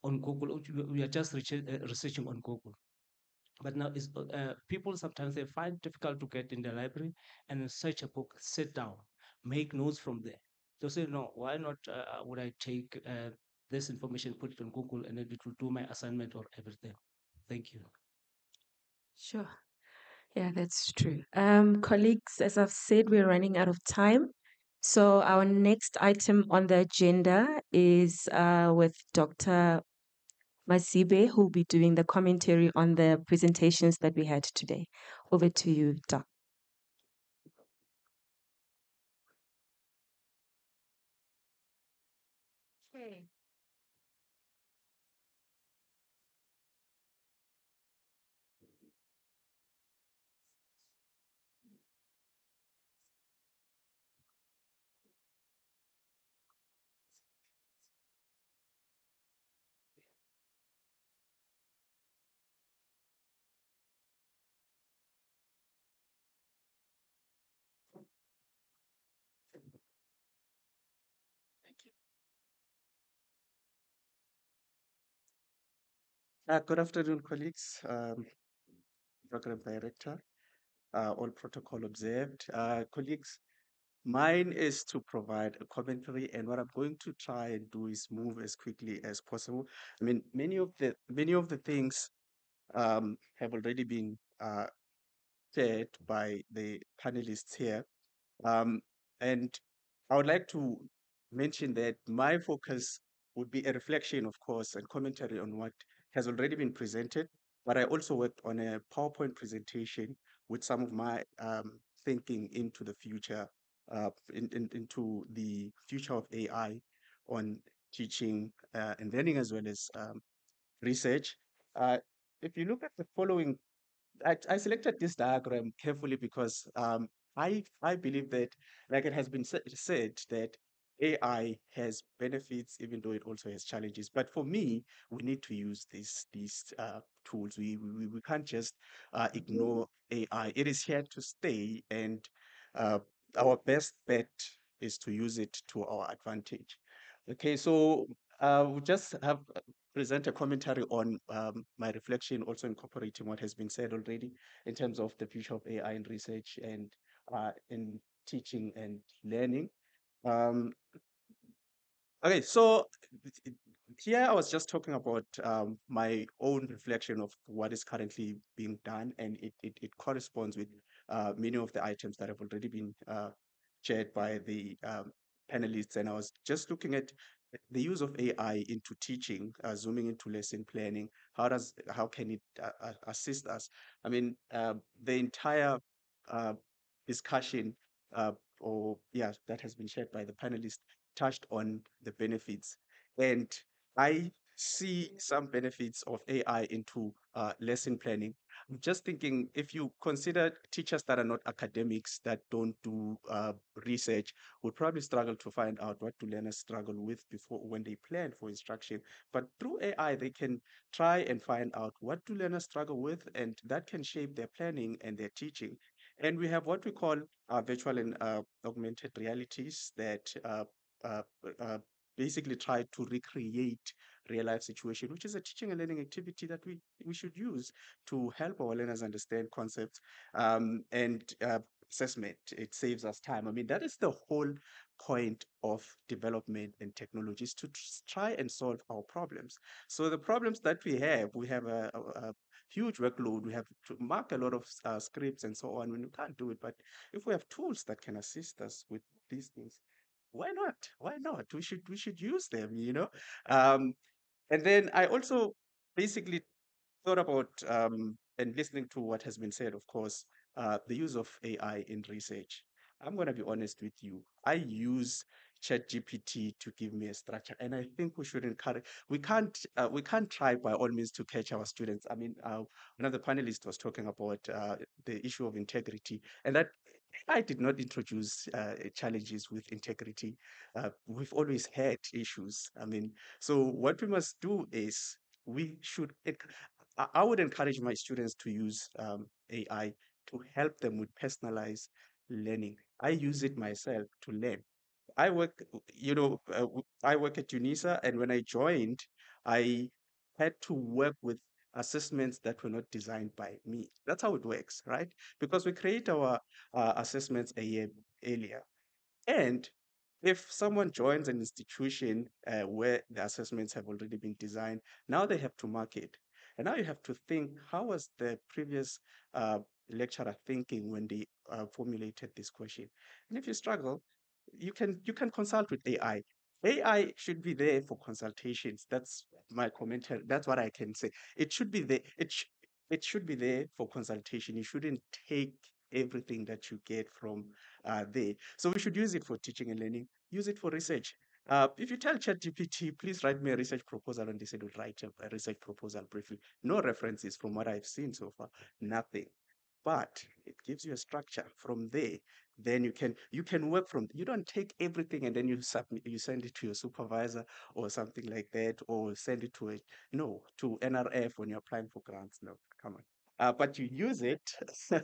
on Google. We are just uh, researching on Google. But now is uh, people sometimes they find difficult to get in the library and search a book, sit down, make notes from there. So say, no, why not uh, would I take uh, this information, put it on Google, and then it will do my assignment or everything. Thank you. Sure. Yeah, that's true. Um, colleagues, as I've said, we're running out of time. So our next item on the agenda is uh, with Dr. Masibe, who will be doing the commentary on the presentations that we had today. Over to you, Doc. Uh, good afternoon, colleagues. Um, Program Director, uh, all protocol observed. Uh, colleagues, mine is to provide a commentary, and what I'm going to try and do is move as quickly as possible. I mean, many of the many of the things um, have already been uh, shared by the panelists here, um, and I would like to mention that my focus would be a reflection, of course, and commentary on what has already been presented. But I also worked on a PowerPoint presentation with some of my um, thinking into the future, uh, in, in, into the future of AI on teaching uh, and learning as well as um, research. Uh, if you look at the following, I, I selected this diagram carefully because um, I I believe that, like it has been said, that AI has benefits even though it also has challenges. But for me, we need to use these these uh, tools. We, we we can't just uh, ignore AI. It is here to stay, and uh, our best bet is to use it to our advantage. Okay, so uh, we just have uh, present a commentary on um, my reflection, also incorporating what has been said already in terms of the future of AI in research and uh, in teaching and learning. Um, okay, so here I was just talking about um, my own reflection of what is currently being done, and it, it, it corresponds with uh, many of the items that have already been uh, shared by the um, panelists. And I was just looking at the use of AI into teaching, uh, zooming into lesson planning. How does how can it uh, uh, assist us? I mean, the entire discussion, or yeah, that has been shared by the panelists, touched on the benefits, and I see some benefits of AI into uh, lesson planning. I'm just thinking if you consider teachers that are not academics, that don't do uh, research, would probably struggle to find out what do learners struggle with before when they plan for instruction. But through AI, they can try and find out what do learners struggle with, and that can shape their planning and their teaching. And we have what we call uh, virtual and uh, augmented realities that uh, uh, uh, basically try to recreate real life situation, which is a teaching and learning activity that we, we should use to help our learners understand concepts um, and uh, assessment. It saves us time. I mean, that is the whole point of development and technologies to try and solve our problems. So the problems that we have, we have a, a, a huge workload. We have to mark a lot of uh, scripts and so on when we can't do it. But if we have tools that can assist us with these things, why not? Why not? We should we should use them, you know. Um, and then I also basically thought about um, and listening to what has been said, of course, uh, the use of AI in research. I'm going to be honest with you. I use ChatGPT to give me a structure, and I think we should encourage. We can't. Uh, we can't try by all means to catch our students. I mean, uh, the panelists was talking about uh, the issue of integrity, and that I did not introduce uh, challenges with integrity. Uh, we've always had issues. I mean, so what we must do is we should. I would encourage my students to use um, AI to help them with personalized learning. I use it myself to learn. I work, you know, uh, I work at UNISA, and when I joined, I had to work with assessments that were not designed by me. That's how it works, right? Because we create our uh, assessments a year earlier. And if someone joins an institution uh, where the assessments have already been designed, now they have to mark it. And now you have to think how was the previous uh, lecturer thinking when they uh, formulated this question? And if you struggle, you can you can consult with AI. AI should be there for consultations. That's my commentary. That's what I can say. It should be there. It sh- it should be there for consultation. You shouldn't take everything that you get from uh, there. So we should use it for teaching and learning. Use it for research. Uh, if you tell ChatGPT, please write me a research proposal, and they said, "Would write a research proposal briefly." No references from what I've seen so far. Nothing but it gives you a structure from there. Then you can you can work from you don't take everything and then you submit you send it to your supervisor or something like that or send it to a no to nrf when you're applying for grants. No come on. Uh, but you use it.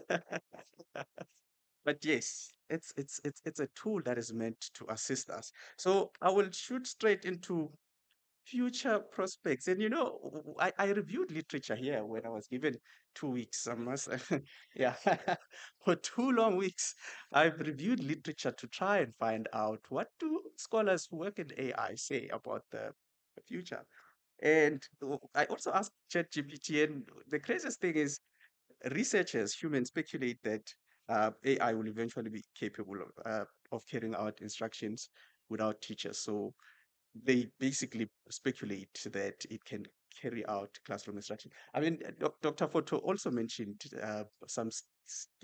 But yes it's it's it's it's a tool that is meant to assist us. So i will shoot straight into future prospects. And you know, I, I reviewed literature here when I was given two weeks. I must, yeah, for two long weeks, I've reviewed literature to try and find out what do scholars who work in AI say about the, future. And I also asked ChatGPT, and the craziest thing is researchers, humans, speculate that uh, AI will eventually be capable of, uh, of carrying out instructions without teachers. So they basically speculate that it can carry out classroom instruction. I mean, uh, Dr. Foto also mentioned uh, some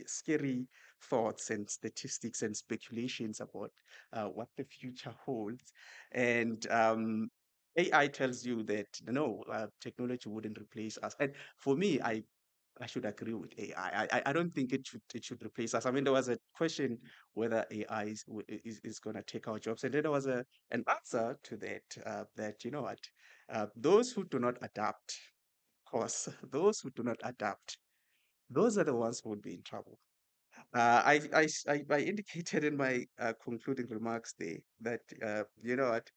scary thoughts and statistics and speculations about uh, what the future holds. And um, AI tells you that no, uh, technology wouldn't replace us. And for me, I I should agree with AI. I, I, don't think it should it should replace us. I mean, there was a question whether AI is is, is going to take our jobs, and then there was a an answer to that uh, that you know what, uh, those who do not adapt, of course, those who do not adapt, those are the ones who would be in trouble. Uh, I, I, I- I indicated in my uh, concluding remarks there that, uh, you know what,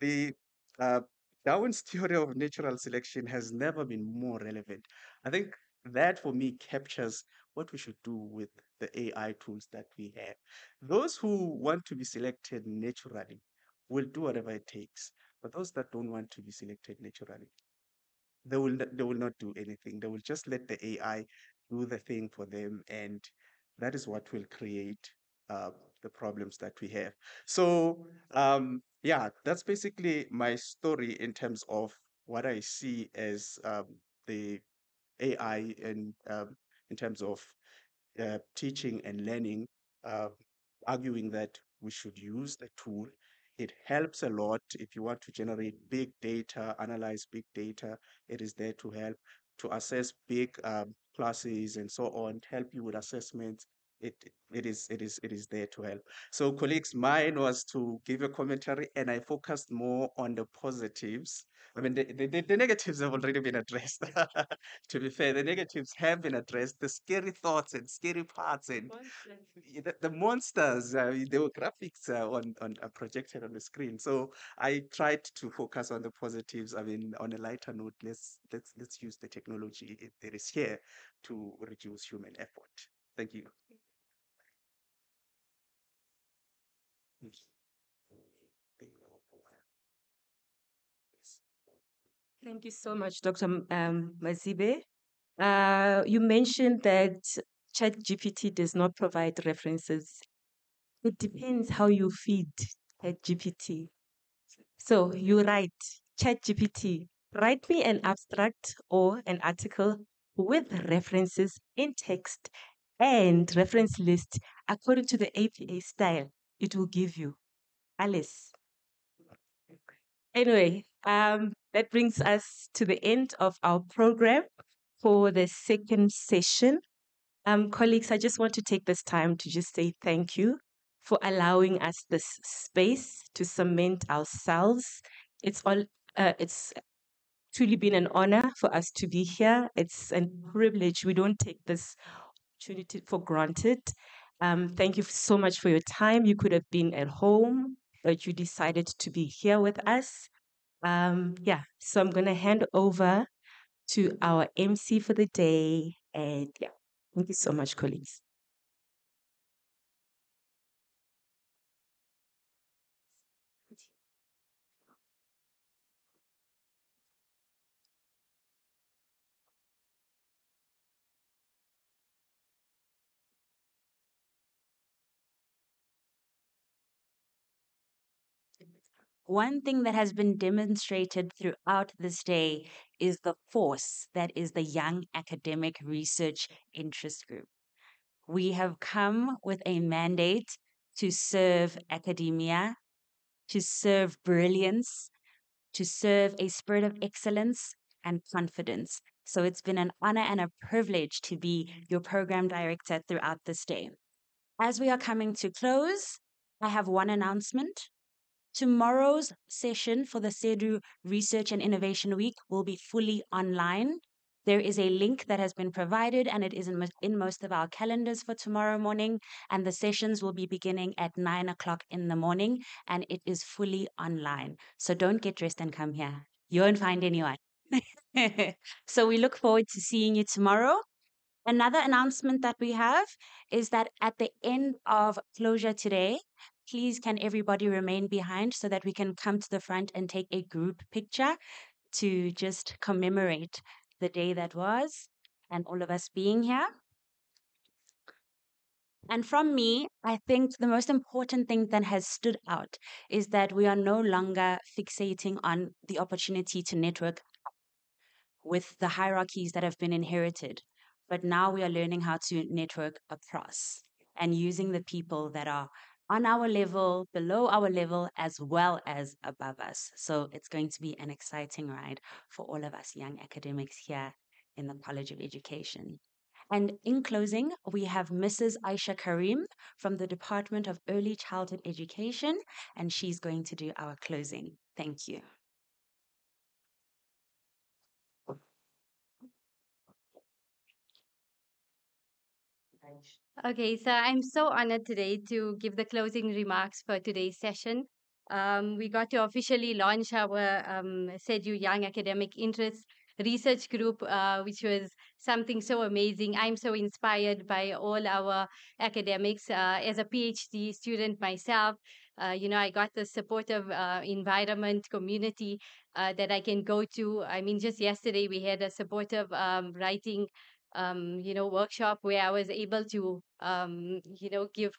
the uh, Darwin's theory of natural selection has never been more relevant. I think that for me captures what we should do with the AI tools that we have. Those who want to be selected naturally will do whatever it takes, but those that don't want to be selected naturally, they will not, they will not do anything. They will just let the AI do the thing for them, and that is what will create uh, the problems that we have. So um, yeah, that's basically my story in terms of what I see as um, the AI and um, in terms of uh, teaching and learning, uh, arguing that we should use the tool. It helps a lot if you want to generate big data, analyze big data. It is there to help to assess big um, classes and so on, help you with assessments. It it is it is it is there to help. So colleagues, mine was to give a commentary, and I focused more on the positives. I mean, the, the, the the negatives have already been addressed. to be fair, the negatives have been addressed. The scary thoughts and scary parts and the, the monsters, uh, there were graphics uh, on, on uh, projected on the screen. So I tried to focus on the positives. I mean, on a lighter note, let's let's let's use the technology that is here to reduce human effort. Thank you. Thank you so much, Dr. M- Um, Mazibe. Uh, you mentioned that ChatGPT does not provide references. It depends how you feed ChatGPT. So you write, ChatGPT, write me an abstract or an article with references in text and reference list according to the APA style it will give you. Alice. Anyway, um, that brings us to the end of our program for the second session. Um, colleagues, I just want to take this time to just say thank you for allowing us this space to cement ourselves. It's all, uh, it's truly been an honor for us to be here. It's a privilege. We don't take this opportunity for granted. Um, thank you so much for your time. You could have been at home, but you decided to be here with us. Um, yeah, so I'm going to hand over to our MC for the day. And yeah, thank you so much, colleagues. One thing that has been demonstrated throughout this day is the force that is the Young Academic Research Interest Group. We have come with a mandate to serve academia, to serve brilliance, to serve a spirit of excellence and confidence. So it's been an honor and a privilege to be your program director throughout this day. As we are coming to close, I have one announcement. Tomorrow's session for the CEDU Research and Innovation Week will be fully online. There is a link that has been provided and it is in, in most of our calendars for tomorrow morning. And the sessions will be beginning at nine o'clock in the morning and it is fully online. So don't get dressed and come here. You won't find anyone. so we look forward to seeing you tomorrow. Another announcement that we have is that at the end of closure today, please can everybody remain behind so that we can come to the front and take a group picture to just commemorate the day that was and all of us being here. And from me, I think the most important thing that has stood out is that we are no longer fixating on the opportunity to network with the hierarchies that have been inherited. But now we are learning how to network across and using the people that are on our level, below our level, as well as above us. So it's going to be an exciting ride for all of us young academics here in the College of Education. And in closing, we have Mrs. Aisha Karim from the Department of Early Childhood Education, and she's going to do our closing. Thank you. Okay, so I'm so honored today to give the closing remarks for today's session. Um, we got to officially launch our um, CEDU Young Academic Interest Research Group, uh, which was something so amazing. I'm so inspired by all our academics. Uh, as a PhD student myself, uh, you know, I got the supportive uh, environment community uh, that I can go to. I mean, just yesterday we had a supportive um, writing um, you know, workshop where I was able to, um, you know, give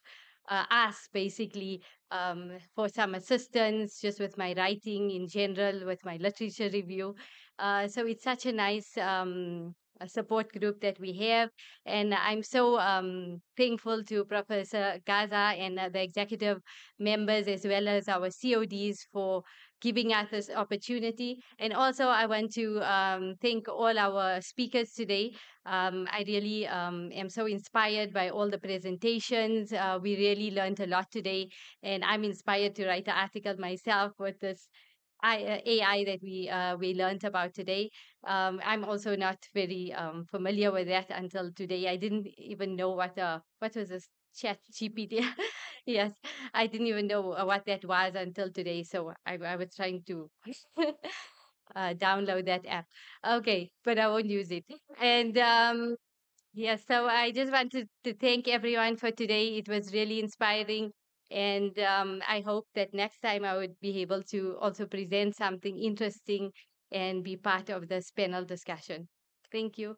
uh, ask basically um, for some assistance just with my writing in general, with my literature review. Uh, so it's such a nice um, a support group that we have. And I'm so um, thankful to Professor Gasa and uh, the executive members as well as our CODs for giving us this opportunity. And also, I want to um, thank all our speakers today. Um, I really um, am so inspired by all the presentations. Uh, we really learned a lot today, and I'm inspired to write an article myself with this I, uh, AI that we uh, we learned about today. Um, I'm also not very um, familiar with that until today. I didn't even know what uh what was this chat GPT. yes, I didn't even know uh, what that was until today. So I, I was trying to uh, download that app. Okay, but I won't use it. And um, yes, so I just wanted to thank everyone for today. It was really inspiring. And um, I hope that next time I would be able to also present something interesting and be part of this panel discussion. Thank you.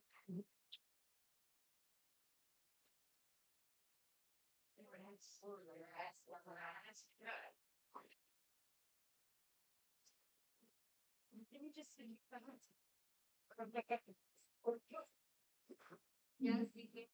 Yes, we can.